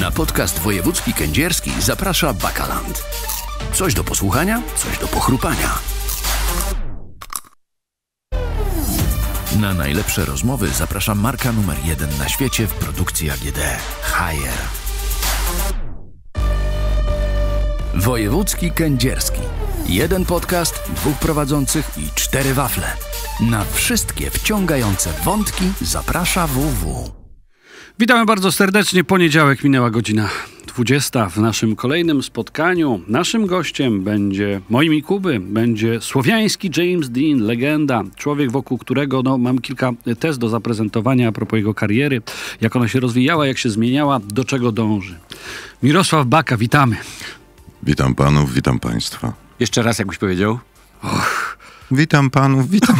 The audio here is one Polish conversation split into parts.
Na podcast wojewódzki kędzierski zaprasza Bakaland. Coś do posłuchania, coś do pochrupania. Na najlepsze rozmowy zapraszam marka numer jeden na świecie w produkcji AGD. Haier. Wojewódzki kędzierski. Jeden podcast, dwóch prowadzących i cztery wafle. Na wszystkie wciągające wątki zaprasza WW. Witamy bardzo serdecznie. Poniedziałek minęła godzina 20. W naszym kolejnym spotkaniu naszym gościem będzie, moimi Kuby, będzie słowiański James Dean, legenda, człowiek wokół którego no, mam kilka tez do zaprezentowania a propos jego kariery, jak ona się rozwijała, jak się zmieniała, do czego dąży. Mirosław Baka, witamy. Witam panów, witam państwa. Jeszcze raz, jakbyś powiedział. Witam panów, witam.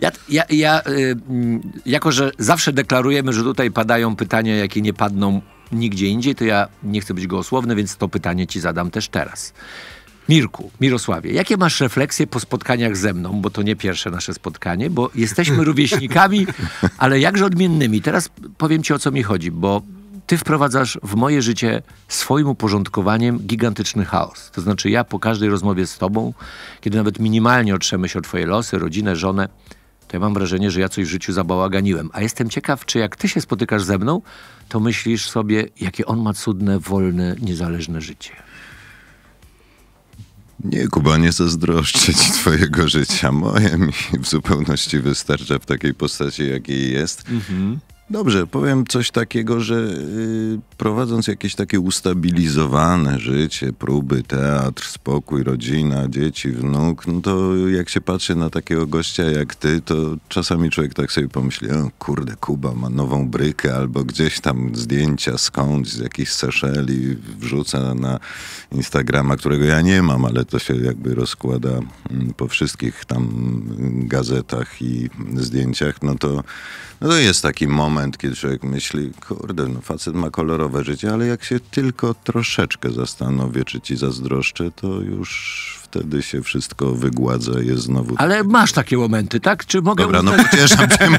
Ja, ja, ja y, mm, jako, że zawsze deklarujemy, że tutaj padają pytania, jakie nie padną nigdzie indziej, to ja nie chcę być gołosłowny, więc to pytanie ci zadam też teraz. Mirku, Mirosławie, jakie masz refleksje po spotkaniach ze mną, bo to nie pierwsze nasze spotkanie, bo jesteśmy rówieśnikami, ale jakże odmiennymi. Teraz powiem ci o co mi chodzi, bo ty wprowadzasz w moje życie swoim uporządkowaniem gigantyczny chaos. To znaczy ja po każdej rozmowie z tobą, kiedy nawet minimalnie otrzemy się o twoje losy, rodzinę, żonę, to ja mam wrażenie, że ja coś w życiu zabałaganiłem. A jestem ciekaw, czy jak ty się spotykasz ze mną, to myślisz sobie, jakie on ma cudne, wolne, niezależne życie. Nie, Kuba, nie zazdroszczę ci twojego życia. Moje mi w zupełności wystarcza w takiej postaci, jakiej jest. Dobrze, powiem coś takiego, że y, prowadząc jakieś takie ustabilizowane życie, próby, teatr, spokój, rodzina, dzieci, wnuk, no to jak się patrzy na takiego gościa jak ty, to czasami człowiek tak sobie pomyśli, o kurde, Kuba ma nową brykę, albo gdzieś tam zdjęcia skądś, z jakichś Seszeli wrzuca na Instagrama, którego ja nie mam, ale to się jakby rozkłada mm, po wszystkich tam gazetach i zdjęciach, no to, no to jest taki moment, kiedy człowiek myśli, kurde, no facet ma kolorowe życie, ale jak się tylko troszeczkę zastanowię, czy ci zazdroszczę, to już wtedy się wszystko wygładza, jest znowu... Ale masz takie momenty, tak? Czy mogę Dobra, no pocieszam cię.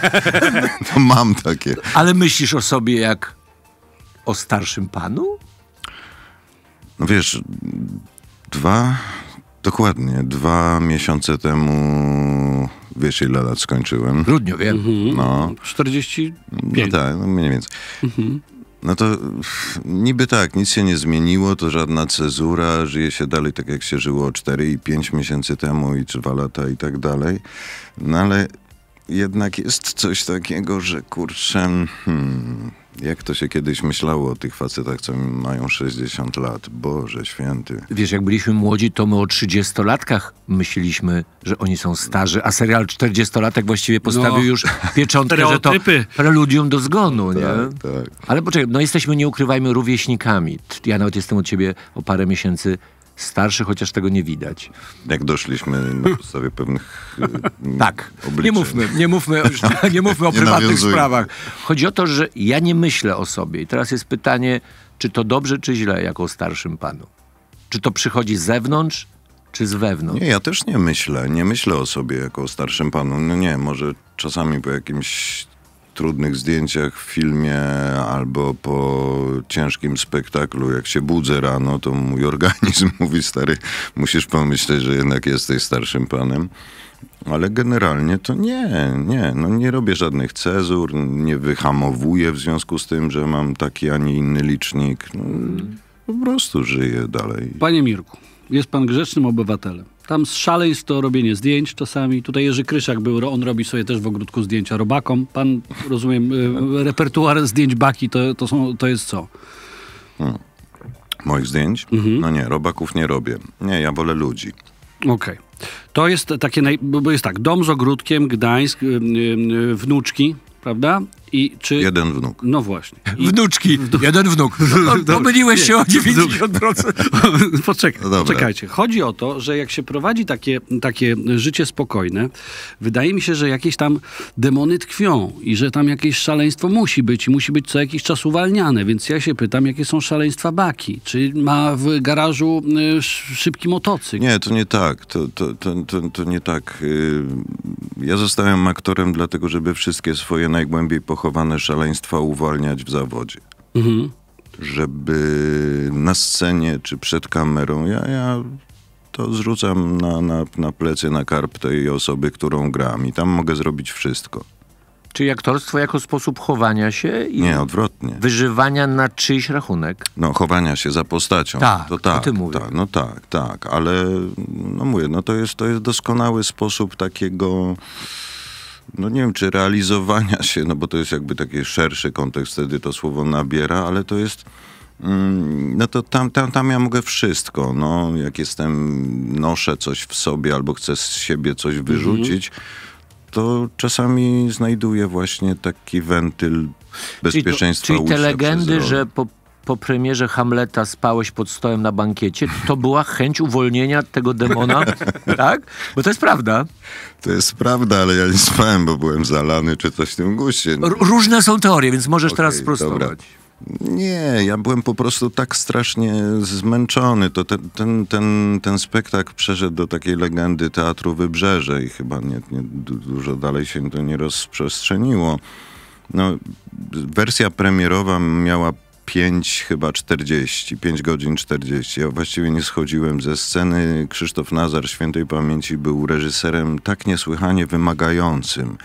No mam takie. Ale myślisz o sobie jak o starszym panu? No wiesz, dwa, dokładnie, dwa miesiące temu, wiesz ile lat skończyłem? W grudniu, wiem. No, 45. no tak, no mniej więcej. No to niby tak, nic się nie zmieniło, to żadna cezura, żyje się dalej tak jak się żyło 4 i 5 miesięcy temu i 2 lata i tak dalej. No ale jednak jest coś takiego, że kurczę, hmm, jak to się kiedyś myślało o tych facetach, co mają 60 lat. Boże święty. Wiesz, jak byliśmy młodzi, to my o 30-latkach myśleliśmy, że oni są starzy, a serial 40-latek właściwie postawił No. już pieczątkę, że to Stereotypy. preludium do zgonu, nie? Tak, tak. Ale poczekaj, no jesteśmy, nie ukrywajmy, rówieśnikami. Ja nawet jestem od ciebie o parę miesięcy starszy, chociaż tego nie widać. Jak doszliśmy na podstawie pewnych y, Tak, nie mówmy, nie mówmy, już, nie mówmy o Nie prywatnych sprawach. Chodzi o to, że ja nie myślę o sobie. I teraz jest pytanie, czy to dobrze, czy źle, jako o starszym panu? Czy to przychodzi z zewnątrz, czy z wewnątrz? Nie, ja też nie myślę. Nie myślę o sobie jako o starszym panu. No nie, może czasami po jakimś trudnych zdjęciach w filmie albo po ciężkim spektaklu, jak się budzę rano, to mój organizm mówi, stary, musisz pomyśleć, że jednak jesteś starszym panem. Ale generalnie to nie, nie, no nie robię żadnych cezur, nie wyhamowuję w związku z tym, że mam taki, a nie inny licznik. No, po prostu żyję dalej. Panie Mirku, jest pan grzecznym obywatelem. Tam z szaleństw to robienie zdjęć czasami. Tutaj Jerzy Krysiak był, on robi sobie też w ogródku zdjęcia robakom. Pan, rozumiem, y, repertuar zdjęć baki to, to, są, to jest co? Moich zdjęć? No nie, robaków nie robię. Nie, ja wolę ludzi. Okej. To jest takie, naj... bo jest tak, dom z ogródkiem, Gdańsk, y, y, y, wnuczki, prawda? I czy... Jeden wnuk. No właśnie. I... Wnuczki, jeden wnuk. No, Pomyliłeś się o 90%. Poczekaj, No poczekajcie. Chodzi o to, że jak się prowadzi takie, takie życie spokojne, wydaje mi się, że jakieś tam demony tkwią i że tam jakieś szaleństwo musi być i musi być co jakiś czas uwalniane. Więc ja się pytam, jakie są szaleństwa Baki? Czy ma w garażu y, sz- szybki motocykl? Nie, to nie tak. To, to, to, to, to nie tak. Y, Ja zostałem aktorem dlatego, żeby wszystkie swoje najgłębiej pochowane szaleństwa uwalniać w zawodzie. Mhm. żeby na scenie czy przed kamerą, ja, ja to zrzucam na, na, na plecy, na karp tej osoby, którą gram i tam mogę zrobić wszystko. Czyli aktorstwo jako sposób chowania się i Nie, odwrotnie. wyżywania na czyjś rachunek. No, chowania się za postacią. Tak, to o tak, tym mówię. tak, no tak, tak, ale no mówię, no to jest, to jest doskonały sposób takiego, no nie wiem, czy realizowania się, no bo to jest jakby taki szerszy kontekst, wtedy to słowo nabiera, ale to jest, mm, no to tam, tam, tam ja mogę wszystko, no. Jak jestem, noszę coś w sobie albo chcę z siebie coś wyrzucić, to czasami znajduję właśnie taki wentyl bezpieczeństwa Czyli, to, czyli te legendy, że po, po premierze Hamleta spałeś pod stołem na bankiecie, to była chęć uwolnienia tego demona, tak? Bo to jest prawda. To jest prawda, ale ja nie spałem, bo byłem zalany czy coś w tym guście. R- różne są teorie, więc możesz teraz Okej, sprostować. dobra. Nie, ja byłem po prostu tak strasznie zmęczony. To ten, ten, ten, ten spektakl przeszedł do takiej legendy teatru Wybrzeże i chyba nie, nie, du- dużo dalej się to nie rozprzestrzeniło. No, wersja premierowa miała 5, chyba 40, 5 godzin 40. Ja właściwie nie schodziłem ze sceny. Krzysztof Nazar, świętej pamięci, był reżyserem tak niesłychanie wymagającym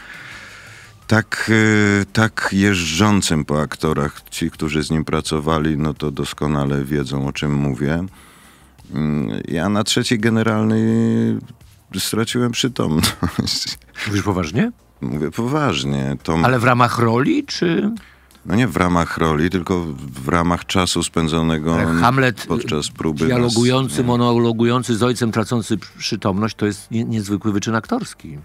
tak, y, tak jeżdżącym po aktorach. Ci, którzy z nim pracowali, no to doskonale wiedzą, o czym mówię. Mm, Ja na trzeci generalny straciłem przytomność. Mówisz poważnie? Mówię poważnie. To, Ale w ramach roli, czy No nie w ramach roli, tylko w ramach czasu spędzonego Hamlet podczas próby. dialogujący, scenie. monologujący z ojcem tracący przytomność, to jest nie, niezwykły wyczyn aktorski.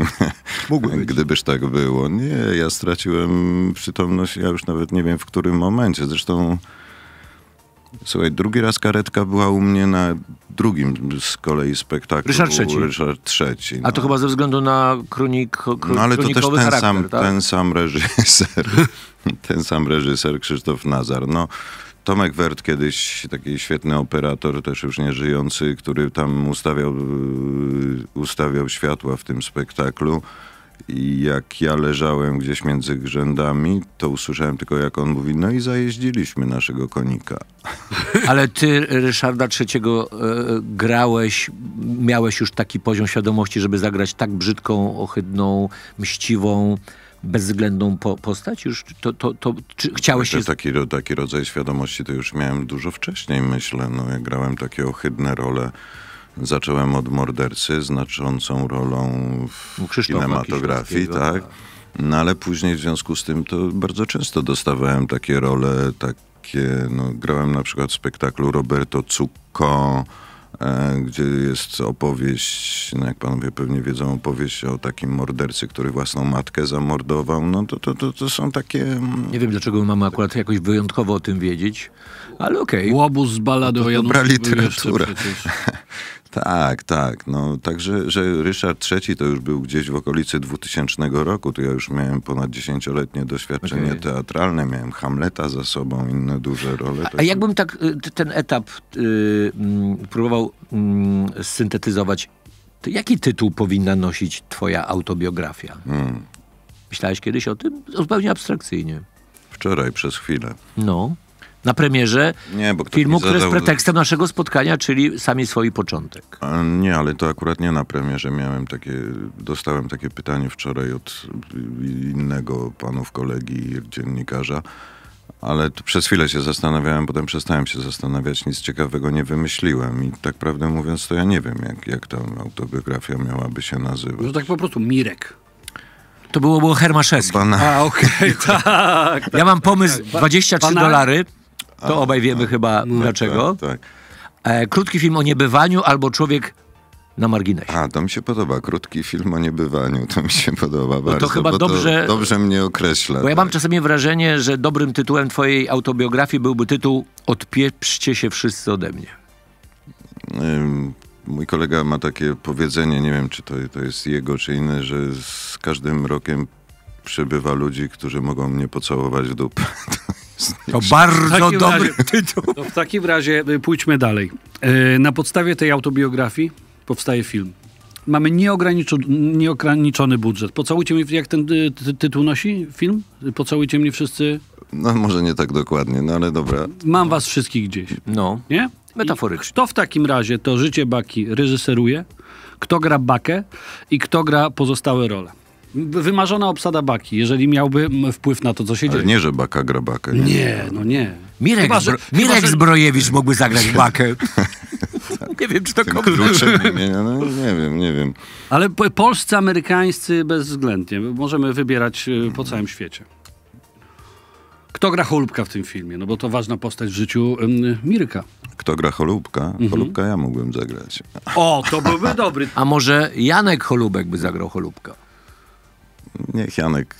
Mógłby być. Gdybyż tak było. Nie, ja straciłem przytomność, ja już nawet nie wiem w którym momencie. Zresztą, słuchaj, drugi raz karetka była u mnie na drugim z kolei spektaklu. Ryszard III. Ryszard III. A to chyba ze względu na kronik, kro, No ale to też ten charakter, sam, tak? ten sam reżyser, ten sam reżyser Krzysztof Nazar. No, Tomek Wert kiedyś, taki świetny operator, też już nie żyjący, który tam ustawiał, yy, ustawiał światła w tym spektaklu. I jak ja leżałem gdzieś między grzędami, to usłyszałem tylko jak on mówi, no i zajeździliśmy naszego konika. Ale ty Ryszarda III e, grałeś, miałeś już taki poziom świadomości, żeby zagrać tak brzydką, ohydną, mściwą, bezwzględną po, postać? Już to, to, to, czy chciałeś się... Te- Taki, taki rodzaj świadomości to już miałem dużo wcześniej, myślę. No, jak grałem takie ohydne role, zacząłem od mordercy, znaczącą rolą w Krzysztofa kinematografii, Kisielskiego, tak. No ale później w związku z tym to bardzo często dostawałem takie role, takie, no, grałem na przykład w spektaklu Roberto Zucco, e, gdzie jest opowieść, no jak panowie pewnie wiedzą, opowieść o takim mordercy, który własną matkę zamordował. No to, to, to, to są takie... mm, Nie wiem, dlaczego mamy akurat jakoś wyjątkowo o tym wiedzieć, ale okej. Łobuz z balady o To Januszu dobra był jeszcze literatura. Tak, tak. No, także, że Ryszard III to już był gdzieś w okolicy 2000 roku, to ja już miałem ponad dziesięcioletnie doświadczenie Okej. teatralne, miałem Hamleta za sobą, inne duże role. A jakbym tak y, ten etap y, mm, próbował mm, syntetyzować, to jaki tytuł powinna nosić twoja autobiografia? Mm, Myślałeś kiedyś o tym? Zupełnie abstrakcyjnie. wczoraj przez chwilę. No. Na premierze Nie, filmu, który jest pretekstem naszego spotkania, czyli sami swój początek. A nie, ale to akurat nie na premierze miałem takie, dostałem takie pytanie wczoraj od innego panów kolegi, dziennikarza, ale przez chwilę się zastanawiałem, potem przestałem się zastanawiać, nic ciekawego nie wymyśliłem i tak prawdę mówiąc to ja nie wiem, jak, jak ta autobiografia miałaby się nazywać. tak po prostu Mirek. To było, było Hermaszewskie. Pana, A, okej, tak. Ja mam pomysł, 23 pana- dolary. To obaj wiemy chyba dlaczego. tak, tak. E, krótki film o niebywaniu albo człowiek na marginesie. A, to mi się podoba. Krótki film o niebywaniu. To mi się podoba bardzo. chyba bo dobrze- To dobrze mnie określa. Bo ja tak. mam czasami wrażenie, że dobrym tytułem twojej autobiografii byłby tytuł Odpieprzcie się wszyscy ode mnie. Mój kolega ma takie powiedzenie, nie wiem czy to, to jest jego czy inne, że z każdym rokiem przybywa ludzi, którzy mogą mnie pocałować w dupę. To bardzo dobry razie- tytuł. To w takim razie y, pójdźmy dalej. Y, Na podstawie tej autobiografii powstaje film. Mamy nieograniczony, nieograniczony budżet. Pocałujcie mnie, jak ten y, ty, tytuł nosi film? Pocałujcie mnie wszyscy. No może nie tak dokładnie, no ale dobra. Mam was wszystkich gdzieś. No. Nie? Metaforycznie. I Kto w takim razie to życie Baki reżyseruje? Kto gra Bakę i kto gra pozostałe role? Wymarzona obsada Baki, jeżeli miałby wpływ na to, co się Ale dzieje. nie, że baka gra bakę. Nie, no nie. Mirek, Chyba, że- Zbro- chyba, Mirek że- Zbrojewicz mógłby zagrać bakę. nie wiem, czy to Tym komuś... imienia, no nie wiem, nie wiem. Ale po- polscy, amerykańscy bezwzględnie. Możemy wybierać y, po całym świecie. Kto gra Cholubka w tym filmie? No bo to ważna postać w życiu Mirka. Kto gra Cholubka? Mhm. Cholubka ja mógłbym zagrać. O, to byłby dobry. A może Janek Cholubek by zagrał Cholubka? Niech Janek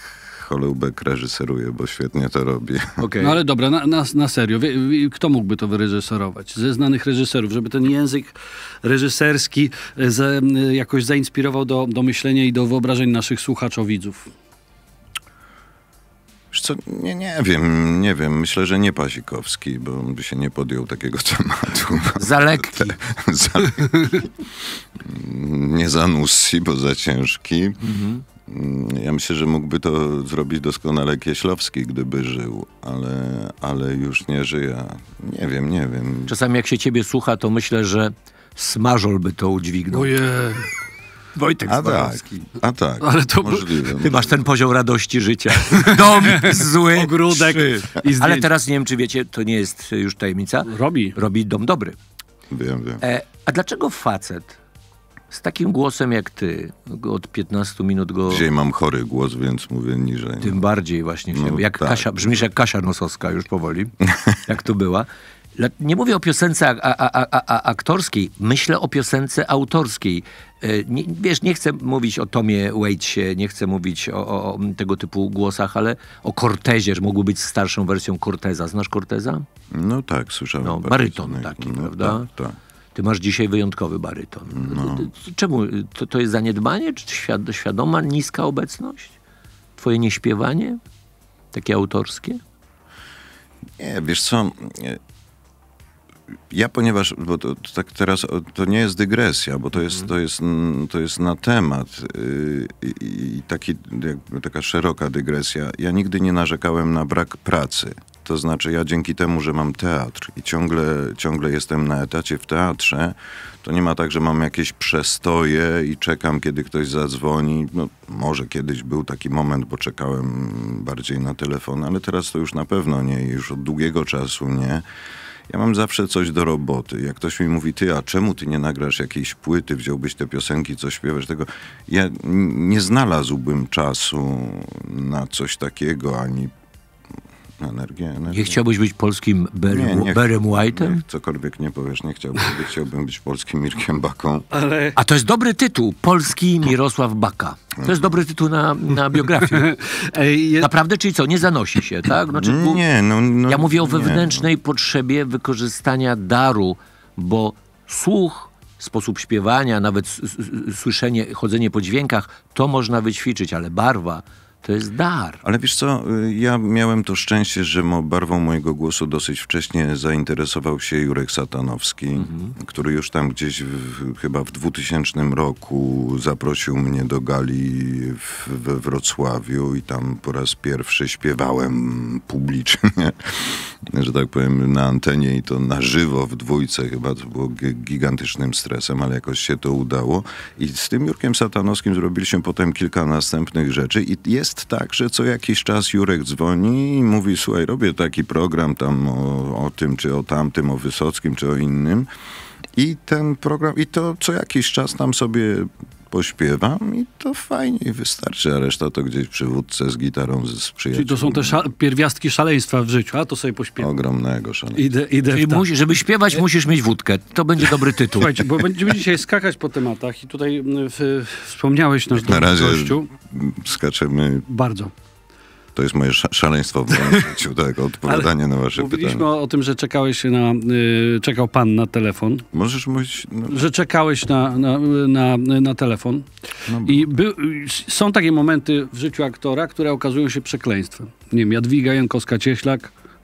Cholubek reżyseruje, bo świetnie to robi. Okej. No ale dobra, na, na, na serio. Wie, wie, kto mógłby to wyreżyserować? Ze znanych reżyserów, żeby ten język reżyserski e, jakoś zainspirował do, do myślenia i do wyobrażeń naszych słuchaczowidzów. Wiesz co, nie, nie wiem, nie wiem. Myślę, że nie Pasikowski, bo on by się nie podjął takiego tematu. Za lekki. za, nie za Nussi, bo za ciężki. Mhm. Mm, Ja myślę, że mógłby to zrobić doskonale Kieślowski, gdyby żył, ale, ale już nie żyje. Nie wiem, nie wiem. Czasami jak się ciebie słucha, to myślę, że Smażol by to udźwignął. Oje. Wojtek A tak, a tak, Ale to- możliwe. Ty masz ten poziom radości życia. Dom zły. Ogródek. Ale teraz nie wiem, czy wiecie, to nie jest już tajemnica. Robi. Robi dom dobry. Wiem, wiem. E, a dlaczego facet z takim głosem jak ty, od 15 minut go... Dzisiaj mam chory głos, więc mówię niżej. Tym bardziej właśnie się, No, jak tak. Kasia, brzmisz jak Kasia Nosowska już powoli, jak to była. Nie mówię o piosence a, a, a, aktorskiej, myślę o piosence autorskiej. E, Nie, wiesz, nie chcę mówić o Tomie Waitesie, nie chcę mówić o, o, o tego typu głosach, ale o Cortezie, że mógłby być starszą wersją Corteza. Znasz Corteza? No tak, słyszałem. No, baryton taki, no, prawda? Tak, tak. Ty masz dzisiaj wyjątkowy baryton. No. Czemu? To, to jest zaniedbanie? Czy świad, świadoma niska obecność? Twoje nieśpiewanie? Takie autorskie? Nie, wiesz co, nie, ja ponieważ, bo to, to tak teraz, to nie jest dygresja, bo to jest, to jest, to jest na temat yy, i, i taki, jakby taka szeroka dygresja. Ja nigdy nie narzekałem na brak pracy. To znaczy ja dzięki temu, że mam teatr i ciągle, ciągle jestem na etacie w teatrze, to nie ma tak, że mam jakieś przestoje i czekam, kiedy ktoś zadzwoni. No, może kiedyś był taki moment, bo czekałem bardziej na telefon, ale teraz to już na pewno nie już od długiego czasu nie. Ja mam zawsze coś do roboty. Jak ktoś mi mówi, ty, a czemu ty nie nagrasz jakiejś płyty, wziąłbyś te piosenki, co śpiewasz, tego. Ja nie znalazłbym czasu na coś takiego, ani energię. energię. Nie chciałbyś być polskim Berem, Berem White'em? Cokolwiek nie powiesz, nie chciałbym, być, chciałbym być polskim Mirkiem Baką. Ale A to jest dobry tytuł. Polski Mirosław Baka. To jest dobry tytuł na, na biografię. Naprawdę, czyli co? Nie zanosi się, tak? Znaczy, bu- Nie, no, no ja mówię o nie, wewnętrznej potrzebie wykorzystania daru, bo słuch, sposób śpiewania, nawet słyszenie, chodzenie po dźwiękach, to można wyćwiczyć, ale barwa to jest dar. Ale wiesz co, y, ja miałem to szczęście, że barwą mojego głosu dosyć wcześnie zainteresował się Jurek Satanowski, Mhm. który już tam gdzieś w, chyba w 2000 roku zaprosił mnie do gali w, we Wrocławiu i tam po raz pierwszy śpiewałem publicznie, że tak powiem, na antenie i to na żywo w dwójce chyba, to było gi- gigantycznym stresem, ale jakoś się to udało. I z tym Jurkiem Satanowskim zrobiliśmy potem kilka następnych rzeczy i jest tak, że co jakiś czas Jurek dzwoni i mówi, słuchaj, robię taki program tam o, o tym, czy o tamtym, o Wysockim, czy o innym. I ten program, i to co jakiś czas tam sobie pośpiewam i to fajnie i wystarczy, a reszta to gdzieś przy wódce z gitarą z, z czyli przyjaciółmi. to są te sza- pierwiastki szaleństwa w życiu, a to sobie pośpiewam. Ogromnego szaleństwa. Idę, idę Czyli musi, żeby śpiewać, musisz mieć wódkę. To będzie dobry tytuł. Słuchajcie, bo będziemy dzisiaj skakać po tematach i tutaj mm, w, wspomniałeś nasz Na razie gościu. skaczemy Bardzo. To jest moje sza- szaleństwo w moim życiu, tak, odpowiadanie na wasze Mówiliśmy pytania. o, o tym, że czekałeś na, y, czekał pan na telefon, Możesz mówić, no, że czekałeś na, na, na, na telefon. no, I by, są takie momenty w życiu aktora, które okazują się przekleństwem. Nie wiem, Jadwiga Jankowska-Cieślak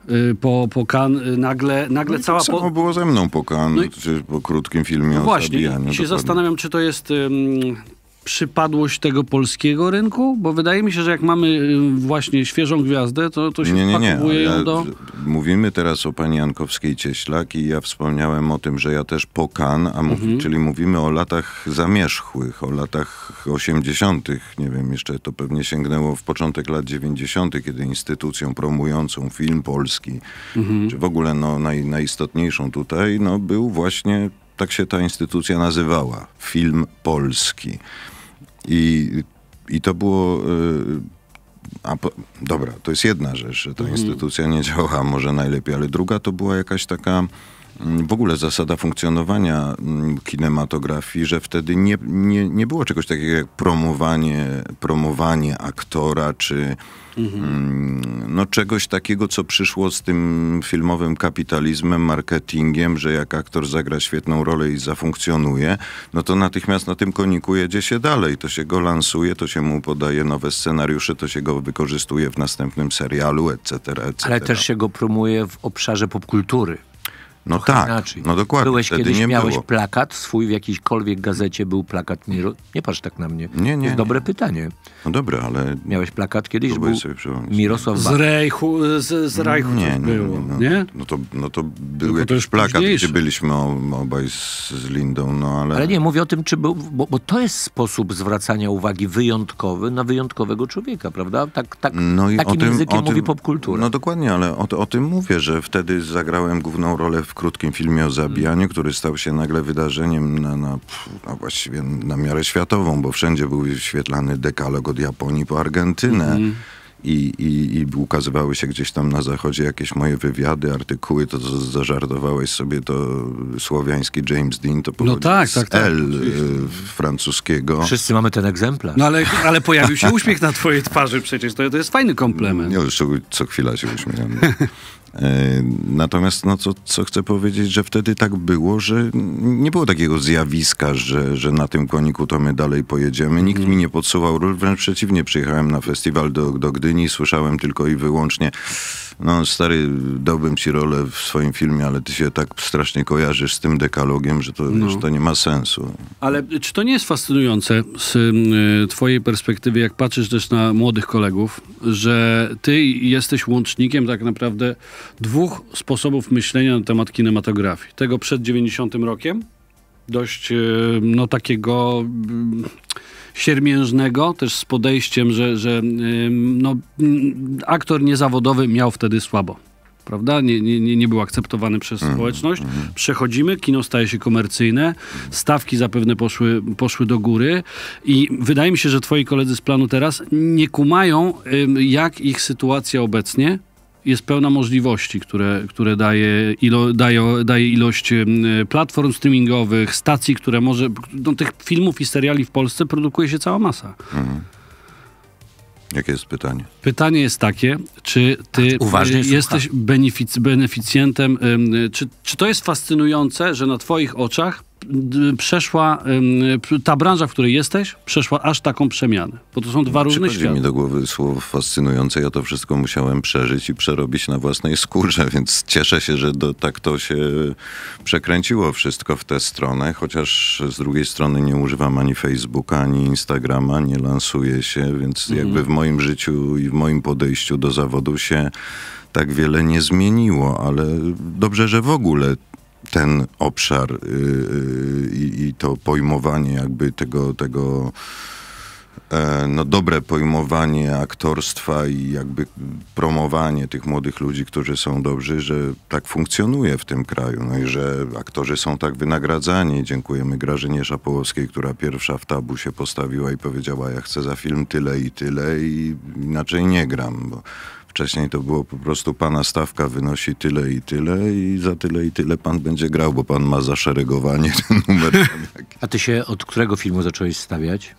y, po, po kan, y, nagle, nagle cała... Tak samo Po... było ze mną po Cannes, No i- po krótkim filmie No właśnie, się dokładnie. zastanawiam, czy to jest ym, przypadłość tego polskiego rynku, bo wydaje mi się, że jak mamy ym, właśnie świeżą gwiazdę, to, to się Nie, nie, nie. Ja, do... Mówimy teraz o pani Jankowskiej-Cieślak i ja wspomniałem o tym, że ja też po Cannes, a mów, Mhm. czyli mówimy o latach zamierzchłych, o latach 80., nie wiem, jeszcze to pewnie sięgnęło w początek lat 90., kiedy instytucją promującą film polski, Mhm. czy w ogóle no, naj, najistotniejszą tutaj, no, był właśnie, tak się ta instytucja nazywała, film polski. I, i to było... y, a po, dobra, to jest jedna rzecz, że ta instytucja nie działała może najlepiej, ale druga to była jakaś taka w ogóle zasada funkcjonowania mm, kinematografii, że wtedy nie, nie, nie było czegoś takiego jak promowanie, promowanie aktora, czy mm, no czegoś takiego, co przyszło z tym filmowym kapitalizmem, marketingiem, że jak aktor zagra świetną rolę i zafunkcjonuje, no to natychmiast na tym koniku jedzie się dalej. To się go lansuje, to się mu podaje nowe scenariusze, to się go wykorzystuje w następnym serialu, etc., etc. Ale też się go promuje w obszarze popkultury. No tak, Inaczej. no dokładnie. Byłeś Wtedy kiedyś, nie miałeś było. plakat swój w jakiejkolwiek gazecie, był plakat Miro... Nie patrz tak na mnie. Nie, nie, To jest nie. dobre pytanie. No dobra, ale Miałeś plakat kiedyś, był sobie. Mirosław Z Bach. Reichu, z, z Reichu nie, nie, nie, było, no, nie? No to, no to był Tylko to jakiś już plakat, późniejsze. gdzie byliśmy obaj z, z Lindą, no ale... Ale nie, mówię o tym, czy był, bo, bo to jest sposób zwracania uwagi wyjątkowy na wyjątkowego człowieka, prawda? Tak, tak, No i takim o tym, językiem o tym, mówi popkultura. No dokładnie, ale o, o tym mówię, że wtedy zagrałem główną rolę w krótkim filmie o zabijaniu, który stał się nagle wydarzeniem na, na, na właściwie na miarę światową, bo wszędzie był wyświetlany dekalog od Japonii po Argentynę. Mhm. I, i, I ukazywały się gdzieś tam na zachodzie jakieś moje wywiady, artykuły, to co zażartowałeś sobie, to słowiański James Dean, to pochodzi tak, z tak, tak, L y, francuskiego. Wszyscy mamy ten egzemplarz. No ale, ale pojawił się uśmiech na twojej twarzy przecież, to, to jest fajny komplement. Ja już co, co chwila się uśmiecham. E, Natomiast no, co, co chcę powiedzieć, że wtedy tak było, że nie było takiego zjawiska, że, że na tym koniku to my dalej pojedziemy. Nikt mi nie podsuwał ról, wręcz przeciwnie, przyjechałem na festiwal do, do Gdyni, słyszałem tylko i wyłącznie no stary, dałbym ci rolę w swoim filmie, ale ty się tak strasznie kojarzysz z tym dekalogiem, że to, No. że to nie ma sensu. Ale czy to nie jest fascynujące z y, twojej perspektywy, jak patrzysz też na młodych kolegów, że ty jesteś łącznikiem tak naprawdę dwóch sposobów myślenia na temat kinematografii. Tego przed 90 rokiem, dość y, no takiego mm, siermiężnego, też z podejściem, że, że no, mm, aktor niezawodowy miał wtedy słabo. Prawda? Nie, nie, nie- był akceptowany przez społeczność. Przechodzimy, kino staje się komercyjne, stawki zapewne poszły, poszły do góry i wydaje mi się, że twoi koledzy z planu teraz nie kumają, jak ich sytuacja obecnie jest pełna możliwości, które, które daje, ilo, daje, daje ilość platform streamingowych, stacji, które może... No, tych filmów i seriali w Polsce produkuje się cała masa. Jakie jest pytanie? Pytanie jest takie, czy ty uważnie jesteś benefic, beneficjentem, czy, czy to jest fascynujące, że na twoich oczach przeszła, ta branża, w której jesteś, przeszła aż taką przemianę? Bo to są dwa różne Przychodzi światy. mi do głowy słowo fascynujące. Ja to wszystko musiałem przeżyć i przerobić na własnej skórze, więc cieszę się, że do, tak to się przekręciło wszystko w tę stronę, chociaż z drugiej strony nie używam ani Facebooka, ani Instagrama, nie lansuję się, więc jakby w moim życiu i w moim podejściu do zawodu się tak wiele nie zmieniło, ale dobrze, że w ogóle ten obszar yy, i i to pojmowanie jakby tego, tego no, dobre pojmowanie aktorstwa i jakby promowanie tych młodych ludzi, którzy są dobrzy, że tak funkcjonuje w tym kraju. No i że aktorzy są tak wynagradzani. Dziękujemy Grażynie Szapołowskiej, która pierwsza w tabu się postawiła i powiedziała, ja chcę za film tyle i tyle i inaczej nie gram, bo Wcześniej to było po prostu pana stawka wynosi tyle i tyle i za tyle i tyle pan będzie grał, bo pan ma zaszeregowanie ten numer. A ty się od którego filmu zacząłeś stawiać?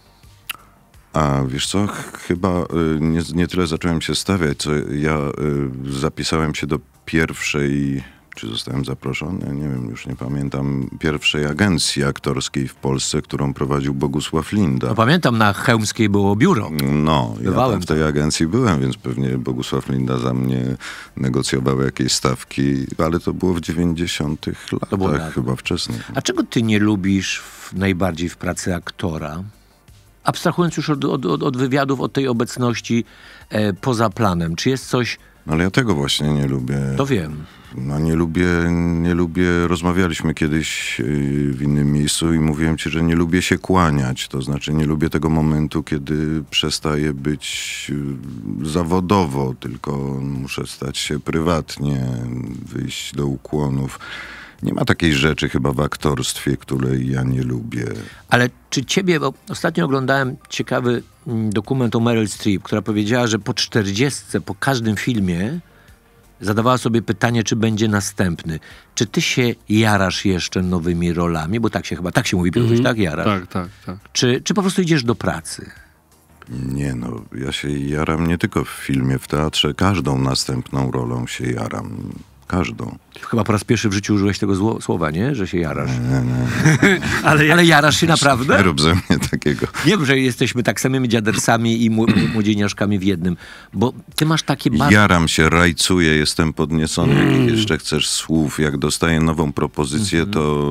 A wiesz co, Ch- chyba y, nie, nie tyle zacząłem się stawiać, co ja y, zapisałem się do pierwszej czy zostałem zaproszony, nie wiem, już nie pamiętam, pierwszej agencji aktorskiej w Polsce, którą prowadził Bogusław Linda. No, pamiętam, na Chełmskiej było biuro. No, ja Bywałem tam w tej agencji byłem, więc pewnie Bogusław Linda za mnie negocjował jakieś stawki, ale to było w 90 latach, chyba wczesnych. A czego ty nie lubisz w, najbardziej w pracy aktora? Abstrahując już od, od, od, wywiadów, od tej obecności e, poza planem. Czy jest coś, No, ale ja tego właśnie nie lubię. to wiem, No nie lubię, nie lubię, rozmawialiśmy kiedyś yy, w innym miejscu i mówiłem ci, że nie lubię się kłaniać, to znaczy nie lubię tego momentu, kiedy przestaję być yy, zawodowo, tylko muszę stać się prywatnie, wyjść do ukłonów. Nie ma takiej rzeczy chyba w aktorstwie, której ja nie lubię. Ale czy ciebie, bo ostatnio oglądałem ciekawy mm, dokument o Meryl Streep, która powiedziała, że po czterdziestce, po każdym filmie zadawała sobie pytanie, czy będzie następny. Czy ty się jarasz jeszcze nowymi rolami? Bo tak się chyba, tak się mówi, Piotruś, tak? Jarasz. Tak, tak, tak. Czy, czy po prostu idziesz do pracy? Nie no, ja się jaram nie tylko w filmie, w teatrze, każdą następną rolą się jaram. Każdą. Chyba po raz pierwszy w życiu użyłeś tego słowa, nie? Że się jarasz. Ale, Ale jarasz się naprawdę? Nie rób ze mnie takiego. Wiem, że jesteśmy tak samymi dziadersami i mł- młodzieniaszkami w jednym, bo ty masz takie bardzo... Jaram się, rajcuję, jestem podniecony. Jakich jeszcze chcesz słów? Jak dostaję nową propozycję, to,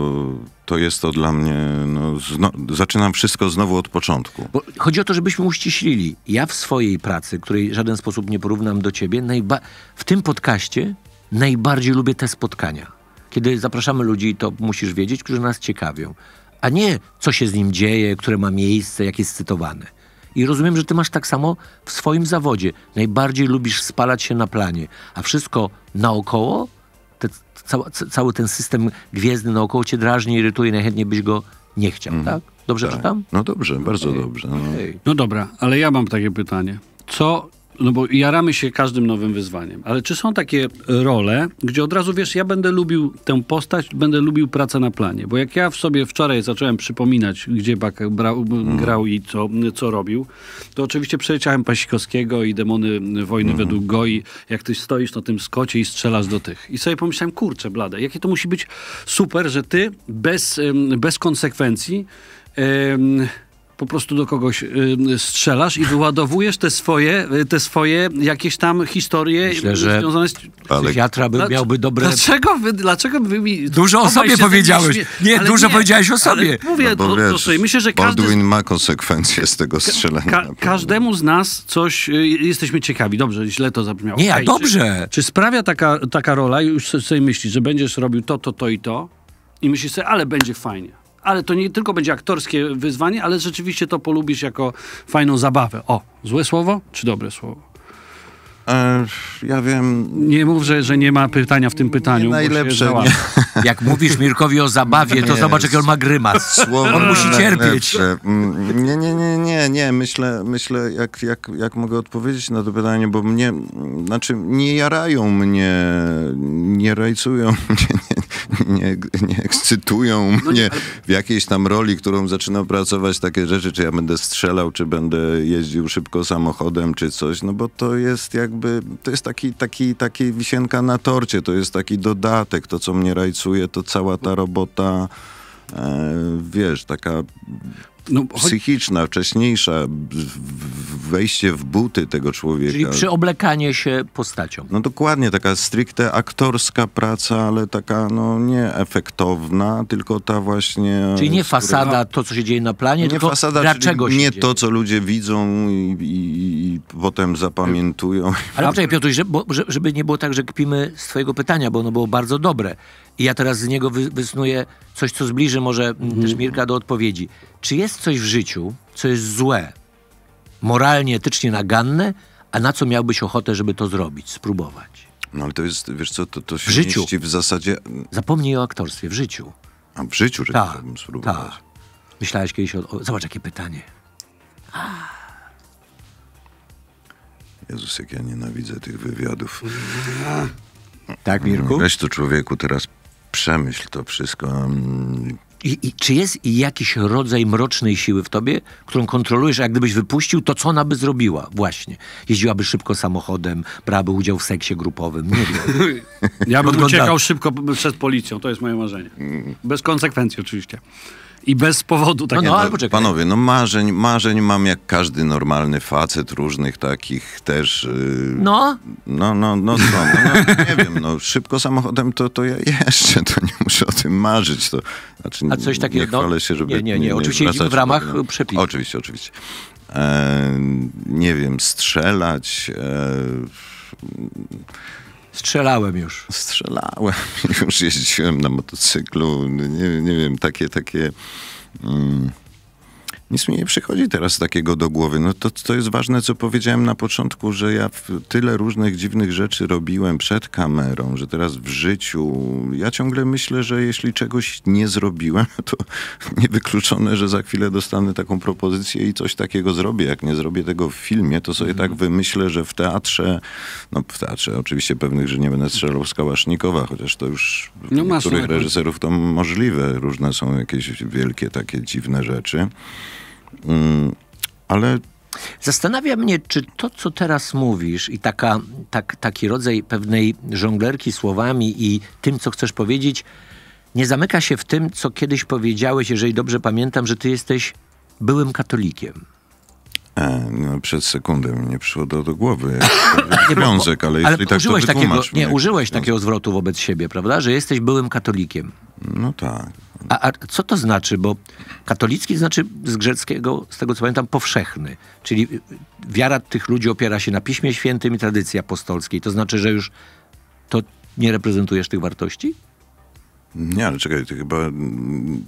to jest to dla mnie. No, zno, zaczynam wszystko znowu od początku. Bo chodzi o to, żebyśmy uściślili. Ja w swojej pracy, której w żaden sposób nie porównam do ciebie, najba- w tym podcaście najbardziej lubię te spotkania. Kiedy zapraszamy ludzi, to musisz wiedzieć, którzy nas ciekawią. A nie, co się z nim dzieje, które ma miejsce, jak jest cytowane. I rozumiem, że ty masz tak samo w swoim zawodzie. Najbardziej lubisz spalać się na planie, a wszystko naokoło, te, ca, ca, cały ten system gwiezdny naokoło cię drażni, irytuje, najchętniej byś go nie chciał, tak? Dobrze czytam? No dobrze, bardzo dobrze. No. No dobra, ale ja mam takie pytanie. Co, no bo jaramy się każdym nowym wyzwaniem, ale czy są takie role, gdzie od razu wiesz, ja będę lubił tę postać, będę lubił pracę na planie? Bo jak ja w sobie wczoraj zacząłem przypominać, gdzie Bak brał, grał i co, co robił, to oczywiście przeleciałem Pasikowskiego i Demony Wojny według Goi, jak ty stoisz na tym skocie i strzelasz do tych. I sobie pomyślałem, kurczę blade, jakie to musi być super, że ty bez, bez konsekwencji em, po prostu do kogoś y, strzelasz i wyładowujesz te swoje, y, te swoje jakieś tam historie Myślę, że- związane z... Ale Psychiatra by miałby dobre... Dlaczego wy, dlaczego wy mi... Dużo o sobie powiedziałeś. śmie- Nie, Ale dużo powiedziałeś o sobie. Mówię No bo wiesz, o sobie. Myślę, że każdy... Baldwin ma konsekwencje z tego strzelania. Ka- każdemu z nas coś y, jesteśmy ciekawi. Dobrze, źle to zabrzmiało. Nie, a Ej, dobrze. Czy, czy sprawia taka, taka rola, już so- sobie myślisz, że będziesz robił to, to, to i to i myślisz sobie, ale będzie fajnie. Ale to nie tylko będzie aktorskie wyzwanie, ale rzeczywiście to polubisz jako fajną zabawę. O, złe słowo czy dobre słowo? E, ja wiem, Nie mów, że, że nie ma pytania w tym pytaniu. najlepsze. Jak mówisz Mirkowi o zabawie, to Nie, zobacz, jaki on ma grymas. Słowo On musi cierpieć. Mm, Nie, nie, nie, nie, nie. Myślę, myślę jak, jak, jak mogę odpowiedzieć na to pytanie, bo mnie, mm, znaczy nie jarają mnie, nie rajcują mnie, nie, nie, nie ekscytują mnie w jakiejś tam roli, którą zaczynam pracować, takie rzeczy, czy ja będę strzelał, czy będę jeździł szybko samochodem, czy coś, no bo to jest jakby, to jest taki, taki, taki wisienka na torcie, to jest taki dodatek, to co mnie rajcuje, to cała ta robota, e, wiesz, taka No, psychiczna, wcześniejsza, wejście w buty tego człowieka. Czyli przyoblekanie się postacią. No dokładnie, taka stricte aktorska praca, ale taka no nie efektowna, tylko ta właśnie... Czyli nie której- fasada, to co się dzieje na planie, Nie tylko fasada, dlaczego się nie dzieje. to, co ludzie widzą i, i, i potem zapamiętują. Ale poczekaj Piotruś, że, bo, że, żeby nie było tak, że kpimy z twojego pytania, bo ono było bardzo dobre. I ja teraz z niego wy, wysnuję coś, co zbliży może mm, też Mirka do odpowiedzi. Czy jest coś w życiu, co jest złe, moralnie, etycznie naganne, a na co miałbyś ochotę, żeby to zrobić, spróbować? No ale to jest, wiesz co, to, to się życiu. mieści w zasadzie... Zapomnij o aktorstwie w życiu. A w życiu, że Tak, chciałbym spróbować. tak. Myślałeś kiedyś o, o... Zobacz, jakie pytanie. Jezus, jak ja nienawidzę tych wywiadów. Tak, Mirku? Weź to człowieku teraz przemyśl to wszystko. mm, I, I czy jest jakiś rodzaj mrocznej siły w tobie, którą kontrolujesz, a jak gdybyś wypuścił, to co ona by zrobiła? Właśnie. Jeździłaby szybko samochodem, brałaby udział w seksie grupowym. Nie wiem. Ja bym Podgląda- uciekał szybko przed policją, to jest moje marzenie. Bez konsekwencji oczywiście. I bez powodu tak No, no, takiego. ale poczekaj. Panowie, no marzeń, marzeń mam jak każdy normalny facet, różnych takich też. Yy, No, No, no, no, co, no, no nie wiem, no szybko samochodem to, to ja jeszcze, to nie muszę o tym marzyć. To, znaczy, A coś takiego, Nie no, chwalę się, żeby... nie, nie, nie, oczywiście wracać w ramach do- przepisów. Oczywiście, oczywiście. E, nie wiem, strzelać... E, strzelałem już. strzelałem, już jeździłem na motocyklu, nie, nie wiem, takie, takie... Mm, nic mi nie przychodzi teraz takiego do głowy. No to, to jest ważne, co powiedziałem na początku, że ja tyle różnych dziwnych rzeczy robiłem przed kamerą, że teraz w życiu ja ciągle myślę, że jeśli czegoś nie zrobiłem, to niewykluczone, że za chwilę dostanę taką propozycję i coś takiego zrobię. Jak nie zrobię tego w filmie, to sobie tak wymyślę, że w teatrze, no w teatrze oczywiście pewnych, że nie będę strzelał z Kałasznikowa, chociaż to już No niektórych taką- reżyserów to możliwe. Różne są jakieś wielkie takie dziwne rzeczy. Mm, ale Zastanawia mnie, czy to, co teraz mówisz i taka, tak, taki rodzaj pewnej żonglerki słowami i tym, co chcesz powiedzieć, nie zamyka się w tym, co kiedyś powiedziałeś, jeżeli dobrze pamiętam, że ty jesteś byłym katolikiem. E, no, przed sekundę mi nie przyszło do, do głowy związek, ale Ale jeśli tak użyłeś takiego, nie, użyłeś takiego zwrotu wobec siebie, prawda? Że jesteś byłym katolikiem. No tak. A, a co to znaczy? Bo katolicki znaczy z greckiego, z tego co pamiętam, powszechny. Czyli y, wiara tych ludzi opiera się na Piśmie Świętym i tradycji apostolskiej. To znaczy, że już to nie reprezentujesz tych wartości? Nie, ale czekaj, ty chyba mm,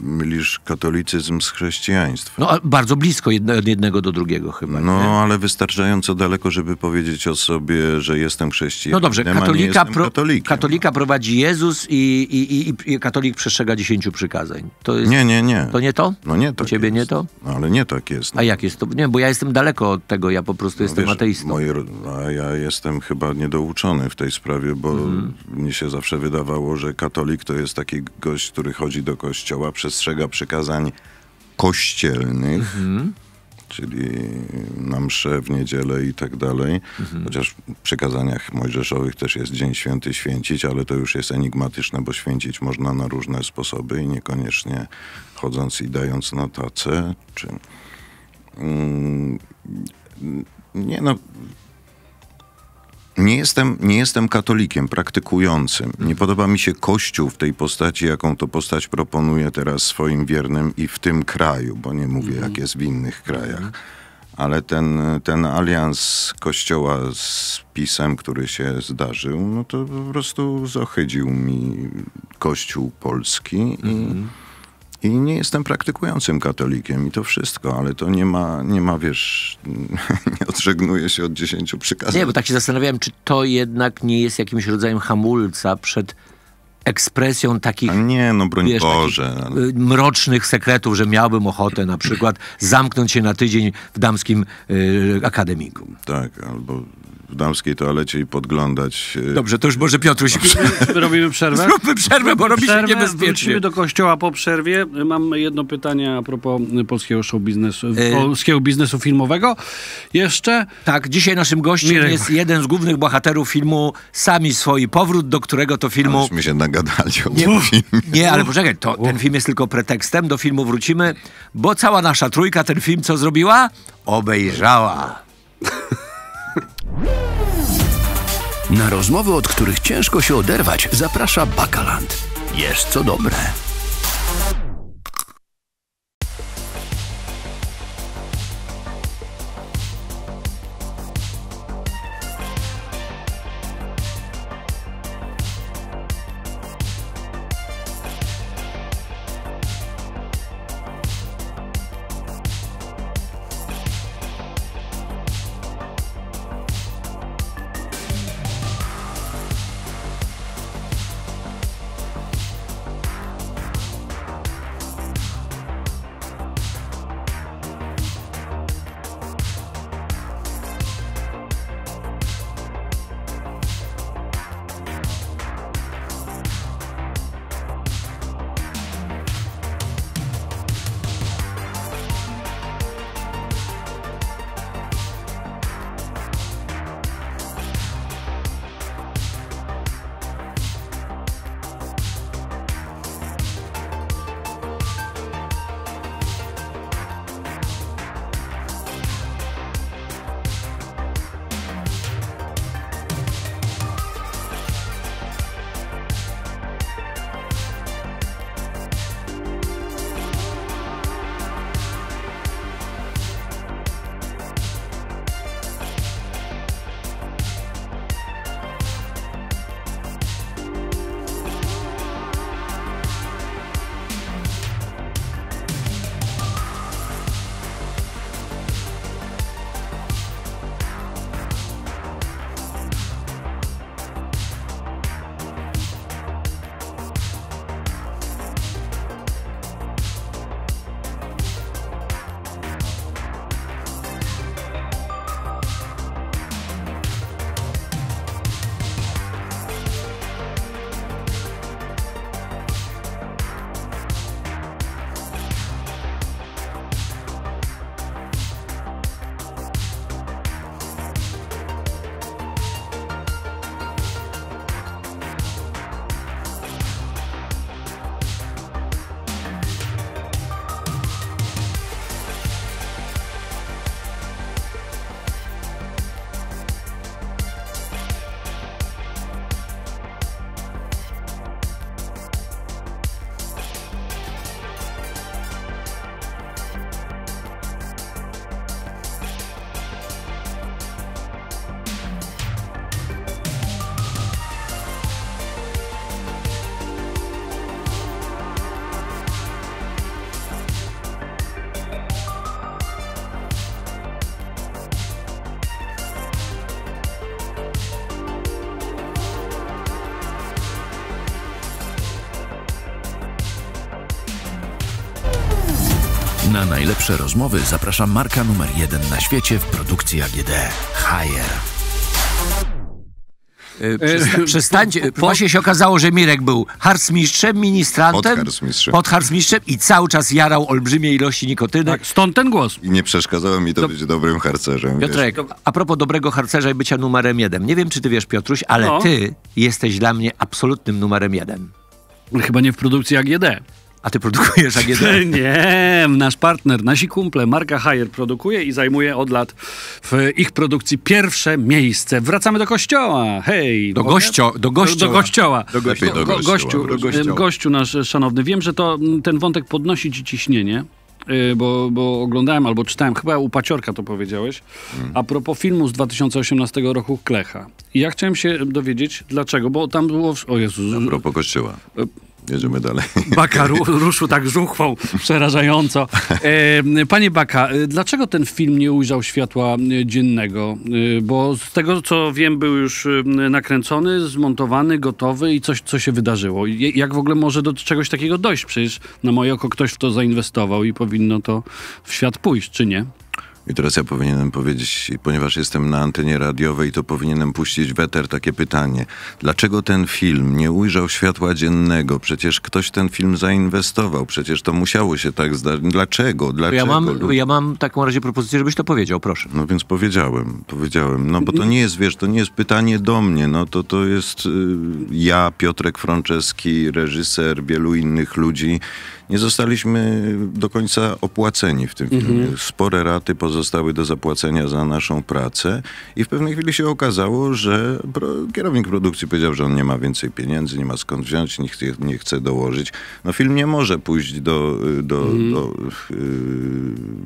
mylisz katolicyzm z chrześcijaństwem. No, bardzo blisko jedne, od jednego do drugiego chyba. No, nie? ale wystarczająco daleko, żeby powiedzieć o sobie, że jestem chrześcijaninem, No dobrze, katolika, jestem pro, katolika prowadzi Jezus i, i, i, i katolik przestrzega dziesięciu przykazań. To jest, Nie, nie, nie. To nie to? No nie tak U ciebie jest. nie to? No, ale nie tak jest. A jak jest to? Nie, bo ja jestem daleko od tego, ja po prostu jestem No wiesz, ateistą. Moje, a ja jestem chyba niedouczony w tej sprawie, bo Mhm. mi się zawsze wydawało, że katolik to jest taki gość, który chodzi do kościoła, przestrzega przykazań kościelnych, Mhm. czyli na msze w niedzielę i tak dalej. Mhm. Chociaż w przykazaniach mojżeszowych też jest Dzień Święty święcić, ale to już jest enigmatyczne, bo święcić można na różne sposoby i niekoniecznie chodząc i dając na tacę, czy... Mm, nie no. Nie jestem, nie jestem katolikiem praktykującym. Nie podoba mi się Kościół w tej postaci, jaką to postać proponuje teraz swoim wiernym i w tym kraju, bo nie mówię, jak jest w innych krajach. Ale ten, ten alians Kościoła z PiSem, który się zdarzył, no to po prostu zohydził mi Kościół polski i, i nie jestem praktykującym katolikiem i to wszystko, ale to nie ma, nie ma wiesz, nie odżegnuję się od dziesięciu przykazań. Nie, bo tak się zastanawiałem, czy to jednak nie jest jakimś rodzajem hamulca przed ekspresją takich A nie, no broń wiesz, Boże. y, mrocznych sekretów, że miałbym ochotę na przykład zamknąć się na tydzień w damskim y, akademiku. Tak, albo w damskiej toalecie i podglądać. e, Dobrze, to już może Piotruś, My robimy przerwę? zróbmy przerwę, bo robi się Przerwę, niebezpiecznie. Wrócimy do kościoła po przerwie. Mam jedno pytanie a propos polskiego show biznesu, Y- polskiego biznesu filmowego. Jeszcze Tak, dzisiaj naszym gościem Mirek. jest jeden z głównych bohaterów filmu Sami swoi powrót, do którego to filmu... Aleśmy się nagadali o Nie, tym filmie. nie, ale poczekaj, to, ten film jest tylko pretekstem, do filmu wrócimy, bo cała nasza trójka ten film co zrobiła? Obejrzała. Na rozmowy, od których ciężko się oderwać, zaprasza Bakaland. Jest co dobre. Rozmowy zapraszam marka numer jeden na świecie w produkcji AGD. Haier. Y, Przysta- przestańcie. Właśnie się okazało, że Mirek był harcmistrzem, ministrantem, Podharcmistrzem. podharcmistrzem i cały czas jarał olbrzymie ilości nikotyny. Tak, stąd ten głos. I nie przeszkadzało mi to być dobrym harcerzem. wiesz. Piotrek, a propos dobrego harcerza i bycia numerem jeden. Nie wiem, czy ty wiesz, Piotruś, ale No. ty jesteś dla mnie absolutnym numerem jeden. Chyba nie w produkcji AGD. A ty produkujesz AGD. Nie, nasz partner, nasi kumple, marka Haier produkuje i zajmuje od lat w ich produkcji pierwsze miejsce. Wracamy do kościoła. Hej! Do gościo, do Do, gościa. do kościoła. Do Go- kościoła, gościu, do kościoła. gościu nasz szanowny. Wiem, że to ten wątek podnosi ci ciśnienie. y, Bo, bo oglądałem albo czytałem, chyba u Paciorka to powiedziałeś, a propos filmu z 2018 roku Klecha. I ja chciałem się dowiedzieć, dlaczego, bo tam było... w- O Jezu, A propos kościoła. Jedziemy dalej. Baka ru, ruszył tak żuchwą, przerażająco. E, panie Baka, e, dlaczego ten film nie ujrzał światła e, dziennego? E, bo z tego, co wiem, był już e, nakręcony, zmontowany, gotowy i coś, co się wydarzyło. Jak w ogóle może do czegoś takiego dojść? Przecież na moje oko ktoś w to zainwestował i powinno to w świat pójść, czy nie? I teraz ja powinienem powiedzieć, ponieważ jestem na antenie radiowej, to powinienem puścić w eter takie pytanie. Dlaczego ten film nie ujrzał światła dziennego? Przecież ktoś ten film zainwestował. Przecież to musiało się tak zdarzyć. Dlaczego? Dlaczego? ja, mam, ja mam taką razie propozycję, żebyś to powiedział, proszę. No więc powiedziałem, powiedziałem. No bo to nie jest, wiesz, to nie jest pytanie do mnie. No to to jest y, ja, Piotrek Franceski, reżyser, wielu innych ludzi. Nie zostaliśmy do końca opłaceni w tym filmie. Spore raty pozostały do zapłacenia za naszą pracę i w pewnej chwili się okazało, że pro, kierownik produkcji powiedział, że on nie ma więcej pieniędzy, nie ma skąd wziąć, nie chce, nie chce dołożyć. No film nie może pójść do, do, do y,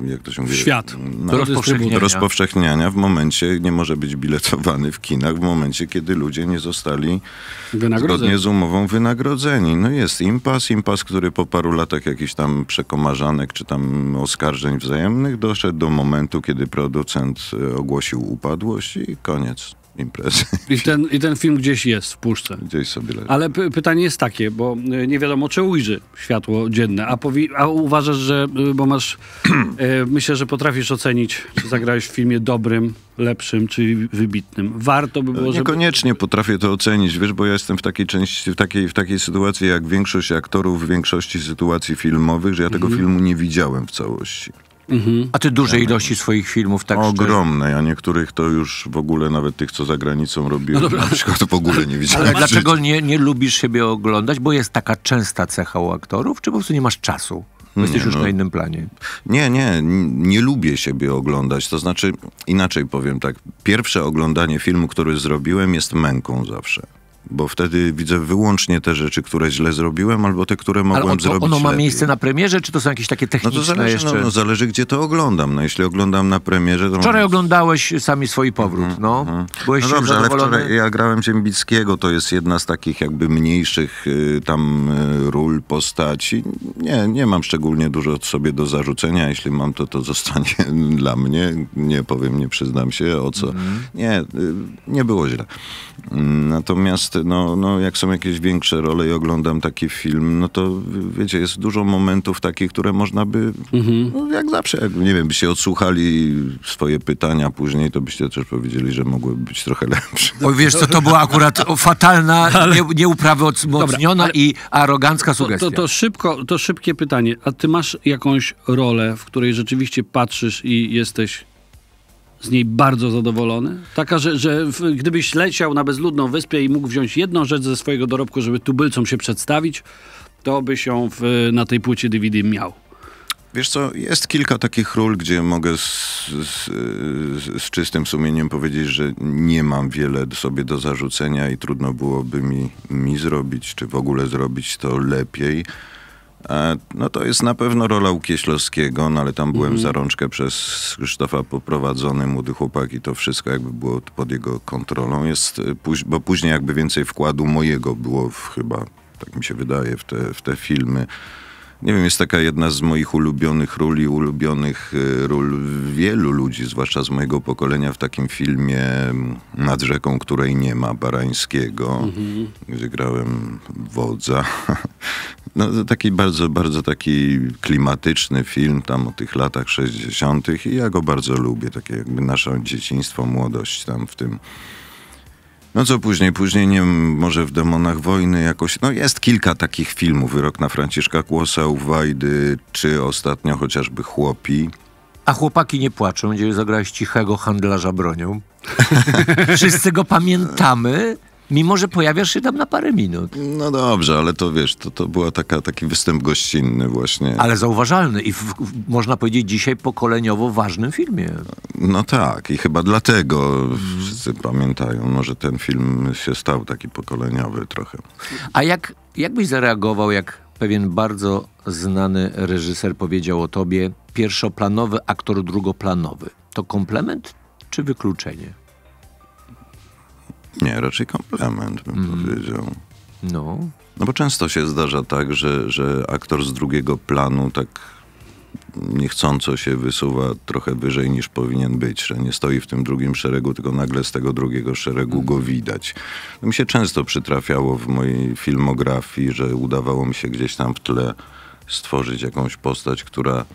jak to się mówi? świat. No, Do rozpowszechnienia. do rozpowszechniania w momencie, nie może być biletowany w kinach, w momencie, kiedy ludzie nie zostali zgodnie z umową wynagrodzeni. No jest impas, impas, który po paru latach jakichś tam przekomarzanek czy tam oskarżeń wzajemnych doszedł do momentu, kiedy producent e, ogłosił upadłość i koniec imprezy. I ten, I ten film gdzieś jest w puszce. Gdzieś sobie leży. Ale py- pytanie jest takie, bo y, nie wiadomo, czy ujrzy światło dzienne, a, a uważasz, że, y, bo masz, y, myślę, że potrafisz ocenić, czy zagrałeś w filmie dobrym, lepszym, czy wybitnym. Warto by było, żeby... Niekoniecznie potrafię to ocenić, wiesz, bo ja jestem w takiej części, w takiej, w takiej sytuacji jak większość aktorów w większości sytuacji filmowych, że ja tego filmu nie widziałem w całości. A ty duże ilości swoich filmów tak? Ogromne, a niektórych to już w ogóle, nawet tych, co za granicą robiłem, na przykład to w ogóle nie widziałem. Ale dlaczego nie, nie lubisz siebie oglądać? Bo jest taka częsta cecha u aktorów, czy po prostu nie masz czasu? Bo jesteś Nie, już no. na innym planie. Nie, nie, nie lubię siebie oglądać. To znaczy, inaczej powiem tak, pierwsze oglądanie filmu, który zrobiłem jest męką zawsze. Bo wtedy widzę wyłącznie te rzeczy, które źle zrobiłem, albo te, które Ale mogłem on, to, zrobić ono ma lepiej. miejsce na premierze, czy to są jakieś takie No techniczne to zależy, jeszcze? no, no, zależy, gdzie to oglądam. No jeśli oglądam na premierze, to... Wczoraj oglądałeś sami swój powrót, no. Byłeś No dobrze, ale zadowolony? wczoraj ja grałem Ziembickiego, to jest jedna z takich jakby mniejszych y, tam y, ról, postaci. Nie, nie mam szczególnie dużo sobie do zarzucenia. Jeśli mam, to to zostanie dla mnie. Nie powiem, nie przyznam się o co. Nie, y, nie było źle. Mm, Natomiast no, no, jak są jakieś większe role i oglądam taki film, no to wiecie, jest dużo momentów takich, które można by, no, jak zawsze, jak, nie wiem, byście odsłuchali swoje pytania później, to byście też powiedzieli, że mogłyby być trochę lepsze. Oj, wiesz co, to była akurat fatalna, nie, nieuprawy wzmocniona ale- i arogancka To, sugestia. to, to, szybko, to szybkie pytanie. A ty masz jakąś rolę, w której rzeczywiście patrzysz i jesteś z niej bardzo zadowolony? Taka, że, że gdybyś leciał na bezludną wyspę i mógł wziąć jedną rzecz ze swojego dorobku, żeby tubylcom się przedstawić, to byś ją w, na tej płycie DVD miał. Wiesz co, jest kilka takich ról, gdzie mogę z, z, z czystym sumieniem powiedzieć, że nie mam wiele sobie do zarzucenia i trudno byłoby mi, mi zrobić, czy w ogóle zrobić to lepiej. E, No to jest na pewno rola u Kieślowskiego, no ale tam byłem za rączkę przez Krzysztofa poprowadzony, młody chłopak i to wszystko jakby było pod jego kontrolą. Jest, e, bo później jakby więcej wkładu mojego było w, chyba, tak mi się wydaje, w te, w te filmy. Nie wiem, jest taka jedna z moich ulubionych ról i ulubionych y, ról wielu ludzi, zwłaszcza z mojego pokolenia, w takim filmie mm, Nad rzeką, której nie ma, Barańskiego, gdzie grałem wodza. No, taki bardzo, bardzo taki klimatyczny film tam o tych latach 60. i ja go bardzo lubię. Takie jakby nasze dzieciństwo, młodość tam w tym. No co później? Później nie może w Demonach Wojny jakoś... No jest kilka takich filmów. Wyrok na Franciszka Kłosa, Uwajdy, czy ostatnio chociażby Chłopi. A chłopaki nie płaczą, gdzie zagrałeś cichego handlarza bronią. Wszyscy go pamiętamy, mimo że pojawiasz się tam na parę minut. No dobrze, ale to wiesz, to, to była taka, taki występ gościnny właśnie. Ale zauważalny i w, w, można powiedzieć dzisiaj pokoleniowo ważnym filmie. No tak, i chyba dlatego wszyscy pamiętają, no, że ten film się stał taki pokoleniowy trochę. A jak, jak byś zareagował, jak pewien bardzo znany reżyser powiedział o tobie pierwszoplanowy aktor drugoplanowy? To komplement czy wykluczenie? Nie, raczej komplement bym powiedział. No, No bo często się zdarza tak, że, że aktor z drugiego planu tak niechcąco się wysuwa trochę wyżej niż powinien być, że nie stoi w tym drugim szeregu, tylko nagle z tego drugiego szeregu go widać. To mi się często przytrafiało w mojej filmografii, że udawało mi się gdzieś tam w tle stworzyć jakąś postać, która mm,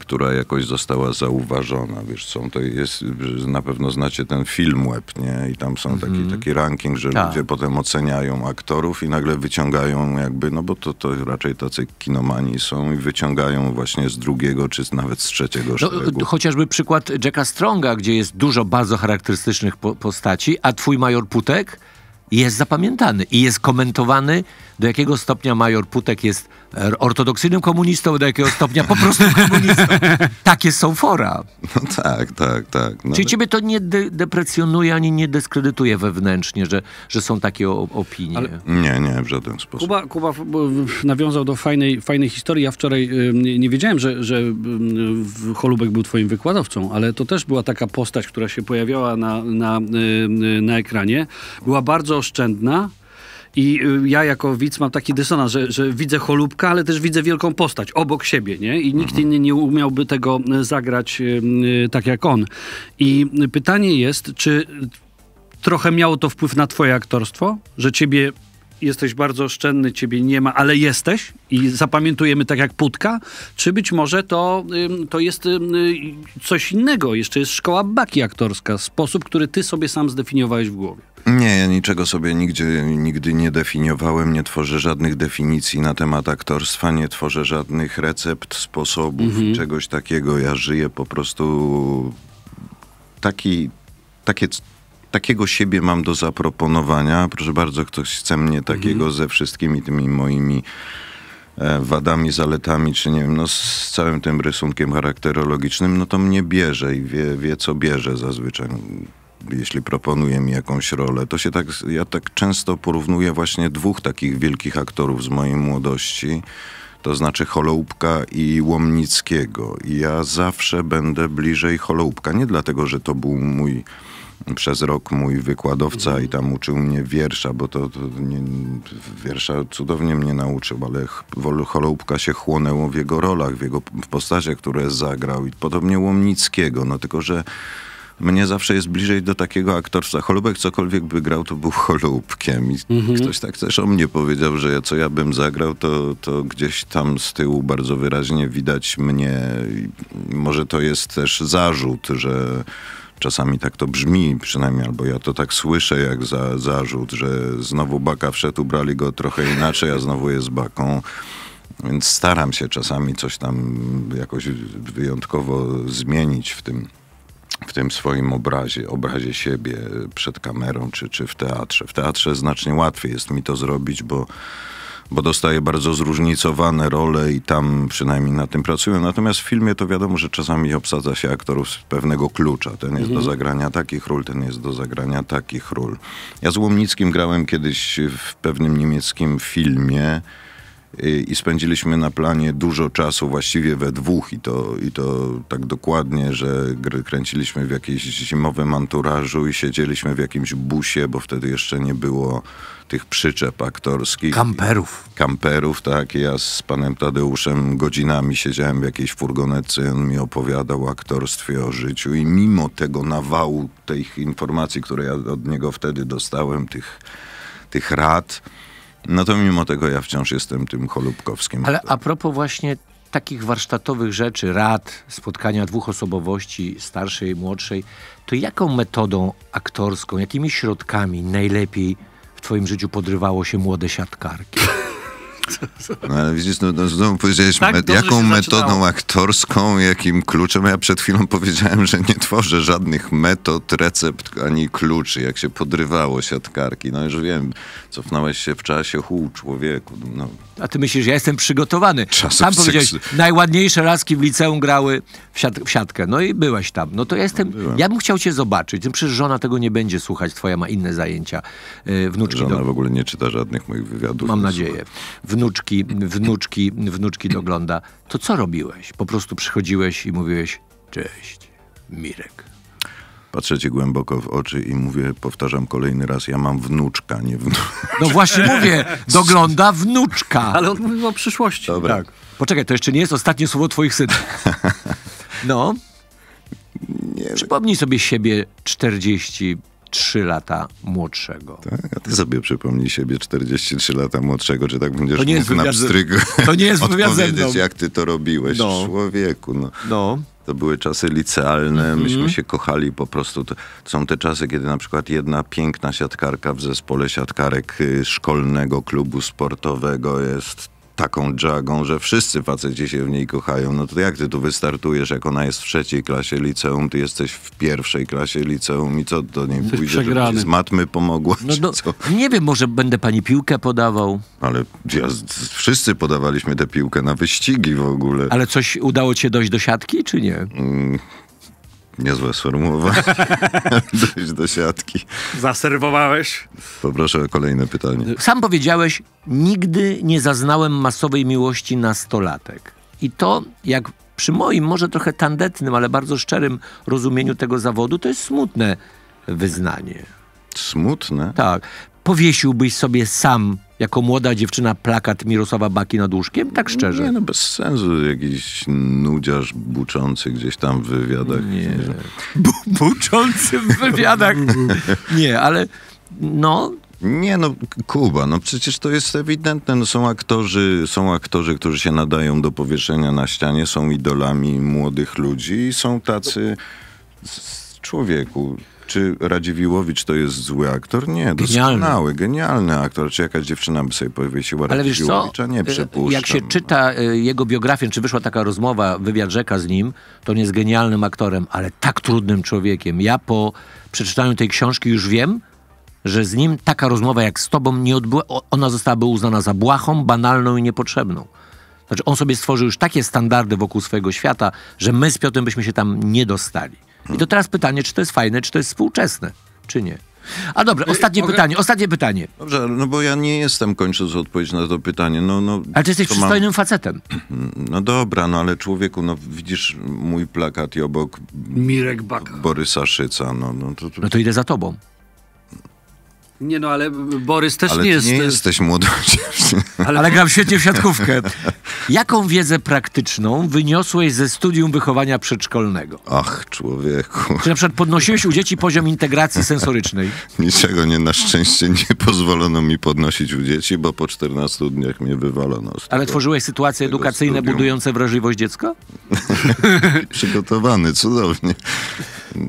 która jakoś została zauważona. Wiesz, są to jest, na pewno znacie ten film web, nie? I tam są taki, taki ranking, że Tak. ludzie potem oceniają aktorów i nagle wyciągają jakby, no bo to, to raczej tacy kinomani są i wyciągają właśnie z drugiego, czy nawet z trzeciego no szeregu. chociażby przykład Jacka Stronga, gdzie jest dużo bardzo charakterystycznych po, postaci, a twój major Putek jest zapamiętany i jest komentowany, do jakiego stopnia major Putek jest e, ortodoksyjnym komunistą, do jakiego stopnia po prostu komunistą. Takie są fora. No tak, tak, tak. No, Czyli ciebie to nie de- deprecjonuje ani nie dyskredytuje wewnętrznie, że, że są takie opinie. Ale- Nie, nie, w żaden sposób. Kuba, Kuba nawiązał do fajnej, fajnej historii. Ja wczoraj y, nie, nie wiedziałem, że, że y, Holubek był twoim wykładowcą, ale to też była taka postać, która się pojawiała na, na, y, na ekranie. Była bardzo oszczędna. I y, ja jako widz mam taki dysonans, że, że widzę Holubka, ale też widzę wielką postać obok siebie, nie? I nikt inny nie umiałby tego y, zagrać y, tak jak on. I pytanie jest, czy trochę miało to wpływ na twoje aktorstwo, że ciebie jesteś bardzo oszczędny, ciebie nie ma, ale jesteś i zapamiętujemy tak jak Putka, czy być może to, to jest coś innego, jeszcze jest szkoła baki aktorska, sposób, który ty sobie sam zdefiniowałeś w głowie. Nie, ja niczego sobie nigdzie, nigdy nie definiowałem, nie tworzę żadnych definicji na temat aktorstwa, nie tworzę żadnych recept, sposobów, czegoś takiego. Ja żyję po prostu taki, takie, takiego siebie mam do zaproponowania. Proszę bardzo, ktoś chce mnie takiego ze wszystkimi tymi moimi e, wadami, zaletami, czy nie wiem, no z całym tym rysunkiem charakterologicznym, no to mnie bierze i wie, wie co bierze zazwyczaj. Jeśli proponuje mi jakąś rolę, to się tak, ja tak często porównuję właśnie dwóch takich wielkich aktorów z mojej młodości, to znaczy Holoubka i Łomnickiego. I ja zawsze będę bliżej Holoubka. Nie dlatego, że to był mój przez rok mój wykładowca i tam uczył mnie wiersza, bo to, to nie, wiersza cudownie mnie nauczył, ale ch- wol- Holoubka się chłonęło w jego rolach, w jego w postaciach, które zagrał i podobnie Łomnickiego, no tylko, że mnie zawsze jest bliżej do takiego aktorstwa. Holubek cokolwiek by grał, to był Holubkiem. I ktoś tak też o mnie powiedział, że ja, co ja bym zagrał, to, to gdzieś tam z tyłu bardzo wyraźnie widać mnie. Może to jest też zarzut, że czasami tak to brzmi przynajmniej, albo ja to tak słyszę jak za, zarzut, że znowu Baka wszedł, ubrali go trochę inaczej, a znowu jest Baką. Więc staram się czasami coś tam jakoś wyjątkowo zmienić w tym w tym swoim obrazie, obrazie siebie przed kamerą czy, czy w teatrze. W teatrze znacznie łatwiej jest mi to zrobić, bo, bo dostaję bardzo zróżnicowane role i tam przynajmniej na tym pracuję. Natomiast w filmie to wiadomo, że czasami obsadza się aktorów z pewnego klucza. Ten jest do zagrania takich ról, ten jest do zagrania takich ról. Ja z Łomnickim grałem kiedyś w pewnym niemieckim filmie i i spędziliśmy na planie dużo czasu właściwie we dwóch i to, i to tak dokładnie, że kręciliśmy w jakimś zimowym anturażu i siedzieliśmy w jakimś busie, bo wtedy jeszcze nie było tych przyczep aktorskich. Kamperów. Kamperów, tak. Ja z panem Tadeuszem godzinami siedziałem w jakiejś furgonetce, on mi opowiadał o aktorstwie, o życiu i mimo tego nawału tych informacji, które ja od niego wtedy dostałem, tych, tych rad, No to mimo tego ja wciąż jestem tym Cholubkowskim. Ale a propos właśnie takich warsztatowych rzeczy, rad, spotkania dwóch osobowości, starszej młodszej, to jaką metodą aktorską, jakimi środkami najlepiej w twoim życiu podrywało się młode siatkarki? No ale widzisz, no, no znowu powiedziałeś, Tak jaką metodą zaczynało. aktorską, jakim kluczem. Ja przed chwilą powiedziałem, że nie tworzę żadnych metod, recept ani kluczy, jak się podrywało siatkarki. No już wiem, cofnąłeś się w czasie, hu, człowieku. No, A ty myślisz, że ja jestem przygotowany. Czasów Sam powiedziałeś, najładniejsze laski w liceum grały w, siat w siatkę. No i byłeś tam. No to ja jestem, byłem. ja bym chciał cię zobaczyć. No Przecież żona tego nie będzie słuchać, twoja ma inne zajęcia. Yy, wnuczki żona do... w ogóle nie czyta żadnych moich wywiadów. Mam nadzieję. Wnuczki, wnuczki, wnuczki dogląda. To co robiłeś? Po prostu przychodziłeś i mówiłeś, cześć, Mirek. Patrzę ci głęboko w oczy i mówię, powtarzam kolejny raz, ja mam wnuczka, nie wnuczka. No właśnie mówię, dogląda wnuczka. Ale on mówił o przyszłości. Dobra. Tak. Poczekaj, to jeszcze nie jest ostatnie słowo twoich synów. No. Przypomnij sobie siebie 43 lata młodszego. Tak? A ty sobie przypomnij siebie 43 lata młodszego, czy tak będziesz To nie mógł na wywiad ze- pstryk to nie jest wywiad ze odpowiedzieć, mną. jak ty to robiłeś, No. człowieku. No. No. To były czasy licealne, Mhm. myśmy się kochali po prostu. To to są te czasy, kiedy na przykład jedna piękna siatkarka w zespole siatkarek y, szkolnego klubu sportowego jest taką dżagą, że wszyscy faceci się w niej kochają. No to jak ty tu wystartujesz, jak ona jest w trzeciej klasie liceum, ty jesteś w pierwszej klasie liceum i co do niej pójdzie, żeby przegrany. ci z matmy pomogła, No, no, co? nie wiem, może będę pani piłkę podawał, Ale ja, wszyscy podawaliśmy tę piłkę na wyścigi w ogóle. ale coś udało ci się dojść do siatki, czy nie? Niezłe sformułowanie. Dojść do siatki. Zaserwowałeś? Poproszę o kolejne pytanie. Sam powiedziałeś, nigdy nie zaznałem masowej miłości nastolatek. I to, jak przy moim, może trochę tandetnym, ale bardzo szczerym rozumieniu tego zawodu, to jest smutne wyznanie. Smutne. Tak. Powiesiłbyś sobie sam, jako młoda dziewczyna, plakat Mirosława Baki nad łóżkiem? Tak szczerze. Nie no, bez sensu. Jakiś nudziarz buczący gdzieś tam w wywiadach. Nie. Bu- buczący w wywiadach. Nie, ale no, Nie no, Kuba, no przecież to jest ewidentne. No, są, aktorzy, są aktorzy, którzy się nadają do powieszenia na ścianie, są idolami młodych ludzi i są tacy z człowieku. Czy Radziwiłowicz to jest zły aktor? Nie, doskonały, genialny aktor. Czy jakaś dziewczyna by sobie powiesiła ale? Radziwiłowicza? Nie Y, przypuszczam. Jak się czyta y, jego biografię, czy wyszła taka rozmowa, wywiad rzeka z nim, to on jest genialnym aktorem, ale tak trudnym człowiekiem. Ja po przeczytaniu tej książki już wiem, że z nim taka rozmowa jak z tobą nie odbyła, ona zostałaby uznana za błahą, banalną i niepotrzebną. Znaczy on sobie stworzył już takie standardy wokół swojego świata, że my z Piotrem byśmy się tam nie dostali. I to teraz pytanie, czy to jest fajne, czy to jest współczesne, czy nie. A dobra, ostatnie mogę? pytanie, ostatnie pytanie. Dobrze, no bo ja nie jestem, kończąc odpowiedź na to pytanie, no... no Ale ty jesteś to mam- przystojnym facetem. No dobra, no ale człowieku, no widzisz mój plakat i obok Mirek Baka. Borysa Szyca, no, no to... to No to idę za tobą. Nie no, ale Borys też ale nie ty jest... nie jesteś młodą dziewczyną. Ale, gram świetnie w siatkówkę. Jaką wiedzę praktyczną wyniosłeś ze studium wychowania przedszkolnego? Ach, człowieku. Czy na przykład podnosiłeś u dzieci poziom integracji sensorycznej? Niczego nie na szczęście nie pozwolono mi podnosić u dzieci, bo po 14 dniach mnie wywalono. Z Ale tego. tworzyłeś sytuacje edukacyjne studium. budujące wrażliwość dziecka? Przygotowany, cudownie.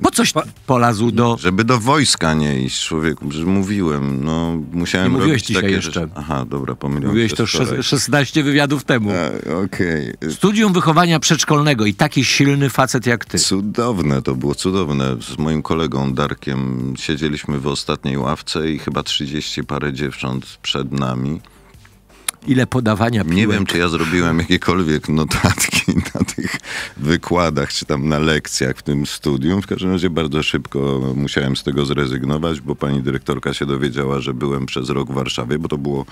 Po coś polazł do... Żeby do wojska nie iść, człowieku, że mówiłem, no musiałem Nie mówiłeś robić dzisiaj takie jeszcze. rzeczy. Aha, dobra, pomyliłem Mówiłeś to wczoraj. szes- 16 wywiadów temu. A, Okej. Studium wychowania przedszkolnego i taki silny facet jak ty. Cudowne to było, cudowne. Z moim kolegą Darkiem siedzieliśmy w ostatniej ławce i chyba 30 parę dziewcząt przed nami. Ile podawania piłek. Nie wiem, czy ja zrobiłem jakiekolwiek notatki na tych wykładach, czy tam na lekcjach w tym studium. W każdym razie bardzo szybko musiałem z tego zrezygnować, bo pani dyrektorka się dowiedziała, że byłem przez rok w Warszawie, bo to było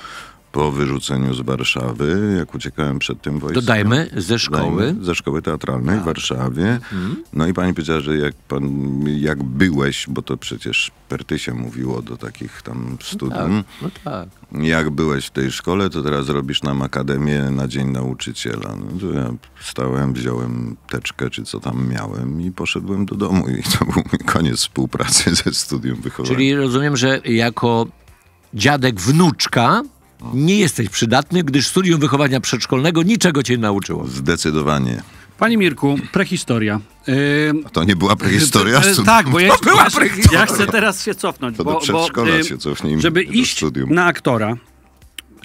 po wyrzuceniu z Warszawy, jak uciekałem przed tym wojskiem. Dodajmy, ze szkoły. Tak. Dodajmy, ze szkoły teatralnej w Warszawie. Mhm. No i pani powiedziała, że jak pan, jak byłeś, bo to przecież Perty się mówiło do takich tam studium, No tak. jak byłeś w tej szkole, to teraz robisz nam akademię na Dzień Nauczyciela. No to ja stałem, wziąłem teczkę, czy co tam miałem i poszedłem do domu. I to był mój koniec współpracy ze studium wychowania. Czyli rozumiem, że jako dziadek wnuczka Nie jesteś przydatny, gdyż studium wychowania przedszkolnego niczego cię nie nauczyło. Zdecydowanie. Panie Mirku, prehistoria. Yy, To nie była prehistoria? E, Stu- Tak, bo ja, była ja, prehistoria. ja chcę teraz się cofnąć. To do bo, przedszkola bo, e, się cofnijmy, Żeby do iść studium. na aktora,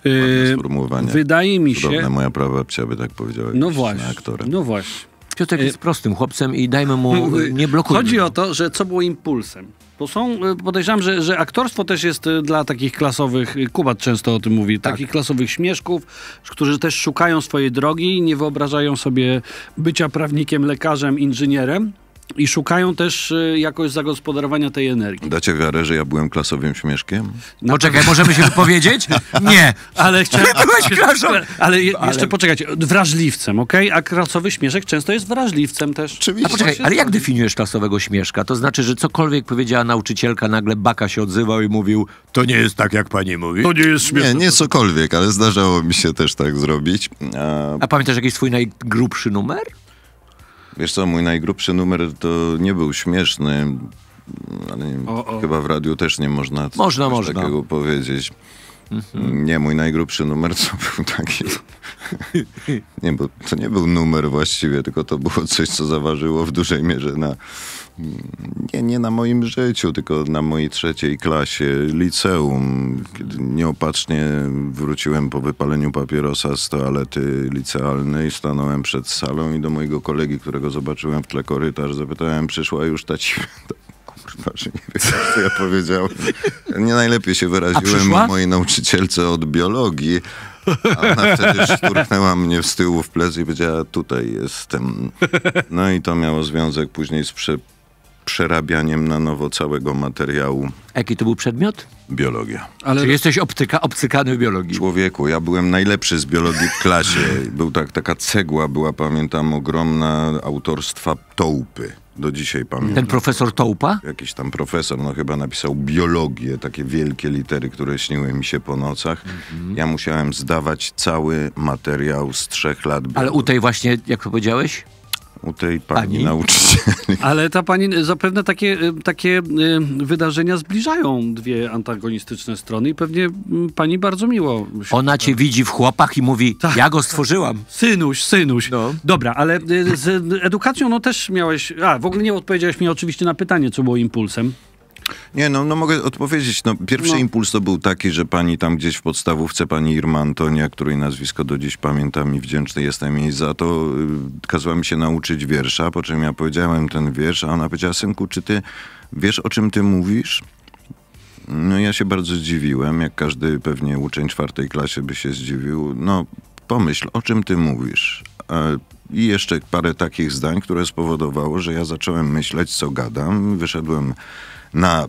yy, wydaje mi Cudowne, się... moja prababcia by tak powiedziała. No właśnie, Na aktora. no właśnie. Piotrek jest prostym chłopcem i dajmy mu, nie blokujmy. Chodzi o to, że co było impulsem. Bo są, y, podejrzewam, że, że aktorstwo też jest y, dla takich klasowych, y, Kubat często o tym mówi, Tak. takich klasowych śmieszków, którzy też szukają swojej drogi i nie wyobrażają sobie bycia prawnikiem, lekarzem, inżynierem i szukają też y, jakoś zagospodarowania tej energii. Dacie wiarę, że ja byłem klasowym śmieszkiem? Poczekaj, możemy się wypowiedzieć? Nie. Ale chciałem... Byłeś klarzem. Ale je, jeszcze poczekajcie, wrażliwcem, okej? A klasowy śmieszek często jest wrażliwcem też. Oczywiście. A poczekaj, ale jak definiujesz klasowego śmieszka? To znaczy, że cokolwiek powiedziała nauczycielka, nagle Baka się odzywał i mówił, to nie jest tak, jak pani mówi. nie jest Nie, nie cokolwiek, ale zdarzało mi się też tak zrobić. A, A pamiętasz jakiś swój najgrubszy numer? Wiesz co, mój najgrubszy numer to nie był śmieszny, ale nie, O, o. chyba w radiu też nie można, Można, można. takiego powiedzieć. Nie, mój najgrubszy numer to był taki... nie, bo to nie był numer właściwie, tylko to było coś, co zaważyło w dużej mierze na... Nie, nie na moim życiu, tylko na mojej trzeciej klasie liceum, kiedy nieopatrznie wróciłem po wypaleniu papierosa z toalety licealnej, stanąłem przed salą i do mojego kolegi, którego zobaczyłem w tle korytarz, zapytałem, przyszła już ta ci... Kurwa, że nie wiem, co ja powiedziałem. Nie najlepiej się wyraziłem o mojej nauczycielce od biologii, a ona wtedy szturchnęła mnie z tyłu w plecy i powiedziała, tutaj jestem. No i to miało związek później z prze, przerabianiem na nowo całego materiału Jaki to był przedmiot? biologia. Ale Czy jesteś obtyka, obcykany w biologii? Człowieku, ja byłem najlepszy z biologii w klasie. Był tak, taka cegła była, pamiętam, ogromna autorstwa Tołpy. Do dzisiaj pamiętam. Ten profesor Tołpa? Jakiś tam profesor, no chyba napisał biologię, takie wielkie litery, które śniły mi się po nocach. Mhm. Ja musiałem zdawać cały materiał z trzech lat. Ale u biologii. tej właśnie, jak to powiedziałeś? U tej pani, Pani? nauczycieli. Ale ta pani, y, zapewne takie, y, takie y, wydarzenia zbliżają dwie antagonistyczne strony i pewnie mm, pani bardzo miło. się- Ona cię widzi w chłopach i mówi, Tak. ja go stworzyłam. Synuś, synuś. No. Dobra, ale z edukacją no też miałeś... A, w ogóle nie odpowiedziałeś mi oczywiście na pytanie, co było impulsem. Nie, no, no mogę odpowiedzieć. No, pierwszy No. impuls to był taki, że pani tam gdzieś w podstawówce, pani Irma Antonia, której nazwisko do dziś pamiętam i wdzięczny jestem jej za to, y, kazała mi się nauczyć wiersza, po czym ja powiedziałem ten wiersz, a ona powiedziała, synku, czy ty wiesz, o czym ty mówisz? No ja się bardzo zdziwiłem, jak każdy pewnie uczeń czwartej klasie by się zdziwił. No pomyśl, o czym ty mówisz? I jeszcze parę takich zdań, które spowodowało, że ja zacząłem myśleć, co gadam. Wyszedłem na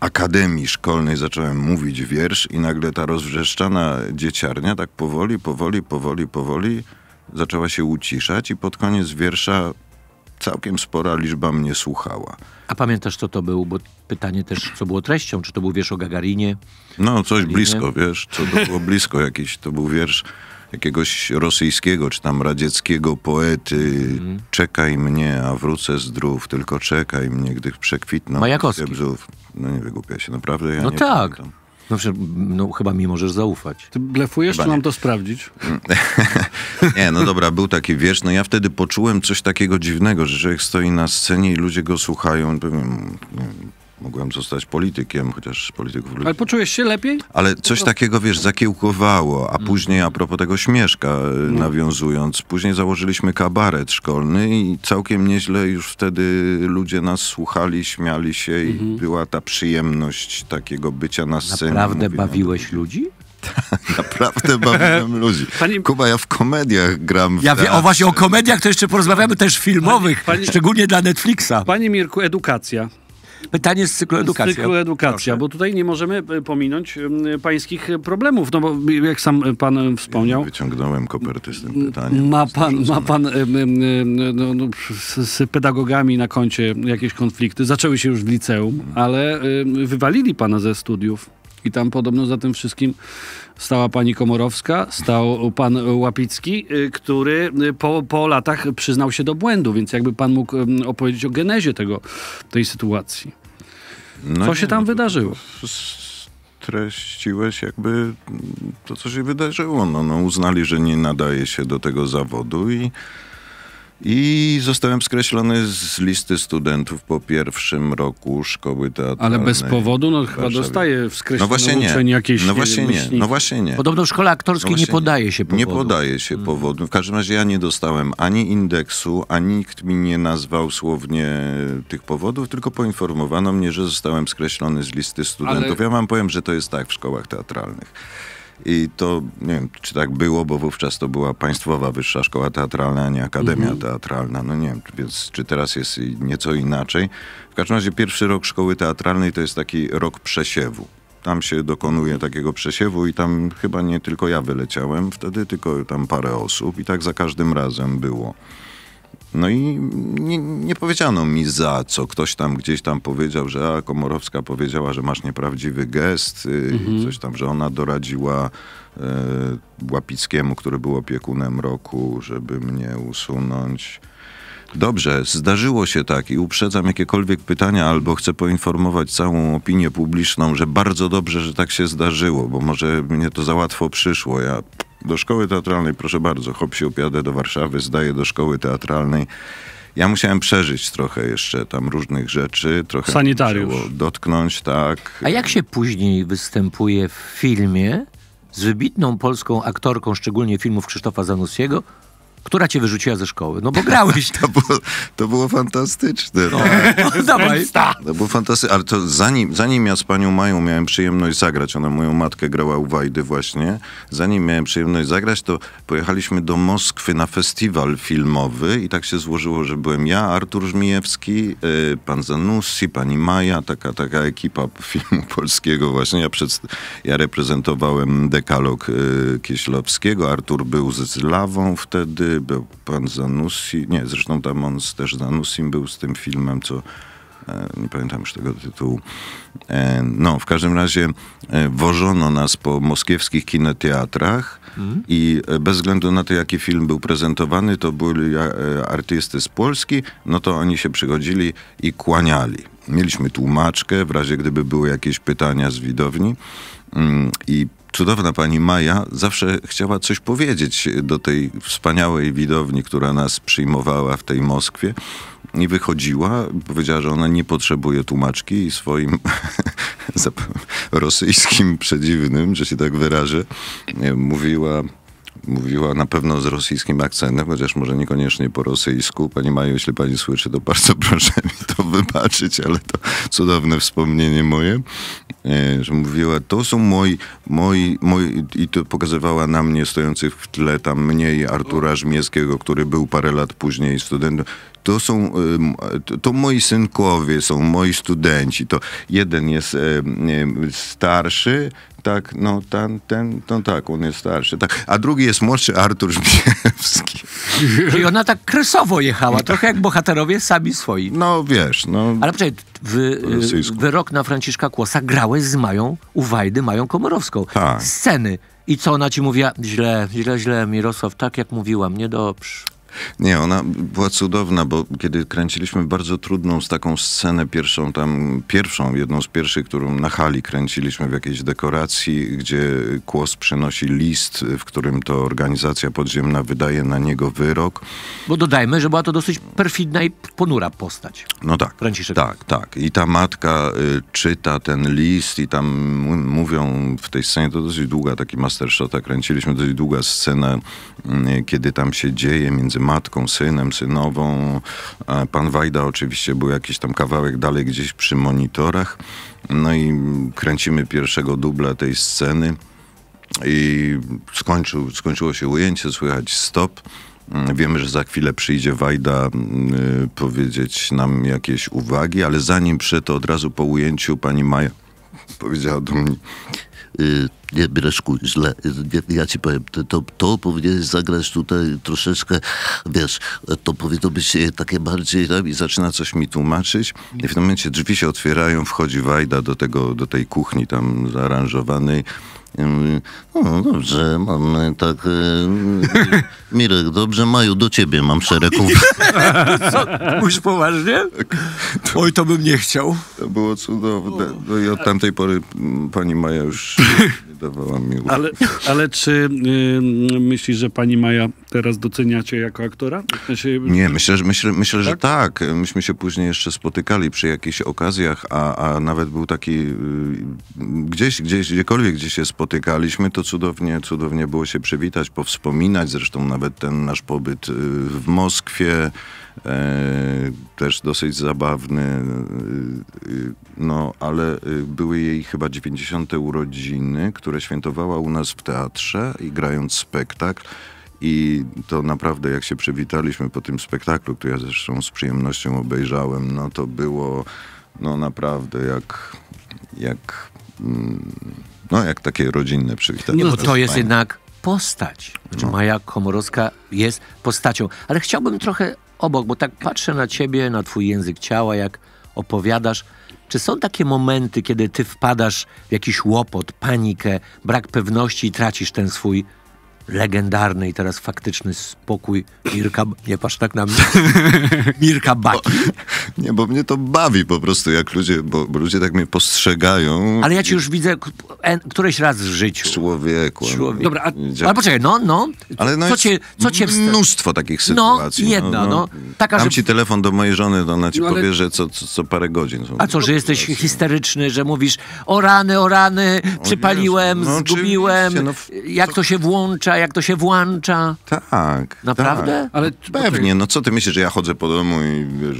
akademii szkolnej, zacząłem mówić wiersz i nagle ta rozwrzeszczana dzieciarnia tak powoli, powoli, powoli, powoli zaczęła się uciszać i pod koniec wiersza całkiem spora liczba mnie słuchała. A pamiętasz, co to był? Bo pytanie też, co było treścią? Czy to był wiersz o Gagarinie? No, coś Linie. blisko, wiesz, co to było blisko jakiś, to był wiersz jakiegoś rosyjskiego, czy tam radzieckiego poety. Czekaj mnie, a wrócę zdrów, tylko czekaj mnie, gdy przekwitną. Majakowski. listy bzów. No nie wygłupia się, naprawdę ja No nie tak. pamiętam. No, no chyba mi możesz zaufać. Ty blefujesz, Chyba czy mam nie. to sprawdzić? Nie, no dobra, był taki wiersz, no ja wtedy poczułem coś takiego dziwnego, że człowiek stoi na scenie i ludzie go słuchają. Powiem, mogłem zostać politykiem, chociaż polityków lubię. Ale poczułeś się lepiej? Ale coś takiego, wiesz, zakiełkowało, a później a propos tego Śmieszka e, nawiązując, później założyliśmy kabaret szkolny i całkiem nieźle już wtedy ludzie nas słuchali, śmiali się i była ta przyjemność takiego bycia na scenie. Naprawdę mówienia bawiłeś do ludzi? ludzi. Naprawdę bawiłem ludzi. Pani- Kuba, ja w komediach gram w Ja wiem, o właśnie o komediach to jeszcze porozmawiamy też filmowych, Pani- pani- szczególnie dla Netflixa. Panie Mirku, edukacja. Pytanie z cyklu edukacja. Z cyklu edukacja, bo tutaj nie możemy e, pominąć pańskich e, problemów, no bo jak sam e, pan wspomniał, Wyciągnąłem koperty z tym pytaniem. ma pan, ma pan no, no, z, pedagogami na koncie jakieś konflikty. Zaczęły się już w liceum, ale e, wywalili pana ze studiów. I tam podobno za tym wszystkim stała pani Komorowska, stał pan Łapicki, y, który y, po, po latach przyznał się do błędu, więc jakby pan mógł opowiedzieć o genezie tego, tej sytuacji. No Co się tam to- wydarzyło? to Streściłeś jakby to, co się wydarzyło. No, no, uznali, że nie nadaje się do tego zawodu i i zostałem skreślony z listy studentów po pierwszym roku szkoły teatralnej. Ale bez powodu, no chyba dostaje w skreślonym No właśnie nie. jakieś No właśnie nie. myśli. No właśnie nie. Podobno w szkole aktorskiej No nie podaje się powodu. Nie podaje się powodu. W każdym razie ja nie dostałem ani indeksu, ani nikt mi nie nazwał słownie tych powodów, tylko poinformowano mnie, że zostałem skreślony z listy studentów. Ale- Ja wam powiem, że to jest tak w szkołach teatralnych. I to nie wiem, czy tak było, bo wówczas to była Państwowa Wyższa Szkoła Teatralna, a nie Akademia Mhm. Teatralna. No nie wiem, więc czy teraz jest nieco inaczej. W każdym razie pierwszy rok szkoły teatralnej to jest taki rok przesiewu. Tam się dokonuje takiego przesiewu i tam chyba nie tylko ja wyleciałem wtedy, tylko tam parę osób i tak za każdym razem było. No i nie, nie powiedziano mi za co. Ktoś tam gdzieś tam powiedział, że a, Komorowska powiedziała, że masz nieprawdziwy gest. y, i Coś tam, że ona doradziła e, Łapickiemu, który był opiekunem roku, żeby mnie usunąć. Dobrze, zdarzyło się tak i uprzedzam jakiekolwiek pytania, albo chcę poinformować całą opinię publiczną, że bardzo dobrze, że tak się zdarzyło, bo może mnie to za łatwo przyszło. Ja do szkoły teatralnej, proszę bardzo, hop się jadę do Warszawy, zdaję do szkoły teatralnej. Ja musiałem przeżyć trochę jeszcze tam różnych rzeczy, trochę Sanitariusz. dotknąć, tak. A jak się później występuje w filmie z wybitną polską aktorką, szczególnie filmów Krzysztofa Zanussiego, która cię wyrzuciła ze szkoły? No bo grałeś. To było, to było fantastyczne. No, dawaj. To było fantastyczne, ale to zanim, zanim ja z panią Mają miałem przyjemność zagrać, ona moją matkę grała u Wajdy właśnie, zanim miałem przyjemność zagrać, to pojechaliśmy do Moskwy na festiwal filmowy i tak się złożyło, że byłem ja, Artur Żmijewski, y, pan Zanussi, pani Maja, taka, taka ekipa filmu polskiego właśnie. Ja, przedst- ja reprezentowałem dekalog y, Kieślowskiego, Artur był z, z Lawą wtedy, był pan Zanussi, nie, zresztą tam on z, też Zanussim był z tym filmem, co e, nie pamiętam już tego tytułu. E, No, w każdym razie e, wożono nas po moskiewskich kineteatrach i e, bez względu na to, jaki film był prezentowany, to byli artysty z Polski, no to oni się przychodzili i kłaniali. Mieliśmy tłumaczkę, w razie gdyby były jakieś pytania z widowni Mm, i cudowna pani Maja zawsze chciała coś powiedzieć do tej wspaniałej widowni, która nas przyjmowała w tej Moskwie. I wychodziła, powiedziała, że ona nie potrzebuje tłumaczki i swoim rosyjskim przedziwnym, że się tak wyrażę, mówiła, mówiła na pewno z rosyjskim akcentem, chociaż może niekoniecznie po rosyjsku. Pani Maju, jeśli pani słyszy, to bardzo proszę mi to wybaczyć, ale to cudowne wspomnienie moje, e, że mówiła, to są moi, moi, moi i to pokazywała na mnie stojących w tle tam mnie i Artura Żmieskiego, który był parę lat później studentem. To są, to, moi synkowie, są moi studenci. To jeden jest starszy, tak, no ten, ten, no tak, on jest starszy, tak. A drugi jest młodszy, Artur Żmijewski. Czyli ona tak kresowo jechała, trochę jak bohaterowie sami swoi. No wiesz, no. Ale przecież w, rosyjsku. wyrok na Franciszka Kłosa grałeś z Mają u Wajdy, Mają Komorowską. Tak. Sceny. I co ona ci mówiła? Źle, źle, źle, Mirosław, tak jak mówiłam, niedobrze. Nie, ona była cudowna, bo kiedy kręciliśmy bardzo trudną z taką scenę, pierwszą tam, pierwszą, jedną z pierwszych, którą na hali kręciliśmy w jakiejś dekoracji, gdzie Kłos przynosi list, w którym to organizacja podziemna wydaje na niego wyrok. Bo dodajmy, że była to dosyć perfidna i ponura postać. No tak. Franciszek. Tak, tak. I ta matka y, czyta ten list i tam mówią w tej scenie, to dosyć długa, taki mastershota kręciliśmy, dosyć długa scena, y, kiedy tam się dzieje między matką, synem, synową. Pan Wajda oczywiście był jakiś tam kawałek dalej gdzieś przy monitorach. No i kręcimy pierwszego dubla tej sceny. I skończył, skończyło się ujęcie, słychać stop. Mm, Wiemy, że za chwilę przyjdzie Wajda y, powiedzieć nam jakieś uwagi, ale zanim przyszedł, to od razu po ujęciu pani Maja powiedziała do mnie, Nie, Mireszku, źle. Nie, ja ci powiem, to, to, powinieneś zagrać tutaj troszeczkę, wiesz, to powinno być e, takie bardziej... i tak, zaczyna coś mi tłumaczyć i w tym momencie drzwi się otwierają, wchodzi Wajda do, tego, do tej kuchni tam zaaranżowanej. No dobrze, mam e, tak... E, Mirek, dobrze, Maju, do ciebie mam szeregów. Mówisz poważnie? Oj, to bym nie chciał. To było cudowne. No i od tamtej pory pani Maja już dawała mi. Ale, ale czy y, myślisz, że pani Maja teraz doceniacie jako aktora? W sensie- Nie, myślę, że, myślę, myślę, że tak. Myśmy się później jeszcze spotykali przy jakichś okazjach, a, a nawet był taki y, gdzieś, gdzieś, gdziekolwiek, gdzie się spotykaliśmy, to cudownie, cudownie było się przywitać, powspominać. Zresztą nawet ten nasz pobyt y, w Moskwie też dosyć zabawny. y, y, No, ale były jej chyba 90. urodziny, które świętowała u nas w teatrze i grając spektakl. I to naprawdę, jak się przywitaliśmy po tym spektaklu, który ja zresztą z przyjemnością obejrzałem, no to było no naprawdę jak, jak, mm, no jak takie rodzinne przywitanie. Nie, bo to jest fajne. jednak postać. Znaczy Maja Komorowska jest postacią. Ale chciałbym trochę obok, bo tak patrzę na ciebie, na twój język ciała, jak opowiadasz. Czy są takie momenty, kiedy ty wpadasz w jakiś łopot, panikę, brak pewności i tracisz ten swój legendarny i teraz faktyczny spokój Mirka... Nie patrz tak na mnie. Mirka Baki. Nie, bo mnie to bawi po prostu, jak ludzie, bo, bo ludzie tak mnie postrzegają. Ale ja ci już widzę en- któryś raz w życiu. Człowieku. Człowiek. Dobra, a- Ale poczekaj, no, no. Ale no co cię, co cię mnóstwo takich No, sytuacji. jedna, no. Taka, Dam że- ci telefon do mojej żony, to ona ci No, ale- powie, że co, co, co parę godzin są. A co, że jesteś histeryczny, że mówisz o rany, o rany, przypaliłem, no zgubiłem, no w- jak to się włącza, jak to się włącza. Tak. Naprawdę? Tak. Ale Pewnie, no co ty myślisz, że ja chodzę po domu i wiesz,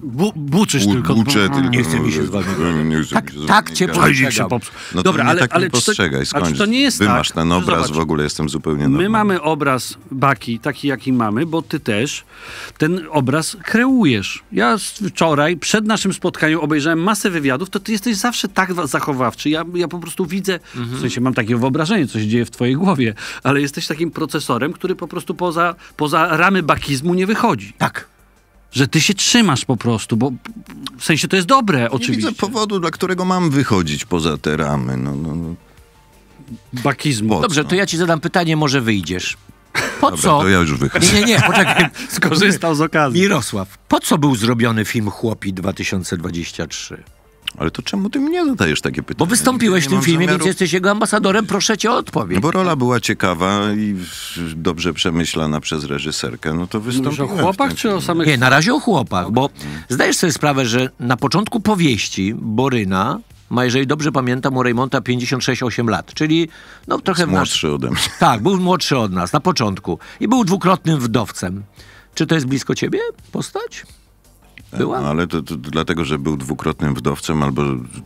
Bu, buczysz bu- tylko. buczę tylko. Nie mi się no, z wami no, nie chce Tak- mi się z tak wami cię. Oj, niech się Postrzegam. No Dobra, ale, tak ale nie postrzegaj, skończ. to nie jest Wymasz tak? ten że obraz zobacz, w ogóle, jestem zupełnie My normalny. mamy obraz Baki, taki jaki mamy, bo ty też ten obraz kreujesz. Ja wczoraj, przed naszym spotkaniem, obejrzałem masę wywiadów, to ty jesteś zawsze tak wa- zachowawczy. Ja, ja po prostu widzę, w sensie mam takie wyobrażenie, co się dzieje w twojej głowie, ale jesteś takim procesorem, który po prostu poza, poza ramy bakizmu nie wychodzi. Tak. Że ty się trzymasz po prostu, bo w sensie to jest dobre, Nie oczywiście. widzę powodu, dla którego mam wychodzić poza te ramy. No, no, no. Bakizmu. Dobrze, to ja ci zadam pytanie, może wyjdziesz. Po Dobra, co? to ja już wychodzę. Nie, nie, nie, poczekaj. Skorzystał z okazji. Mirosław, po co był zrobiony film Chłopi 2023? Ale to czemu ty mnie zadajesz takie pytania? Bo wystąpiłeś w tym filmie, zamiaru- więc jesteś jego ambasadorem, proszę cię o odpowiedź. No bo rola była ciekawa i dobrze przemyślana przez reżyserkę, no to Mówisz o chłopach czy o samych... Nie, na razie o chłopach, bo zdajesz sobie sprawę, że na początku powieści Boryna ma, jeżeli dobrze pamiętam, u Rejmonta 56-8 lat, czyli no trochę nasz... Młodszy ode mnie. Tak, był młodszy od nas na początku i był dwukrotnym wdowcem. Czy to jest blisko ciebie postać? Była? No, ale to, to dlatego, że był dwukrotnym wdowcem, albo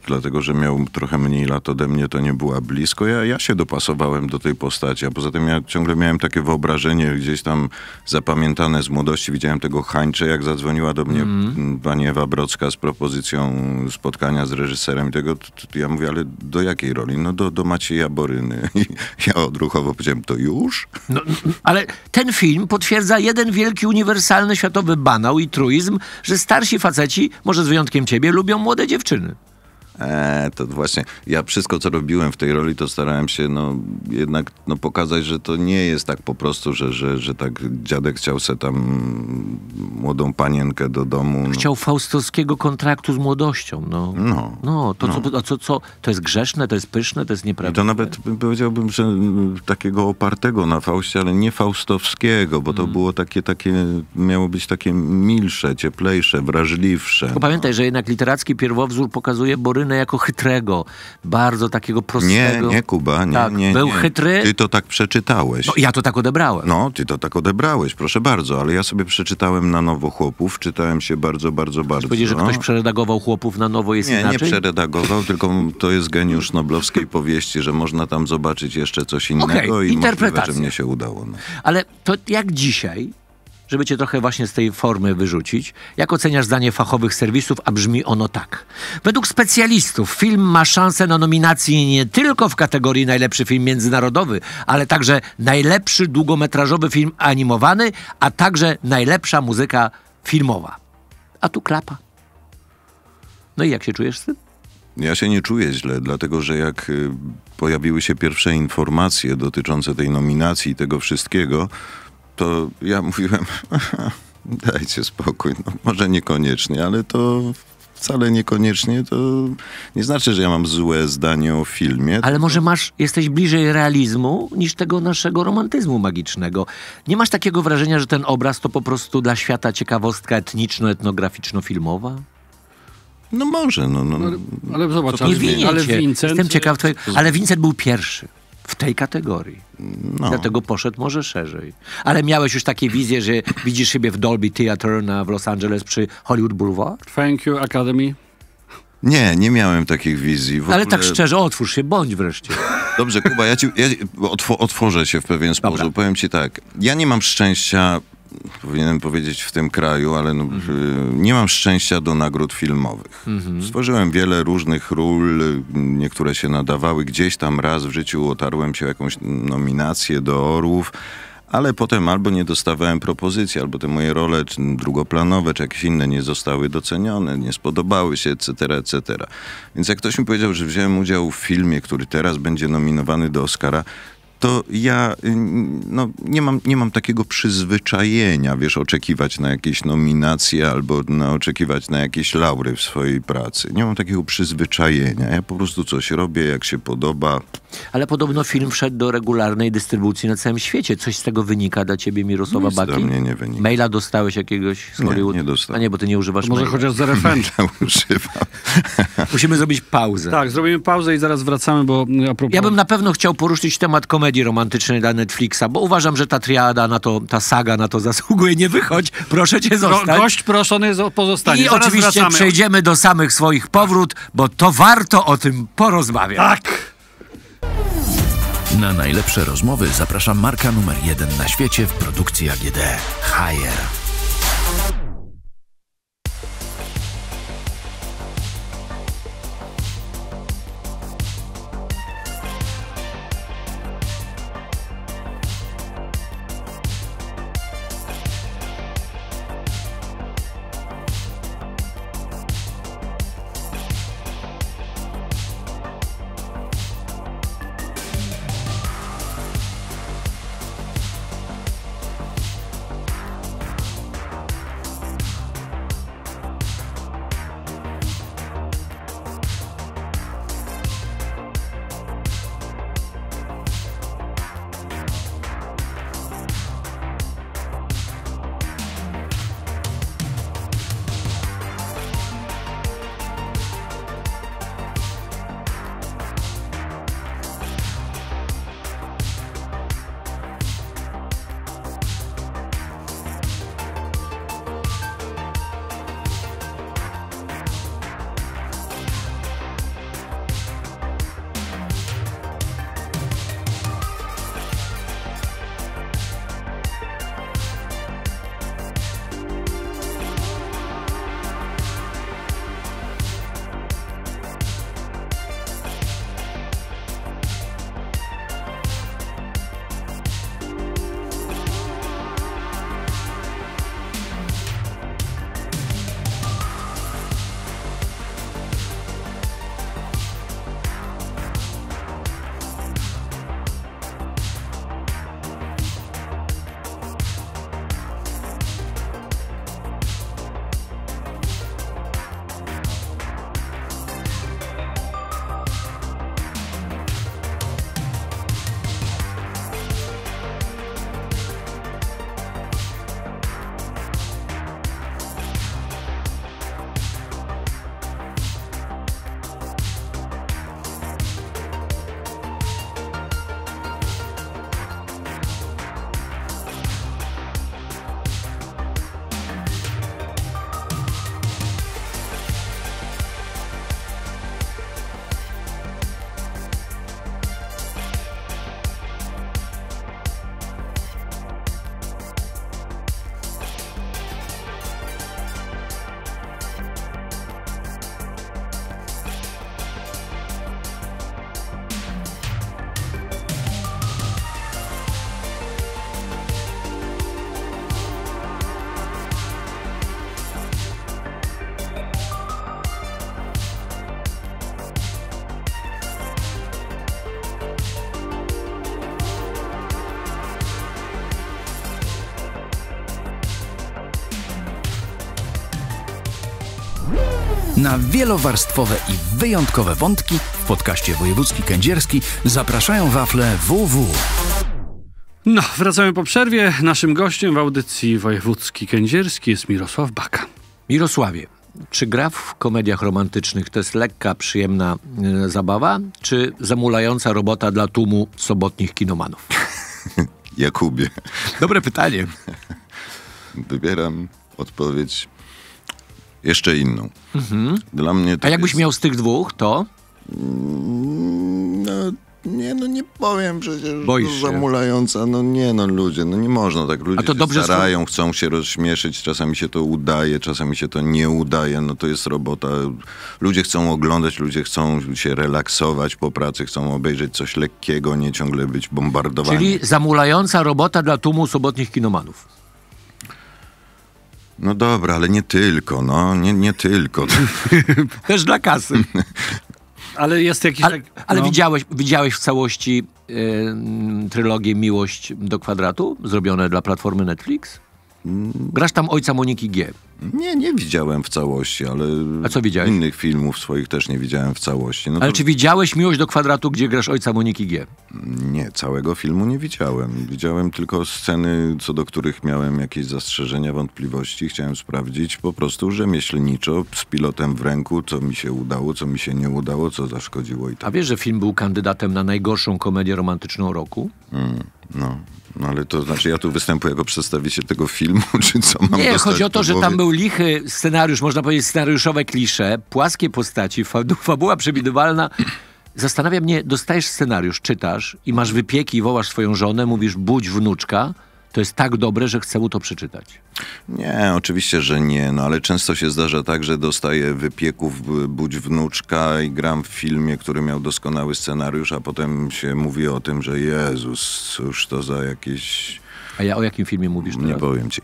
dlatego, że miał trochę mniej lat ode mnie, to nie była blisko. Ja, ja się dopasowałem do tej postaci, a poza tym ja ciągle miałem takie wyobrażenie gdzieś tam zapamiętane z młodości. Widziałem tego Hańcze, jak zadzwoniła do mnie mm. pani Ewa Brocka z propozycją spotkania z reżyserem i tego. To, to ja mówię, ale do jakiej roli? No do, do Macieja Boryny. I ja odruchowo powiedziałem, to już? No, ale ten film potwierdza jeden wielki, uniwersalny, światowy banał i truizm, że starsi faceci, może z wyjątkiem ciebie, lubią młode dziewczyny. E, to właśnie, ja wszystko, co robiłem w tej roli, to starałem się no, jednak no, pokazać, że to nie jest tak po prostu, że, że, że tak dziadek chciał se tam młodą panienkę do domu. No. Chciał faustowskiego kontraktu z młodością. No, No, no to no. Co, a co, co, to jest grzeszne, to jest pyszne, to jest I nieprawdziwe. to nawet bym powiedziałbym, że mm, takiego opartego na Faustie, ale nie faustowskiego, bo to było takie, takie, miało być takie milsze, cieplejsze, wrażliwsze. Tylko pamiętaj, że jednak literacki pierwowzór pokazuje Jako chytrego, bardzo takiego Nie, prostego. nie, Kuba, nie, Tak, nie. był nie. chytry. Ty to tak przeczytałeś. No, ja to tak odebrałem. No, ty to tak odebrałeś, proszę bardzo, ale ja sobie przeczytałem na nowo chłopów, czytałem się bardzo, bardzo, bardzo. Powiedzieć, że ktoś przeredagował chłopów na nowo jest Nie, nie inaczej? przeredagował, tylko to jest geniusz noblowskiej powieści, że można tam zobaczyć jeszcze coś innego Okej, i możliwe, interpretacja. że mnie się udało. No. Ale to jak dzisiaj, żeby cię trochę właśnie z tej formy wyrzucić, jak oceniasz zdanie fachowych serwisów, a brzmi ono tak. Według specjalistów film ma szansę na nominację nie tylko w kategorii najlepszy film międzynarodowy, ale także najlepszy długometrażowy film animowany, a także najlepsza muzyka filmowa. A tu klapa. No i jak się czujesz z tym? Ja się nie czuję źle, dlatego że jak y, pojawiły się pierwsze informacje dotyczące tej nominacji i tego wszystkiego, to ja mówiłem, dajcie spokój, no, może niekoniecznie, ale to wcale niekoniecznie to nie znaczy, że ja mam złe zdanie o filmie. Ale może masz, jesteś bliżej realizmu niż tego naszego romantyzmu magicznego. Nie masz takiego wrażenia, że ten obraz to po prostu dla świata ciekawostka etniczno-etnograficzno-filmowa? No może, no. no. Ale zobacz, ale, winię ale cię. Vincent... Jestem ciekaw twojego... Ale Vincent był pierwszy w tej kategorii. No. Dlatego poszedł może szerzej. Ale miałeś już takie wizje, że widzisz siebie w Dolby Theatre na, w Los Angeles przy Hollywood Boulevard? Thank you, Academy. Nie, nie miałem takich wizji. W Ale ogóle... tak szczerze, otwórz się, bądź wreszcie. Dobrze, Kuba, ja, ci, ja otw otworzę się w pewien sposób. Dobra. Powiem ci tak, ja nie mam szczęścia, powinienem powiedzieć w tym kraju, ale no, Mhm. nie mam szczęścia do nagród filmowych. Stworzyłem wiele różnych ról, niektóre się nadawały. Gdzieś tam raz w życiu otarłem się o jakąś nominację do Orłów. Ale potem albo nie dostawałem propozycji, albo te moje role czy drugoplanowe, czy jakieś inne nie zostały docenione, nie spodobały się, etc., etc. Więc jak ktoś mi powiedział, że wziąłem udział w filmie, który teraz będzie nominowany do Oscara, to ja y, no, nie, mam, nie mam takiego przyzwyczajenia, wiesz, oczekiwać na jakieś nominacje albo na, oczekiwać na jakieś laury w swojej pracy. Nie mam takiego przyzwyczajenia. Ja po prostu coś robię, jak się podoba. Ale podobno film wszedł do regularnej dystrybucji na całym świecie. Coś z tego wynika dla ciebie, Mirosława Nic dla Baki? mnie nie wynika. Maila dostałeś jakiegoś z Nie, Hollywood? nie dostałem. A nie, bo ty nie używasz Może maila. chociaż z RFN. Używam. Musimy zrobić pauzę. tak, zrobimy pauzę i zaraz wracamy, bo a propos... Ja bym na pewno chciał poruszyć temat komedii romantycznej dla Netflixa, bo uważam, że ta triada na to, ta saga na to zasługuje. Nie wychodź, proszę cię zostać. gość proszony zo- pozostanie. I Zaraz oczywiście wracamy. przejdziemy do samych swoich powrót, bo to warto o tym porozmawiać. Tak! Na najlepsze rozmowy zapraszam marka numer jeden na świecie w produkcji AGD. Haier. Na wielowarstwowe i wyjątkowe wątki w podcaście Wojewódzki Kędzierski zapraszają wafle WW. No, wracamy po przerwie. Naszym gościem w audycji Wojewódzki Kędzierski jest Mirosław Baka. Mirosławie, czy gra w komediach romantycznych to jest lekka, przyjemna e, zabawa, czy zamulająca robota dla tłumu sobotnich kinomanów? Jakubie, Dobre pytanie. wybieram odpowiedź jeszcze inną. Dla mnie to Mhm. A jakbyś jest... miał z tych dwóch, to No, nie, no nie powiem przecież. Boisz się. zamulająca. No nie, no ludzie, no nie można tak. Ludzie A to się dobrze starają, chcą się rozśmieszyć, czasami się to udaje, czasami się to nie udaje. No to jest robota. Ludzie chcą oglądać, ludzie chcą się relaksować po pracy, chcą obejrzeć coś lekkiego, nie ciągle być bombardowani. czyli zamulająca robota dla tłumu sobotnich kinomanów. No dobra, ale nie tylko, no, nie, nie tylko. Też dla kasy. Ale jest jakiś Ale, tak... ale no. widziałeś, widziałeś w całości mm, trylogię Miłość do kwadratu, zrobione dla platformy Netflix? Grasz tam ojca Moniki G. Nie, nie widziałem w całości, ale A co widziałeś? innych filmów swoich też nie widziałem w całości. No Ale to czy widziałeś Miłość do kwadratu, gdzie grasz ojca Moniki G? Nie, całego filmu nie widziałem. Widziałem tylko sceny, co do których miałem jakieś zastrzeżenia, wątpliwości. Chciałem sprawdzić po prostu rzemieślniczo, z pilotem w ręku, co mi się udało, co mi się nie udało, co zaszkodziło i A tak. wiesz, że film był kandydatem na najgorszą komedię romantyczną roku? No, no ale to znaczy ja tu występuję jako przedstawiciel tego filmu, czy co mam Nie, chodzi o to, że tam był lichy scenariusz, można powiedzieć scenariuszowe klisze, płaskie postaci, fa- fabuła przewidywalna. Zastanawia mnie, dostajesz scenariusz, czytasz i masz wypieki i wołasz swoją żonę, mówisz budź wnuczka, to jest tak dobre, że chcę mu to przeczytać. Nie, oczywiście, że nie, no ale często się zdarza tak, że dostaję wypieków Budź Wnuczka i gram w filmie, który miał doskonały scenariusz, a potem się mówi o tym, że Jezus, cóż to za jakieś... A ja o jakim filmie mówisz Nie teraz? powiem ci.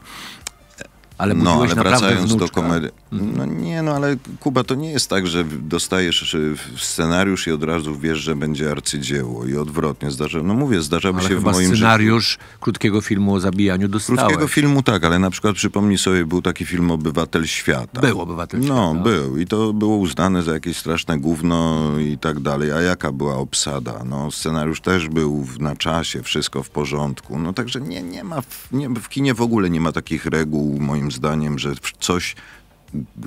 Ale No, ale wracając do wnuczka. Mhm. komedii. No nie, no ale Kuba, to nie jest tak, że dostajesz scenariusz i od razu wiesz, że będzie arcydzieło i odwrotnie. Zdarza, no mówię, zdarzały Ale się w moim życiu. scenariusz krótkiego filmu o zabijaniu dostałeś. Krótkiego filmu tak, ale na przykład przypomnij sobie, był taki film Obywatel Świata. Był Obywatel No, Świata. był. I to było uznane za jakieś straszne gówno i tak dalej. A jaka była obsada? No, scenariusz też był na czasie, wszystko w porządku. No także nie, nie ma, w, nie, w kinie w ogóle nie ma takich reguł, moim zdaniem, że coś,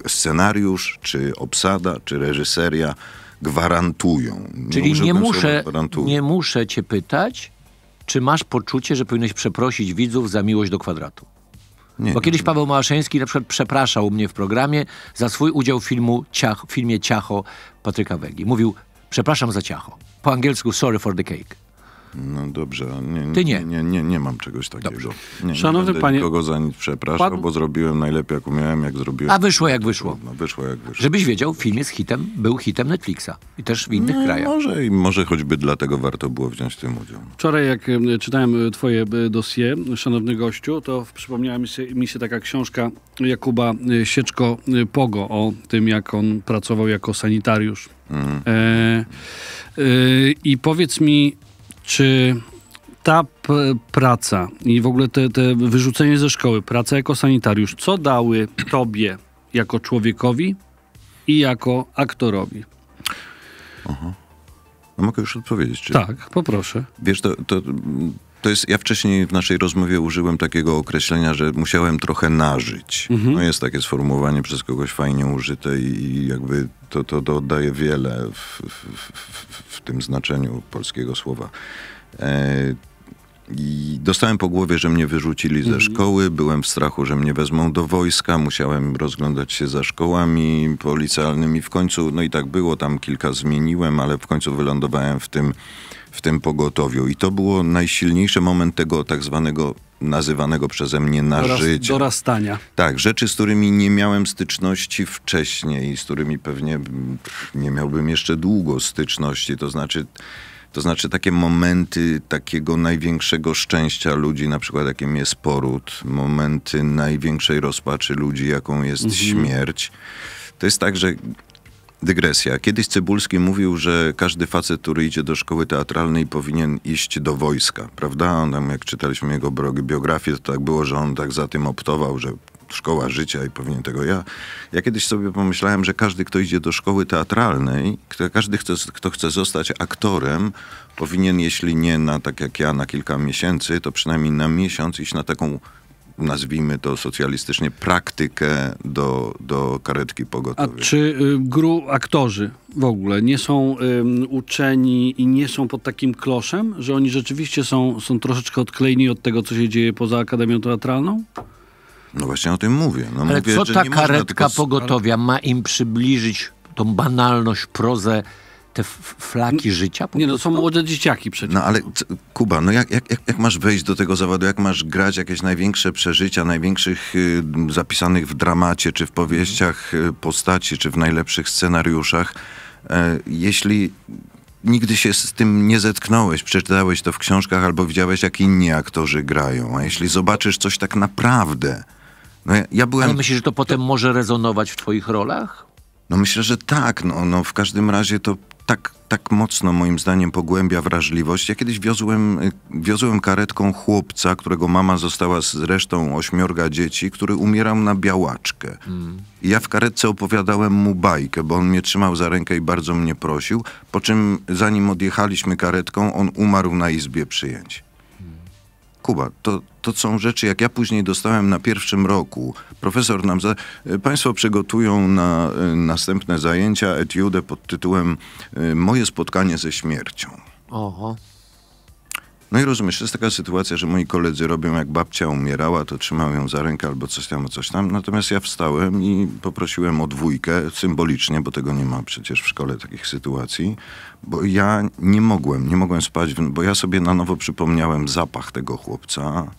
scenariusz, czy obsada, czy reżyseria gwarantują. Czyli nie słowa muszę, nie muszę cię pytać, czy masz poczucie, że powinieneś przeprosić widzów za miłość do kwadratu. Nie, Bo kiedyś Paweł Małaszeński na przykład przepraszał mnie w programie za swój udział w filmu Ciach, w filmie Ciacho Patryka Wegi. Mówił, przepraszam za ciacho. Po angielsku sorry for the cake. No dobrze, a nie, Ty nie. Nie, nie, nie mam czegoś takiego. Nie, Szanowny nie panie- nikogo za nic przepraszał, Padł- bo zrobiłem najlepiej jak umiałem, jak zrobiłem. A wyszło jak wyszło. No wyszło jak wyszło. Żebyś wiedział, film jest hitem, był hitem Netflixa. I też w innych no, krajach. może i może choćby dlatego warto było wziąć w tym udział. Wczoraj, jak e, czytałem e, twoje e, dosie, szanowny gościu, to przypomniała mi się, mi się taka książka Jakuba e, Sieczko-Pogo o tym, jak on pracował jako sanitariusz. E, e, I powiedz mi, czy ta praca i w ogóle te, te wyrzucenie ze szkoły, praca jako sanitariusz, co dały tobie jako człowiekowi i jako aktorowi? No mogę już odpowiedzieć. Czy... Tak, poproszę. Wiesz, to, to, to jest, ja wcześniej w naszej rozmowie użyłem takiego określenia, że musiałem trochę nażyć. No jest takie sformułowanie przez kogoś fajnie użyte i, jakby to, to, to oddaje wiele w, w, w, w tym znaczeniu polskiego słowa. E, i dostałem po głowie, że mnie wyrzucili ze szkoły, byłem w strachu, że mnie wezmą do wojska, musiałem rozglądać się za szkołami policjalnymi. W końcu, no i tak było, tam kilka zmieniłem, ale w końcu wylądowałem w tym, w tym pogotowiu. I to było najsilniejszy moment tego tak zwanego, nazywanego przeze mnie Doras, nażycia. dorastania. Tak, rzeczy, z którymi nie miałem styczności wcześniej, z którymi pewnie nie miałbym jeszcze długo styczności. To znaczy, to znaczy takie momenty takiego największego szczęścia ludzi, na przykład jakim jest poród, momenty największej rozpaczy ludzi, jaką jest śmierć. To jest tak, że Dygresja. Kiedyś Cybulski mówił, że każdy facet, który idzie do szkoły teatralnej powinien iść do wojska, prawda? On tam, jak czytaliśmy jego biografię, to tak było, że on tak za tym optował, że szkoła życia i powinien tego. Ja, ja kiedyś sobie pomyślałem, że każdy, kto idzie do szkoły teatralnej, kto, każdy, kto, kto chce zostać aktorem, powinien, jeśli nie na, tak jak ja, na kilka miesięcy, to przynajmniej na miesiąc iść na taką nazwijmy to socjalistycznie, praktykę do, do karetki A pogotowej. czy y, gru aktorzy w ogóle nie są ym, uczeni i nie są pod takim kloszem, że oni rzeczywiście są, są troszeczkę odklejeni od tego, co się dzieje poza Akademią Teatralną? No właśnie o tym mówię. No Ale mówię, co że ta karetka tylko... pogotowia ma im przybliżyć tą banalność, prozę, te flaki życia? Nie no, są młode dzieciaki przecież. No ale Kuba, no jak, jak, jak, jak masz wejść do tego zawodu, jak masz grać jakieś największe przeżycia, największych y, zapisanych w dramacie, czy w powieściach y, postaci, czy w najlepszych scenariuszach, e, jeśli nigdy się z tym nie zetknąłeś, przeczytałeś to w książkach albo widziałeś, jak inni aktorzy grają, a jeśli zobaczysz coś tak naprawdę... No ja, ja byłem... Ale myślisz, że to potem może rezonować w twoich rolach? No myślę, że tak. No, no w każdym razie to tak, tak mocno moim zdaniem pogłębia wrażliwość. Ja kiedyś wiozłem, y, wiozłem karetką chłopca, którego mama została z resztą ośmiorga dzieci, który umierał na białaczkę. I ja w karetce opowiadałem mu bajkę, bo on mnie trzymał za rękę i bardzo mnie prosił. Po czym zanim odjechaliśmy karetką, on umarł na izbie przyjęć. Kuba, to, to są rzeczy, jak ja później dostałem na pierwszym roku. Profesor nam, za, e, państwo przygotują na e, następne zajęcia etiudę pod tytułem e, Moje spotkanie ze śmiercią. Oho. No i rozumiesz, to jest taka sytuacja, że moi koledzy robią, jak babcia umierała, to trzymał ją za rękę albo coś tam, coś tam. Natomiast ja wstałem i poprosiłem o dwójkę, symbolicznie, bo tego nie ma przecież w szkole takich sytuacji, bo ja nie mogłem, nie mogłem spać, bo ja sobie na nowo przypomniałem zapach tego chłopca.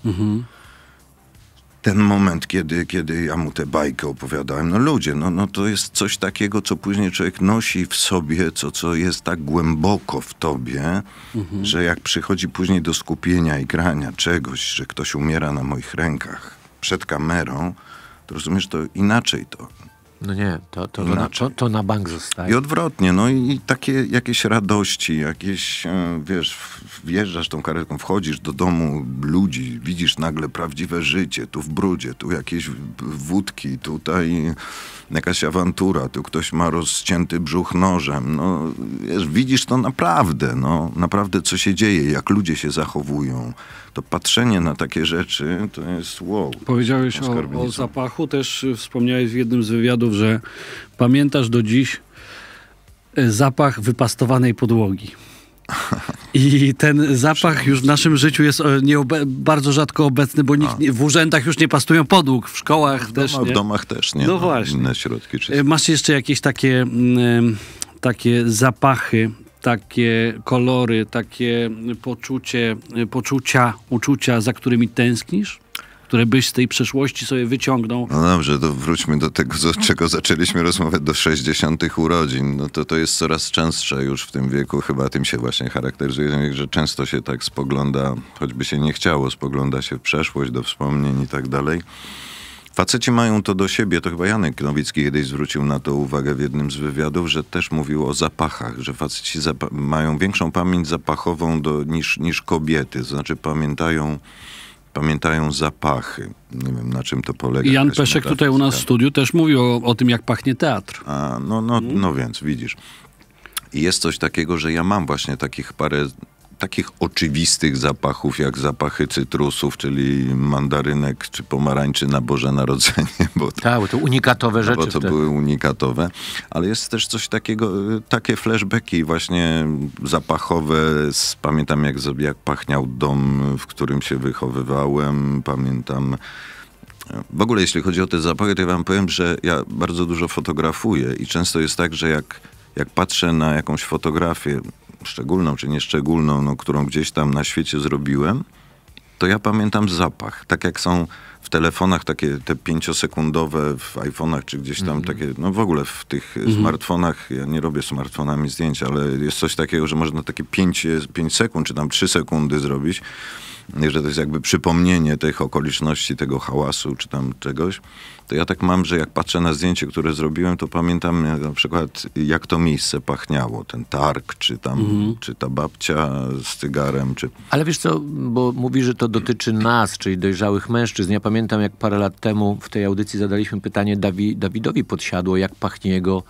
Ten moment, kiedy, kiedy ja mu tę bajkę opowiadałem, no ludzie, no, no to jest coś takiego, co później człowiek nosi w sobie, co, co jest tak głęboko w tobie, że jak przychodzi później do skupienia i grania czegoś, że ktoś umiera na moich rękach przed kamerą, to rozumiesz, to inaczej to. No nie, to, to, to, na, to, to na bank zostaje. I odwrotnie, no i, i takie jakieś radości, jakieś, e, wiesz, wjeżdżasz tą karetką, wchodzisz do domu ludzi, widzisz nagle prawdziwe życie, tu w brudzie, tu jakieś wódki, tutaj jakaś awantura, tu ktoś ma rozcięty brzuch nożem, no wiesz, widzisz to naprawdę, no naprawdę co się dzieje, jak ludzie się zachowują. To patrzenie na takie rzeczy to jest wow. Powiedziałeś No, o, o zapachu, też wspomniałeś w jednym z wywiadów, że pamiętasz do dziś y, zapach wypastowanej podłogi. I ten zapach już w naszym życiu jest e, bardzo rzadko obecny, bo nikt nie, w urzędach już nie pastują podłóg, w szkołach W, też doma, w domach też nie. No właśnie. Inne środki czyste. E, Masz jeszcze jakieś takie, mm, takie zapachy, takie kolory, takie poczucie, poczucia, uczucia, za którymi tęsknisz? Które byś z tej przeszłości sobie wyciągnął? No dobrze, to wróćmy do tego, z czego zaczęliśmy rozmowę, do 60. urodzin. No to to jest coraz częstsze już w tym wieku, chyba tym się właśnie charakteryzuje że często się tak spogląda, choćby się nie chciało, spogląda się w przeszłość, do wspomnień i tak dalej. Faceci mają to do siebie, to chyba Janek Nowicki kiedyś zwrócił na to uwagę w jednym z wywiadów, że też mówił o zapachach, że faceci mają większą pamięć zapachową do, niż, niż kobiety, to znaczy pamiętają, pamiętają zapachy. Nie wiem na czym to polega. I Jan Peszek tutaj u nas w studiu też mówił o, o tym, jak pachnie teatr. a, no, no, no więc, widzisz. I jest coś takiego, że ja mam właśnie takich parę takich oczywistych zapachów, jak zapachy cytrusów, czyli mandarynek czy pomarańczy na Boże Narodzenie, bo to, Tak, bo to unikatowe no rzeczy. bo to wtedy. były unikatowe. Ale jest też coś takiego, y, takie flashbacki właśnie zapachowe. Z, pamiętam jak, jak pachniał dom, w którym się wychowywałem. Pamiętam w ogóle jeśli chodzi o te zapachy, to ja wam powiem, że ja bardzo dużo fotografuję i często jest tak, że jak, jak patrzę na jakąś fotografię, szczególną czy nieszczególną, no, którą gdzieś tam na świecie zrobiłem, to ja pamiętam zapach. Tak jak są w telefonach takie te pięciosekundowe, w iPhone'ach czy gdzieś tam takie, no w ogóle w tych smartfonach, ja nie robię smartfonami zdjęć, ale jest coś takiego, że można takie 5 pięć sekund czy tam 3 sekundy zrobić. Że to jest jakby przypomnienie tych okoliczności, tego hałasu czy tam czegoś, to ja tak mam, że jak patrzę na zdjęcie, które zrobiłem, to pamiętam na przykład jak to miejsce pachniało, ten targ, czy tam, Mhm. czy ta babcia z cygarem, czy... Ale wiesz co, bo mówi, że to dotyczy nas, czyli dojrzałych mężczyzn. Ja pamiętam, jak parę lat temu w tej audycji zadaliśmy pytanie Dawi, Dawidowi Podsiadło, jak pachnie jego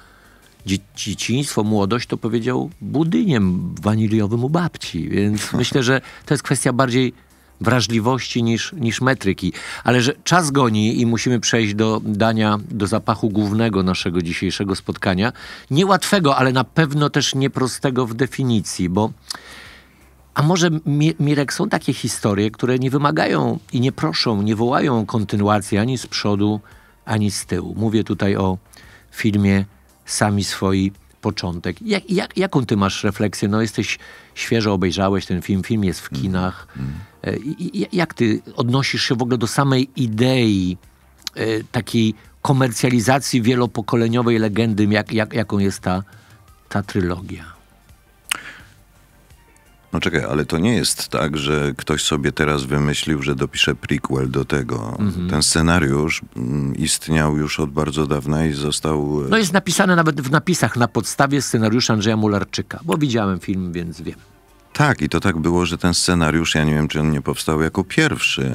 dzieciństwo, młodość, to powiedział budyniem waniliowym u babci. Więc myślę, że to jest kwestia bardziej wrażliwości niż, niż metryki. Ale że czas goni i musimy przejść do dania, do zapachu głównego naszego dzisiejszego spotkania. Niełatwego, ale na pewno też nieprostego w definicji, bo a może, Mi- Mirek, są takie historie, które nie wymagają i nie proszą, nie wołają o kontynuację ani z przodu, ani z tyłu. Mówię tutaj o filmie Sami swoi początek. Jak, jak, jaką ty masz refleksję? No jesteś świeżo obejrzałeś ten film, film jest w kinach. E, i- i- jak ty odnosisz się w ogóle do samej idei e, takiej komercjalizacji wielopokoleniowej legendy, jak, jak, jaką jest ta, ta trylogia? No czekaj, ale to nie jest tak, że ktoś sobie teraz wymyślił, że dopisze prequel do tego. Mhm. Ten scenariusz mm, istniał już od bardzo dawna i został... e, No jest napisane nawet w napisach na podstawie scenariusza Andrzeja Mularczyka, bo widziałem film, więc wiem. Tak, i to tak było, że ten scenariusz, ja nie wiem, czy on nie powstał jako pierwszy,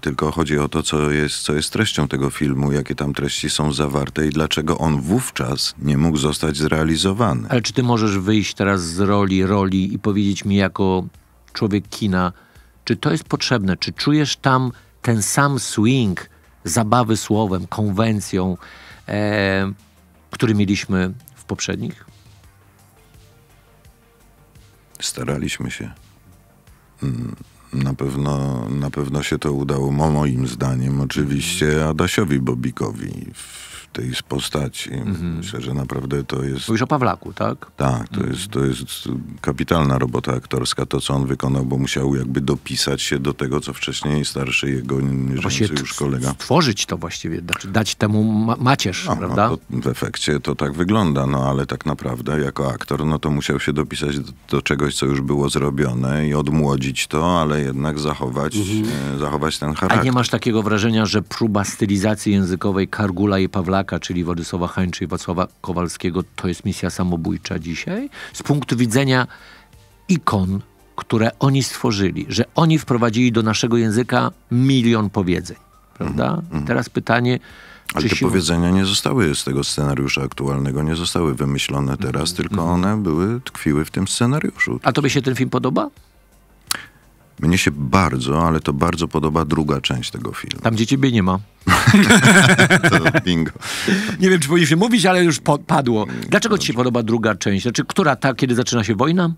tylko chodzi o to, co jest, co jest treścią tego filmu, jakie tam treści są zawarte i dlaczego on wówczas nie mógł zostać zrealizowany. Ale czy ty możesz wyjść teraz z roli, roli i powiedzieć mi jako człowiek kina, czy to jest potrzebne? Czy czujesz tam ten sam swing zabawy słowem, konwencją, e, który mieliśmy w poprzednich? Staraliśmy się. Mm, Na pewno, na pewno się to udało, mo- moim zdaniem, oczywiście Adasiowi Bobikowi tej postaci. Myślę, że naprawdę to jest... Mówisz o Pawlaku, tak? Tak, to jest, to jest kapitalna robota aktorska, to co on wykonał, bo musiał jakby dopisać się do tego, co wcześniej starszy jego Właściwie żyjący już kolega. stworzyć to właściwie, znaczy dać temu ma- macierz, No, prawda? no w efekcie to tak wygląda, no ale tak naprawdę jako aktor, no to musiał się dopisać do, do czegoś, co już było zrobione i odmłodzić to, ale jednak zachować, e, zachować ten A charakter. nie masz takiego wrażenia, że próba stylizacji językowej Kargula i Pawlaka, czyli Władysława Hańczy i Wacława Kowalskiego, to jest misja samobójcza dzisiaj? Z punktu widzenia ikon, które oni stworzyli, że oni wprowadzili do naszego języka milion powiedzeń, prawda? Teraz pytanie, Ale te powiedzenia nie zostały z tego scenariusza aktualnego, nie zostały wymyślone teraz, tylko one były, tkwiły w tym scenariuszu. A tobie się ten film podoba? Mnie się bardzo, ale to bardzo podoba druga część tego filmu. Tam, gdzie ciebie nie ma. To bingo. Nie wiem, czy powinniśmy mówić, ale już padło. Dlaczego ci się podoba druga część? Znaczy, która ta, kiedy zaczyna się wojna?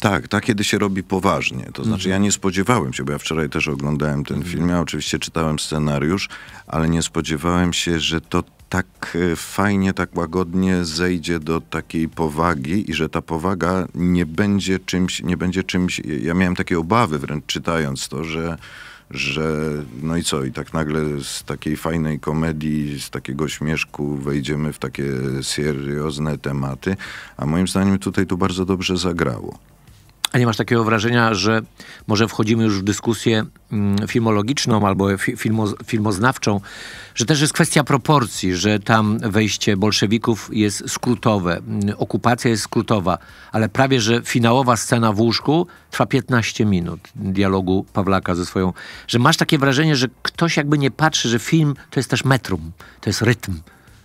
Tak, tak, kiedy się robi poważnie. To znaczy, ja nie spodziewałem się, bo ja wczoraj też oglądałem ten film, ja oczywiście czytałem scenariusz, ale nie spodziewałem się, że to tak e, fajnie, tak łagodnie zejdzie do takiej powagi i że ta powaga nie będzie czymś, nie będzie czymś, ja miałem takie obawy wręcz czytając to, że że no i co, i tak nagle z takiej fajnej komedii, z takiego śmieszku wejdziemy w takie seriozne tematy, a moim zdaniem tutaj to bardzo dobrze zagrało. A nie masz takiego wrażenia, że może wchodzimy już w dyskusję mm, filmologiczną albo fi, filmo, filmoznawczą, że też jest kwestia proporcji, że tam wejście bolszewików jest skrótowe, mm, okupacja jest skrótowa, ale prawie, że finałowa scena w łóżku trwa 15 minut dialogu Pawlaka ze swoją, że masz takie wrażenie, że ktoś jakby nie patrzy, że film to jest też metrum, to jest rytm.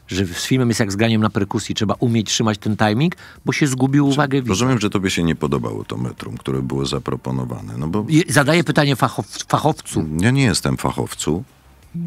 Że z filmem jest jak z graniem na perkusji. Trzeba umieć trzymać ten timing, bo się zgubił uwagę widza. Rozumiem, że tobie się nie podobało to metrum, które było zaproponowane, no bo Zadaję pytanie fachow, fachowcu. ja nie jestem fachowcu,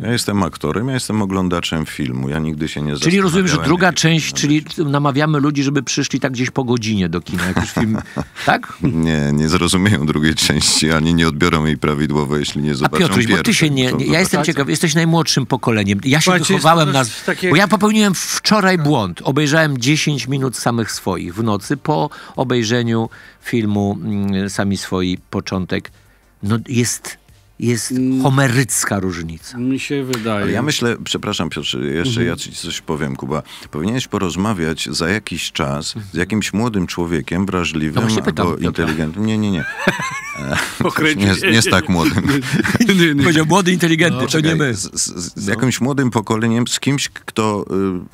ja jestem aktorem, ja jestem oglądaczem filmu, ja nigdy się nie Czyli rozumiem, że druga część, czyli namawiamy ludzi, żeby przyszli tak gdzieś po godzinie do kina. Jakiś film, tak? Nie, nie zrozumieją drugiej części, ani nie odbiorą jej prawidłowo, jeśli nie A zobaczą Piotruś, bo ty się nie... Nie ja jestem ciekaw, jesteś najmłodszym pokoleniem. Ja się Słuchajcie, wychowałem na... takiego- Bo ja popełniłem wczoraj błąd. Obejrzałem 10 minut samych swoich w nocy po obejrzeniu filmu mm, Sami Swoi Początek. No jest... jest Mm. homerycka różnica. Mi się wydaje. Ale ja myślę, przepraszam Piotrze, jeszcze Mhm. ja ci coś powiem, Kuba. Powinieneś porozmawiać za jakiś czas z jakimś młodym człowiekiem, wrażliwym No pytam albo inteligentnym. Nie, nie, nie. Pokręcić. Nie, nie z tak młodym. Nie, nie. Powiedział młody, inteligentny, to nie my. Z, z, z jakimś młodym pokoleniem, z kimś, kto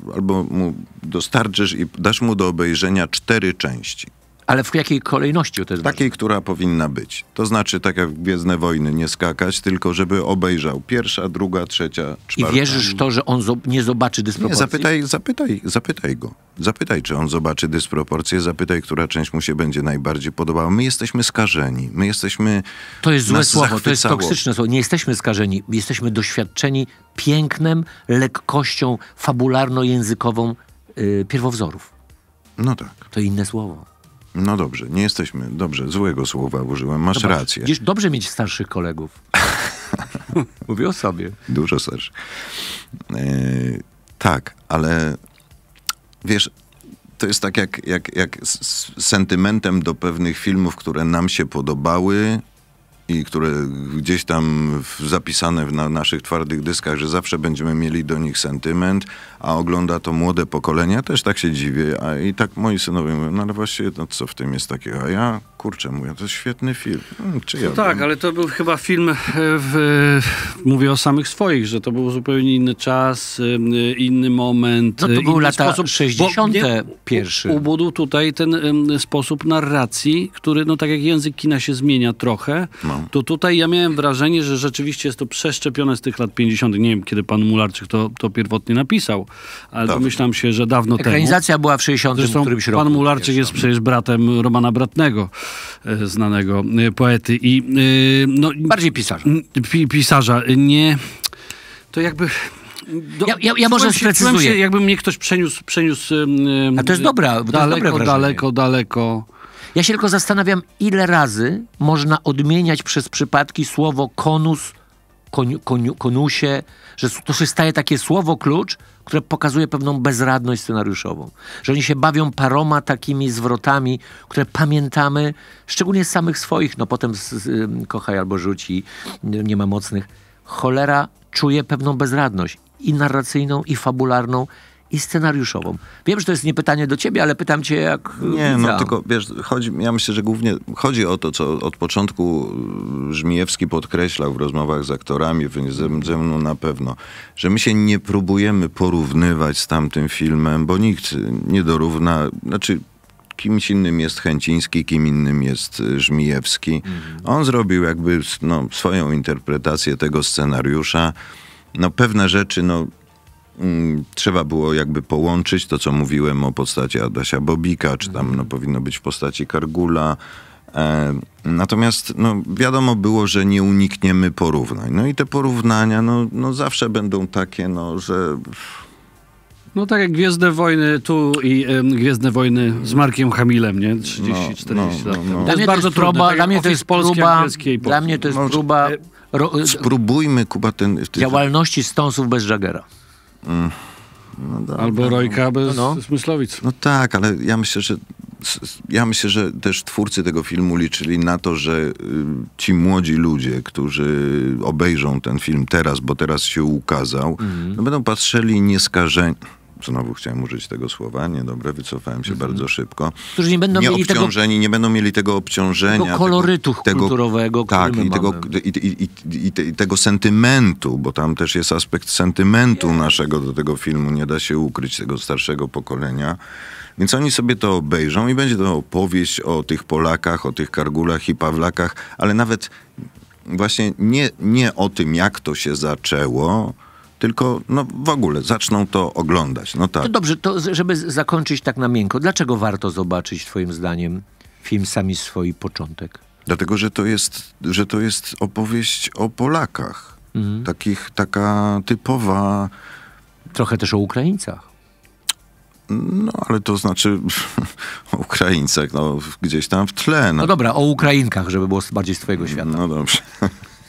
y, albo mu dostarczysz i dasz mu do obejrzenia cztery części. Ale w jakiej kolejności to jest Takiej, która powinna być. To znaczy, tak jak w Gwiezdne Wojny, nie skakać, tylko żeby obejrzał pierwsza, druga, trzecia, I czwarta. wierzysz w to, że on nie zobaczy Nie, dysproporcji? zapytaj, zapytaj, zapytaj go. Zapytaj, czy on zobaczy dysproporcję, zapytaj, która część mu się będzie najbardziej podobała. My jesteśmy skażeni, my jesteśmy... To jest złe słowo, to jest zachwycało. toksyczne słowo. Nie jesteśmy skażeni, jesteśmy doświadczeni pięknem, lekkością fabularno-językową yy, pierwowzorów. No tak, To inne słowo. No dobrze, nie jesteśmy, dobrze, złego słowa użyłem, masz Zobacz, rację. Dobrze mieć starszych kolegów. Mówię o sobie. Dużo starszy. E, tak, ale wiesz, to jest tak jak, jak, jak z sentymentem do pewnych filmów, które nam się podobały i które gdzieś tam zapisane na naszych twardych dyskach, że zawsze będziemy mieli do nich sentyment, a ogląda to młode pokolenie, też tak się dziwię, a i tak moi synowie mówią, no ale właśnie, no co w tym jest takiego, a ja, kurczę, mówię, to jest świetny film. Hmm, czy ja No tak, bym- ale to był chyba film, e, w, mówię o samych swoich, że to był zupełnie inny czas, e, inny moment. No to e, inny lata bo 60. mnie pierwszy. Ubudł tutaj ten sposób narracji, który, no tak jak język kina się zmienia trochę, No. to tutaj ja miałem wrażenie, że rzeczywiście jest to przeszczepione z tych lat 50. Nie wiem, kiedy pan Mularczyk to, to pierwotnie napisał, ale Dawno. domyślam się, że dawno temu. Ekranizacja była w 60 Zresztą którymś roku. pan Mularczyk jest przecież bratem Romana Bratnego, znanego e, poety. I, e, no, Bardziej pisarza. pi, pisarza. Nie, to jakby... Do, Ja- ja- ja może się- sprecyzuję. Się, jakby mnie ktoś przeniósł, przeniósł A to jest dobra, to jest daleko, dobre wrażenie. daleko, daleko. Ja się tylko zastanawiam, ile razy można odmieniać przez przypadki słowo konus, koniu, koniu, konusie, że to się staje takie słowo klucz, które pokazuje pewną bezradność scenariuszową. Że oni się bawią paroma takimi zwrotami, które pamiętamy, szczególnie z samych swoich, no potem z, z, kochaj albo rzuci, nie ma mocnych. Cholera czuje pewną bezradność i narracyjną, i fabularną, i scenariuszową. Wiem, że to jest nie pytanie do ciebie, ale pytam cię jak Nie, widza. no tylko wiesz, chodzi, ja myślę, że głównie chodzi o to, co od początku y, Żmijewski podkreślał w rozmowach z aktorami, ze, ze mną na pewno, że my się nie próbujemy porównywać z tamtym filmem, bo nikt nie dorówna, znaczy kimś innym jest Chęciński, kim innym jest y, Żmijewski. On zrobił jakby no, swoją interpretację tego scenariusza. No pewne rzeczy, no trzeba było jakby połączyć to, co mówiłem o postaci Adasia Bobika, czy tam no, powinno być w postaci Kargula. E, natomiast no, wiadomo było, że nie unikniemy porównań. No i te porównania no, no, zawsze będą takie, no, że No tak jak Gwiezdne Wojny tu i em, Gwiezdne Wojny z Markiem Hamilem, nie? 30-40 no, lat no, temu. no. To Dla mnie to bardzo jest trudne, próba, tak dla mnie to jest próba, dla mnie to jest próba spróbujmy, Kuba, ten... Ty, działalności Stonsów bez Jagera. No, dobra. Albo Rojka bez No, Smyslowic. No tak, ale ja myślę, że ja myślę, że też twórcy tego filmu liczyli na to, że y, ci młodzi ludzie, którzy obejrzą ten film teraz, bo teraz się ukazał, no będą patrzyli nieskażeni. Znowu chciałem użyć tego słowa, niedobre, wycofałem się bardzo szybko. Którzy nie będą nie mieli tego obciążeni, nie będą mieli tego obciążenia. tego kolorytu kulturowego, który tak, i tego, i, i, i tego sentymentu, bo tam też jest aspekt sentymentu naszego do tego filmu, nie da się ukryć tego starszego pokolenia. Więc oni sobie to obejrzą i będzie to opowieść o tych Polakach, o tych Kargulach i Pawlakach, ale nawet właśnie nie, nie o tym, jak to się zaczęło, tylko no, w ogóle zaczną to oglądać. No tak. To dobrze, to żeby zakończyć tak na miękko, dlaczego warto zobaczyć twoim zdaniem film Sami swój początek? Dlatego, że to jest, że to jest opowieść o Polakach. Takich, taka typowa, Trochę też o Ukraińcach. no ale to znaczy o Ukraińcach, no gdzieś tam w tle. No dobra, o Ukrainkach, żeby było bardziej z twojego świata. no dobrze.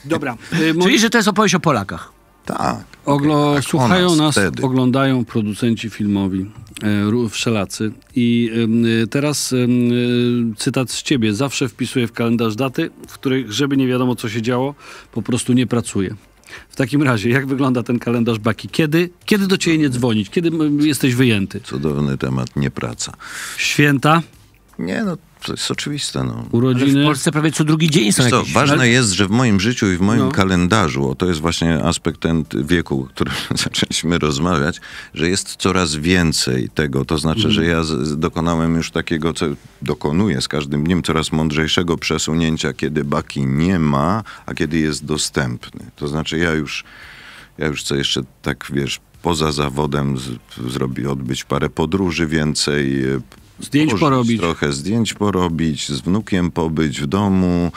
Dobra. Y, Czyli, że to jest opowieść o Polakach. Tak. Oglo- tak, słuchają nas, wtedy. oglądają producenci filmowi. e, wszelacy. I e, teraz e, cytat z ciebie. Zawsze wpisuję w kalendarz daty, w których, żeby nie wiadomo co się działo, po prostu nie pracuję. W takim razie, jak wygląda ten kalendarz Baki? Kiedy, kiedy do ciebie nie dzwonić? Kiedy jesteś wyjęty? Cudowny temat, nie praca. Święta, Nie, no to jest oczywiste. No. Ale w urodziny. Polsce prawie co drugi dzień są Co, jakieś... ważne jest, że w moim życiu i w moim No. kalendarzu, o, to jest właśnie aspekt ten wieku, o którym zaczęliśmy rozmawiać, że jest coraz więcej tego. To znaczy, że ja z, z dokonałem już takiego, co dokonuję z każdym dniem, coraz mądrzejszego przesunięcia, kiedy baki nie ma, a kiedy jest dostępny. To znaczy, ja już, ja już chcę jeszcze tak, wiesz, poza zawodem z, zrobi, odbyć parę podróży więcej. Zdjęć porobić. Trochę zdjęć porobić, z wnukiem pobyć w domu.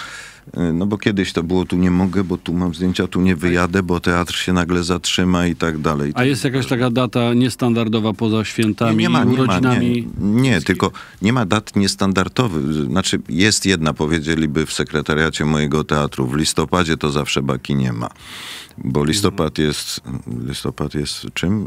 Y, No bo kiedyś to było, tu nie mogę, bo tu mam zdjęcia, tu nie wyjadę, bo teatr się nagle zatrzyma i tak dalej. A jest jakaś taka data niestandardowa poza świętami, nie, nie ma, nie urodzinami? nie, nie, tylko nie ma dat niestandardowych. Znaczy jest jedna, powiedzieliby w sekretariacie mojego teatru. W listopadzie to zawsze baki nie ma. Bo listopad jest, listopad jest czym?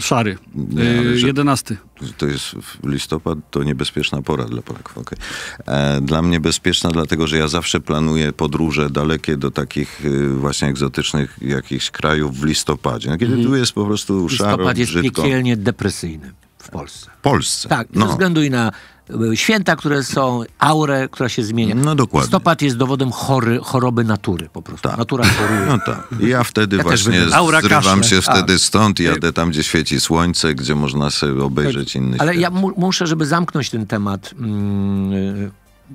Szary. Nie, Y, że- 11. To jest listopad, to niebezpieczna pora dla Polaków. okej. E, Dla mnie bezpieczna, dlatego że ja zawsze planuję podróże dalekie do takich y, właśnie egzotycznych jakichś krajów w listopadzie. No, kiedy tu jest po prostu szaro, Listopad jest brzydko. piekielnie depresyjny w Polsce. W Polsce. Tak, no. ze względu i na y, święta, które są, aurę, która się zmienia. No dokładnie. Listopad jest dowodem chory, choroby natury po prostu. Tak. Natura choruje. No tak. Ja wtedy Ja właśnie zrywam kaszle. się Tak. wtedy stąd i jadę tam, gdzie świeci słońce, gdzie można sobie obejrzeć inny Ale świat. ja mu, muszę, żeby zamknąć ten temat. Mm, y,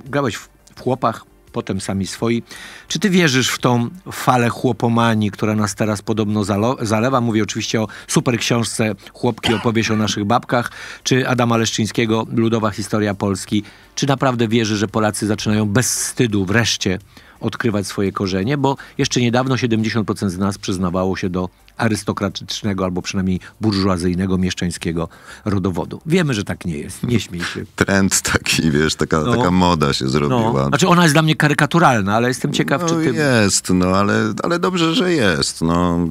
grałeś w, w chłopach, potem sami swoi. Czy ty wierzysz w tą falę chłopomanii, która nas teraz podobno zalewa? Mówię oczywiście o super książce Chłopki opowieść o naszych babkach, czy Adama Leszczyńskiego Ludowa historia Polski. Czy naprawdę wierzysz, że Polacy zaczynają bez wstydu wreszcie odkrywać swoje korzenie? Bo jeszcze niedawno 70% z nas przyznawało się do arystokratycznego albo przynajmniej burżuazyjnego, mieszczańskiego rodowodu. Wiemy, że tak nie jest. Nie śmiej się. Trend taki, wiesz, taka, No. taka moda się zrobiła. No. Znaczy ona jest dla mnie karykaturalna, ale jestem ciekaw, No czy ty... jest, no ale, ale dobrze, że jest. No,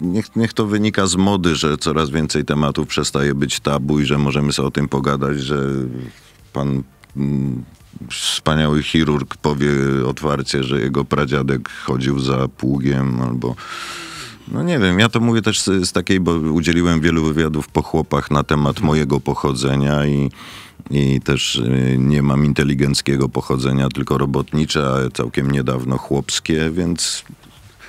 niech, niech to wynika z mody, że coraz więcej tematów przestaje być tabu i że możemy sobie o tym pogadać, że pan mm, wspaniały chirurg powie otwarcie, że jego pradziadek chodził za pługiem albo... No nie wiem, ja to mówię też z, z takiej, bo udzieliłem wielu wywiadów po chłopach na temat mojego pochodzenia i, i też y, nie mam inteligenckiego pochodzenia, tylko robotnicze, a całkiem niedawno chłopskie, więc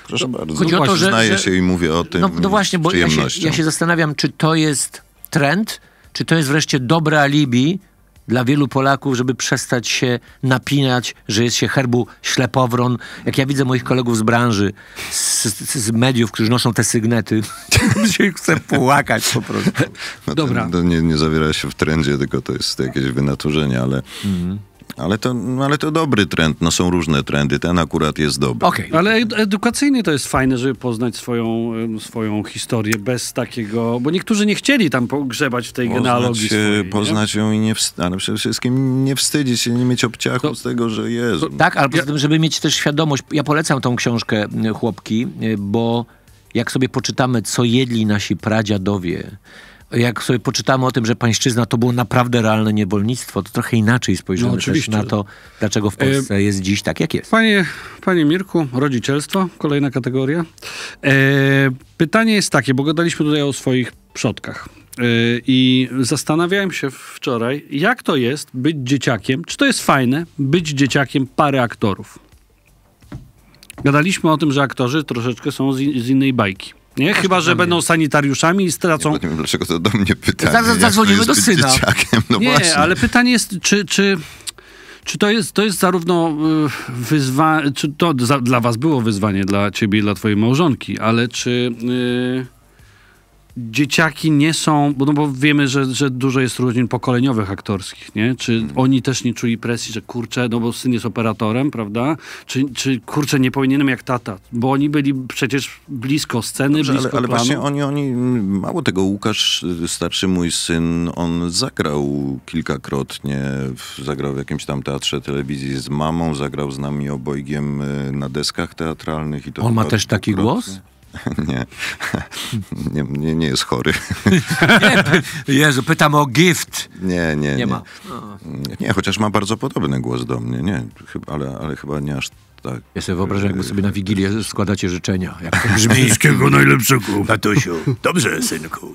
proszę bardzo, chodzi o to, że- że- się i mówię o tym No, no właśnie, bo ja się, ja się zastanawiam, czy to jest trend, czy to jest wreszcie dobre alibi dla wielu Polaków, żeby przestać się napinać, że jest się herbu ślepowron. Jak ja widzę moich kolegów z branży, z, z, mediów, którzy noszą te sygnety, to się chce płakać po prostu. No to- Dobra. To nie, nie zawiera się w trendzie, tylko to jest jakieś wynaturzenie, ale, Mhm. Ale, to, no, ale to dobry trend. No są różne trendy, ten akurat jest dobry. Okej. Ale ed- edukacyjnie to jest fajne, żeby poznać swoją, swoją historię bez takiego... Bo niektórzy nie chcieli tam pogrzebać w tej genealogii Poznać, e, swojej, nie? poznać ją i nie wst- ale przede wszystkim nie wstydzić się, nie mieć obciachu To- z tego, że Jezu. Tak, ale poza tym, żeby mieć też świadomość, ja polecam tą książkę Chłopki, y, bo jak sobie poczytamy, co jedli nasi pradziadowie, jak sobie poczytamy o tym, że pańszczyzna to było naprawdę realne niewolnictwo, to trochę inaczej spojrzymy No, też na to, dlaczego w Polsce jest dziś tak, jak jest. Panie, panie Mirku, rodzicielstwo, kolejna kategoria. E, pytanie jest takie, bo gadaliśmy tutaj o swoich przodkach. E, I zastanawiałem się wczoraj, jak to jest być dzieciakiem, czy to jest fajne, być dzieciakiem pary aktorów. Gadaliśmy o tym, że aktorzy troszeczkę są z, in- z innej bajki. Nie? Chyba, że będą sanitariuszami i stracą Nie wiem, dlaczego to do mnie pytanie. Zaraz zadzwonimy do syna. No nie, właśnie. ale pytanie jest, czy, czy, czy to, jest, to jest zarówno wyzwanie, czy to za, dla was było wyzwanie, dla ciebie i dla twojej małżonki, ale czy y, dzieciaki nie są, bo, no bo wiemy, że, że dużo jest różnic pokoleniowych aktorskich, nie? Czy Mhm. oni też nie czuli presji, że kurczę, no bo syn jest operatorem, prawda? Czy, czy kurczę, nie powinienem jak tata? Bo oni byli przecież blisko sceny, Dobrze, blisko ale, ale planu. właśnie oni, oni, mało tego, Łukasz, starszy mój syn, on zagrał kilkakrotnie, zagrał w jakimś tam teatrze telewizji z mamą, zagrał z nami obojgiem y, na deskach teatralnych. I to On ma też taki głos? Nie. nie, nie, nie jest chory. Jezu, pytam o gift. Nie, nie, nie. ma. Nie, chociaż ma bardzo podobny głos do mnie, nie, chyba, ale, ale chyba nie aż tak. Ja sobie wyobrażam, jakby sobie na Wigilię składacie życzenia. Jak to brzmi. Wszystkiego najlepszego. Tatusiu, dobrze, synku.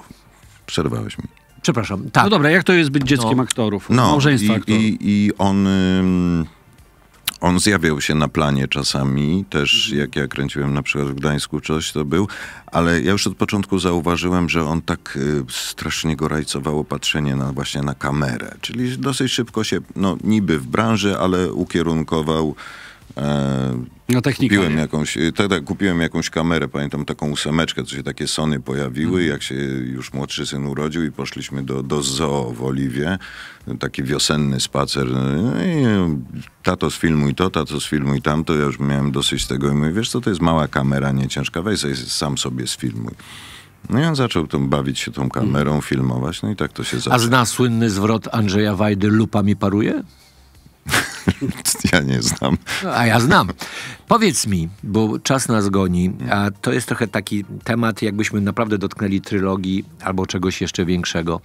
Przerwałeś mi. Przepraszam, tak. No dobra, jak to jest być dzieckiem No. aktorów? No, Małżeństwa i, aktorów. i, i on, ym, on zjawiał się na planie czasami, też jak ja kręciłem na przykład w Gdańsku coś to był, ale ja już od początku zauważyłem, że on tak y, strasznie go rajcowało patrzenie na, właśnie na kamerę, czyli dosyć szybko się, no niby w branży, ale ukierunkował e, Na technikę. Kupiłem jakąś, y, tak, tak, kupiłem jakąś kamerę, pamiętam taką ósemeczkę, co się takie Sony pojawiły, jak się już młodszy syn urodził i poszliśmy do, do zoo w Oliwie, taki wiosenny spacer. No i tato sfilmuj to, tato sfilmuj tamto, ja już miałem dosyć tego i mówię, wiesz co, to jest mała kamera, nie ciężka, weź sobie, sam sobie sfilmuj. No i on zaczął tą, bawić się tą kamerą, filmować, no i tak to się A zaczęło. zna słynny zwrot Andrzeja Wajdy, lupa mi paruje? Ja nie znam. No, A ja znam. Powiedz mi, bo czas nas goni, a to jest trochę taki temat, jakbyśmy naprawdę dotknęli trylogii albo czegoś jeszcze większego.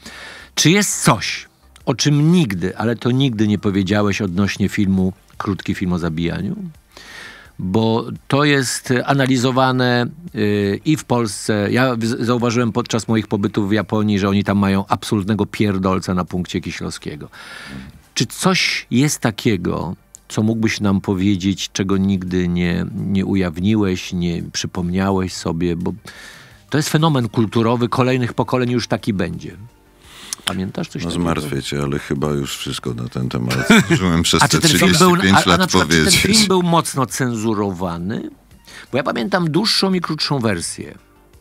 Czy jest coś, o czym nigdy, ale to nigdy nie powiedziałeś odnośnie filmu, krótki film o zabijaniu? Bo to jest analizowane yy, i w Polsce. Ja zauważyłem podczas moich pobytów w Japonii, że oni tam mają absolutnego pierdolca na punkcie Kieślowskiego. Czy coś jest takiego, co mógłbyś nam powiedzieć, czego nigdy nie, nie ujawniłeś, nie przypomniałeś sobie? Bo to jest fenomen kulturowy, kolejnych pokoleń już taki będzie. Pamiętasz coś No takiego? cię, ale chyba już wszystko na ten temat zdążyłem przez A te czy ten film 35 był, a, a lat przykład, czy ten powiedzieć. film był mocno cenzurowany? Bo ja pamiętam dłuższą i krótszą wersję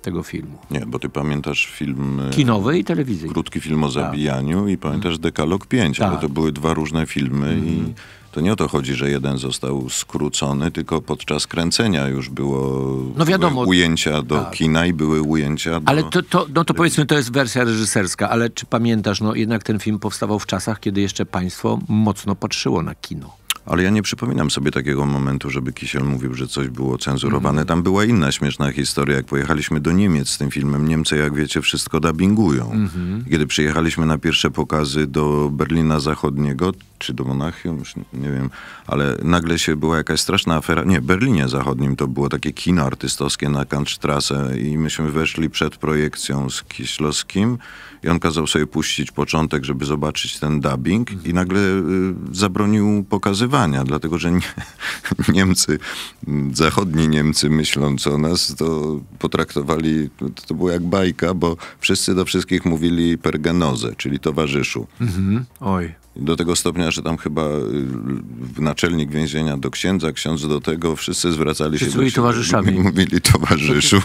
tego filmu. Nie, bo ty pamiętasz film... e, Kinowy i telewizyjny. Krótki film o zabijaniu i pamiętasz Dekalog 5, ale Tak. to były dwa różne filmy i to nie o to chodzi, że jeden został skrócony, tylko podczas kręcenia już było No wiadomo. ujęcia do Tak. kina i były ujęcia do... Ale to, to, no to powiedzmy, to jest wersja reżyserska, ale czy pamiętasz, no jednak ten film powstawał w czasach, kiedy jeszcze państwo mocno patrzyło na kino. Ale ja nie przypominam sobie takiego momentu, żeby Kisiel mówił, że coś było cenzurowane. Mhm. Tam była inna śmieszna historia. Jak pojechaliśmy do Niemiec z tym filmem, Niemcy, jak wiecie, wszystko dubbingują. Mhm. Kiedy przyjechaliśmy na pierwsze pokazy do Berlina Zachodniego, czy do Monachium, już nie- wiem, ale nagle się była jakaś straszna afera. Nie, w Berlinie Zachodnim to było takie kino artystowskie na Kantstrasse i myśmy weszli przed projekcją z Kieślowskim i on kazał sobie puścić początek, żeby zobaczyć ten dubbing i nagle y, zabronił pokazywania, dlatego że nie, Niemcy, zachodni Niemcy myśląc o nas, to potraktowali, to, było jak bajka, bo wszyscy do wszystkich mówili pergenozę, czyli towarzyszu. Oj. Do tego stopnia, że tam chyba y, naczelnik więzienia do księdza, ksiądz do tego, wszyscy zwracali się Wszyscy do byli siebie towarzyszami. mówili towarzyszu.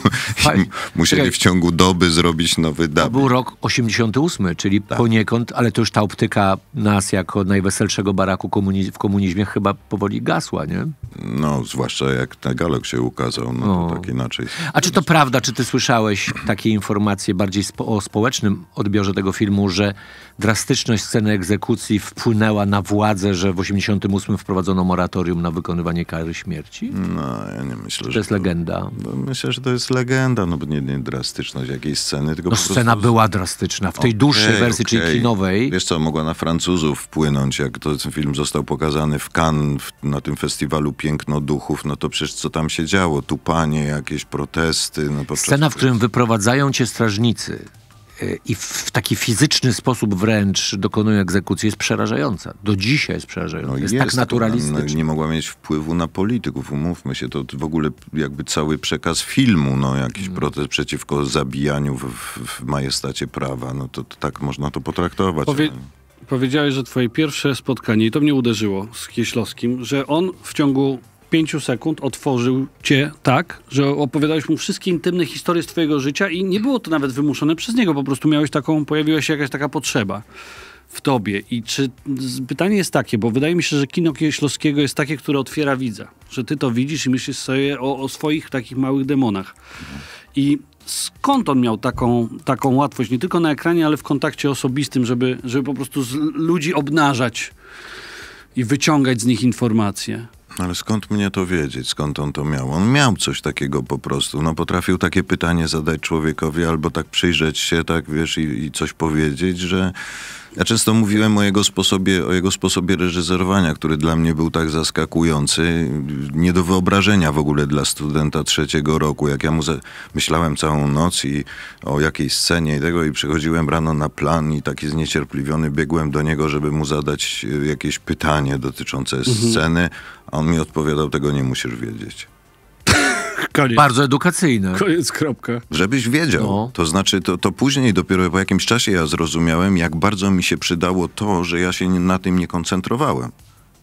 Musieli Czekaj. w ciągu doby zrobić nowy To dubbing. był rok 88, czyli Tak. poniekąd, ale to już ta optyka nas jako najweselszego baraku komuni- w komunizmie chyba powoli gasła, nie? No, zwłaszcza jak Tagalog się ukazał, no No. to tak inaczej. A czy to prawda, czy ty słyszałeś takie informacje bardziej spo, o społecznym odbiorze tego filmu, że drastyczność sceny egzekucji wpłynęła na władzę, że w 88 wprowadzono moratorium na wykonywanie kary śmierci? No, ja nie myślę, To że jest legenda. No, myślę, że to jest legenda, no bo nie, nie drastyczność jakiejś sceny, tylko No scena prostu... była drastyczna. W tej Okej, dłuższej wersji, czyli okej. kinowej, Wiesz co, mogła na Francuzów wpłynąć, jak to ten film został pokazany w Cannes, w, na tym festiwalu Piękno Duchów, no to przecież co tam się działo? Tupanie, jakieś protesty. No, podczas Scena, w którym wyprowadzają cię strażnicy i w taki fizyczny sposób wręcz dokonują egzekucji, jest przerażająca. Do dzisiaj jest przerażająca. No jest, jest, tak naturalistyczna. no, nie mogła mieć wpływu na polityków, umówmy się. To w ogóle jakby cały przekaz filmu, no jakiś Mm. protest przeciwko zabijaniu w, w, majestacie prawa, no to, to tak można to potraktować. Powie- Powiedziałeś, że twoje pierwsze spotkanie, i to mnie uderzyło z Kieślowskim, że on w ciągu pięciu sekund otworzył cię tak, że opowiadałeś mu wszystkie intymne historie z twojego życia i nie było to nawet wymuszone przez niego, po prostu miałeś taką, pojawiła się jakaś taka potrzeba w tobie. I czy pytanie jest takie, bo wydaje mi się, że kino Kieślowskiego jest takie, które otwiera widza, że ty to widzisz i myślisz sobie o, o swoich takich małych demonach. I skąd on miał taką, taką łatwość, nie tylko na ekranie, ale w kontakcie osobistym, żeby, żeby po prostu z ludzi obnażać i wyciągać z nich informacje? Ale skąd mnie to wiedzieć? Skąd on to miał? On miał coś takiego po prostu. No potrafił takie pytanie zadać człowiekowi albo tak przyjrzeć się, tak wiesz, i, i coś powiedzieć, że... Ja często mówiłem o jego, sposobie, o jego sposobie reżyserowania, który dla mnie był tak zaskakujący, nie do wyobrażenia w ogóle dla studenta trzeciego roku. Jak ja mu myślałem całą noc i o jakiej scenie i tego i przychodziłem rano na plan i taki zniecierpliwiony biegłem do niego, żeby mu zadać e, jakieś pytanie dotyczące sceny, a on mi odpowiadał, tego nie musisz wiedzieć. Koniec. Bardzo edukacyjne. Koniec, kropka. Żebyś wiedział. No. To znaczy, to, to później dopiero po jakimś czasie ja zrozumiałem, jak bardzo mi się przydało to, że ja się na tym nie koncentrowałem.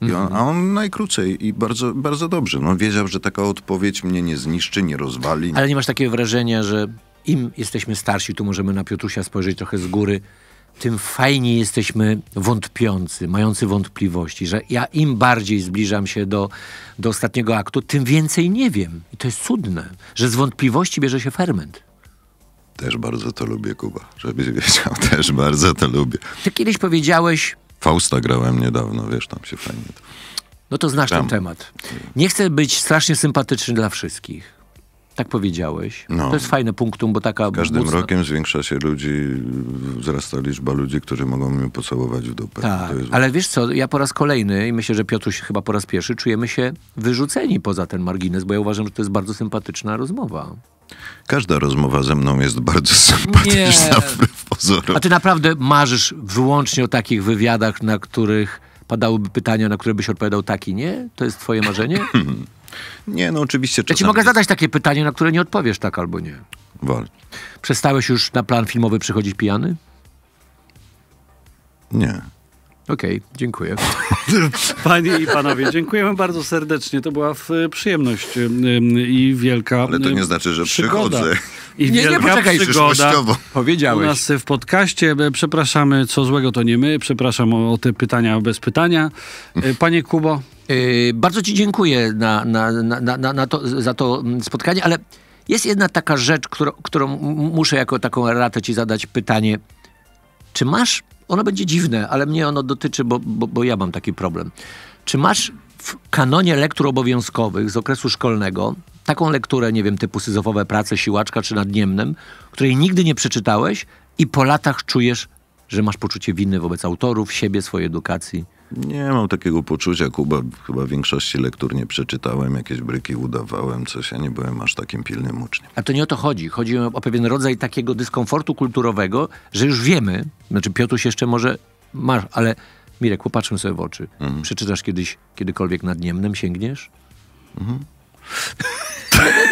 I on, a on najkrócej i bardzo, bardzo dobrze. No, wiedział, że taka odpowiedź mnie nie zniszczy, nie rozwali. Ale nie masz takiego wrażenia, że im jesteśmy starsi, tu możemy na Piotrusia spojrzeć trochę z góry, tym fajniej jesteśmy wątpiący, mający wątpliwości, że ja im bardziej zbliżam się do, do ostatniego aktu, tym więcej nie wiem. I to jest cudne, że z wątpliwości bierze się ferment. Też bardzo to lubię, Kuba. Żebyś wiedział, też bardzo to lubię. Ty kiedyś powiedziałeś, Fausta grałem niedawno, wiesz, tam się fajnie... No to znasz ten Tam. temat. Nie chcę być strasznie sympatyczny dla wszystkich. Tak powiedziałeś. No. To jest fajne punktum, bo taka... Każdym mocna- rokiem zwiększa się ludzi, wzrasta liczba ludzi, którzy mogą mnie pocałować w dupę. Tak, jest... ale wiesz co, ja po raz kolejny i myślę, że Piotruś chyba po raz pierwszy czujemy się wyrzuceni poza ten margines, bo ja uważam, że to jest bardzo sympatyczna rozmowa. Każda rozmowa ze mną jest bardzo sympatyczna wbrew pozorom. A ty naprawdę marzysz wyłącznie o takich wywiadach, na których padałyby pytania, na które byś odpowiadał tak i nie? To jest twoje marzenie? Nie, no oczywiście Ja ci czasami... mogę zadać takie pytanie, na które nie odpowiesz tak albo nie. Wal. Przestałeś już na plan filmowy przychodzić pijany? Nie. Okej, dziękuję. Panie i panowie, dziękujemy bardzo serdecznie. To była w, przyjemność ym, i wielka Ale to ym, nie znaczy, że przygoda. przychodzę. I Nie, nie, wielka poczekaj, przygoda. Przyszłościowo. U Powiedziałeś. nas w podcaście. E, Przepraszamy, co złego to nie my. Przepraszam o, o te pytania bez pytania. E, Panie Kubo, bardzo Ci dziękuję na, na, na, na, to, za to mm, spotkanie, ale jest jedna taka rzecz, którą, którą muszę jako taką ratę Ci zadać pytanie. Czy masz, ono będzie dziwne, ale mnie ono dotyczy, bo, bo, bo ja mam taki problem. Czy masz w kanonie lektur obowiązkowych z okresu szkolnego taką lekturę, nie wiem, typu syzofowe prace, siłaczka czy nadniemnem, której nigdy nie przeczytałeś i po latach czujesz, że masz poczucie winy wobec autorów, siebie, swojej edukacji? Nie mam takiego poczucia, Kuba. Chyba większości lektur nie przeczytałem, jakieś bryki udawałem, coś. Ja nie byłem aż takim pilnym uczniem. A to nie o to chodzi. Chodzi o pewien rodzaj takiego dyskomfortu kulturowego, że już wiemy, znaczy Piotruś jeszcze może masz, ale Mirek, popatrzmy sobie w oczy. Przeczytasz kiedyś, kiedykolwiek nad Niemnem sięgniesz?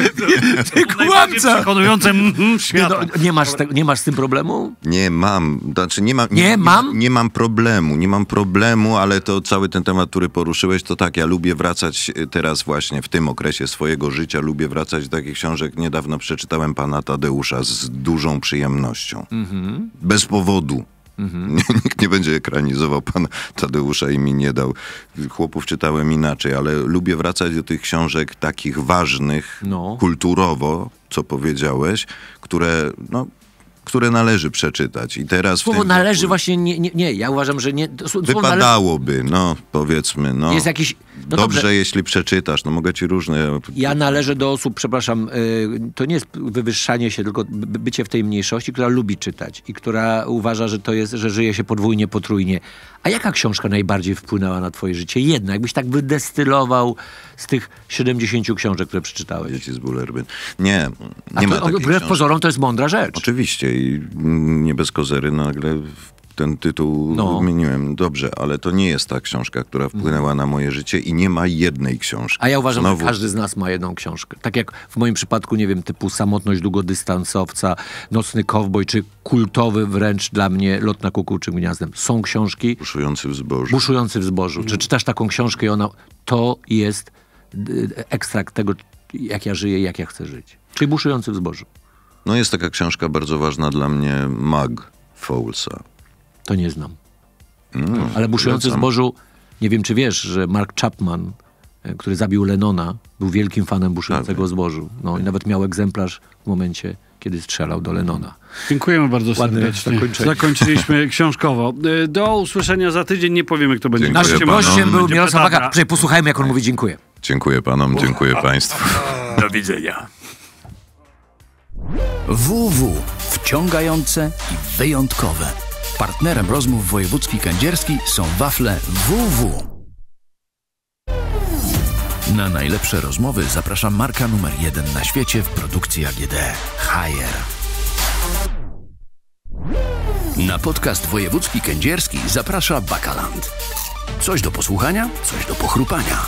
Ty kłamca! przekonujące mhm, Nie, świata. no, nie, masz te, nie masz z tym problemu? Nie mam, znaczy nie mam. Nie mam? Nie, mam problemu, nie mam problemu, ale to cały ten temat, który poruszyłeś, to tak, ja lubię wracać y, teraz właśnie w tym okresie swojego życia, lubię wracać do takich książek. Niedawno przeczytałem pana Tadeusza z dużą przyjemnością. Bez powodu. Nie, nikt nie będzie ekranizował pana Tadeusza i mi nie dał. Chłopów czytałem inaczej, ale lubię wracać do tych książek takich ważnych No. kulturowo, co powiedziałeś, które, no, które należy przeczytać. I teraz Słowo należy wieku właśnie nie, nie, nie. Ja uważam, że nie. należy Wypadałoby, no powiedzmy, no. jest jakiś. No Dobrze, dobrze, jeśli przeczytasz, no mogę ci różne... Ja należę do osób, przepraszam, y, to nie jest wywyższanie się, tylko by- bycie w tej mniejszości, która lubi czytać i która uważa, że to jest, że żyje się podwójnie, potrójnie. A jaka książka najbardziej wpłynęła na twoje życie? Jedna, jakbyś tak wydestylował z tych 70 książek, które przeczytałeś. Dzieci z Bullerbyn. Nie, A nie ma to, takiej wbrew pozorom to jest mądra rzecz. Oczywiście i nie bez kozery nagle ten tytuł No. wymieniłem. Dobrze, ale to nie jest ta książka, która wpłynęła na moje życie i nie ma jednej książki. A ja uważam, Znowu, że każdy z nas ma jedną książkę. Tak jak w moim przypadku, nie wiem, typu Samotność długodystansowca, Nocny Kowboj, czy kultowy wręcz dla mnie Lot na kukułczym gniazdem. Są książki, Buszujący w zbożu. Buszujący w zbożu. Czy czytasz taką książkę i ona, to jest y, ekstrakt tego, jak ja żyję, jak ja chcę żyć. Czyli Buszujący w zbożu. No jest taka książka bardzo ważna dla mnie, Mag Fowlsa. To nie znam. Mm, Ale Buszujący w zbożu, nie wiem czy wiesz, że Mark Chapman, y, który zabił Lennona, był wielkim fanem Buszującego w zbożu. No i nawet miał egzemplarz w momencie, kiedy strzelał do Lenona. Dziękujemy bardzo Ładne serdecznie. zakończenie. Zakończyliśmy książkowo. Y, Do usłyszenia za tydzień. Nie powiemy, kto będzie Dziękuję gościem. panu. Gościem był Mirosław. Przecież posłuchajmy, jak on mówi dziękuję. Dziękuję panom, dziękuję państwu. Do widzenia. WW. Wciągające i wyjątkowe. Partnerem rozmów wojewódzki kędzierski są wafle WW. Na najlepsze rozmowy zapraszam marka numer jeden na świecie w produkcji AGD. Haier. Na podcast wojewódzki kędzierski zaprasza Bakaland. Coś do posłuchania, coś do pochrupania.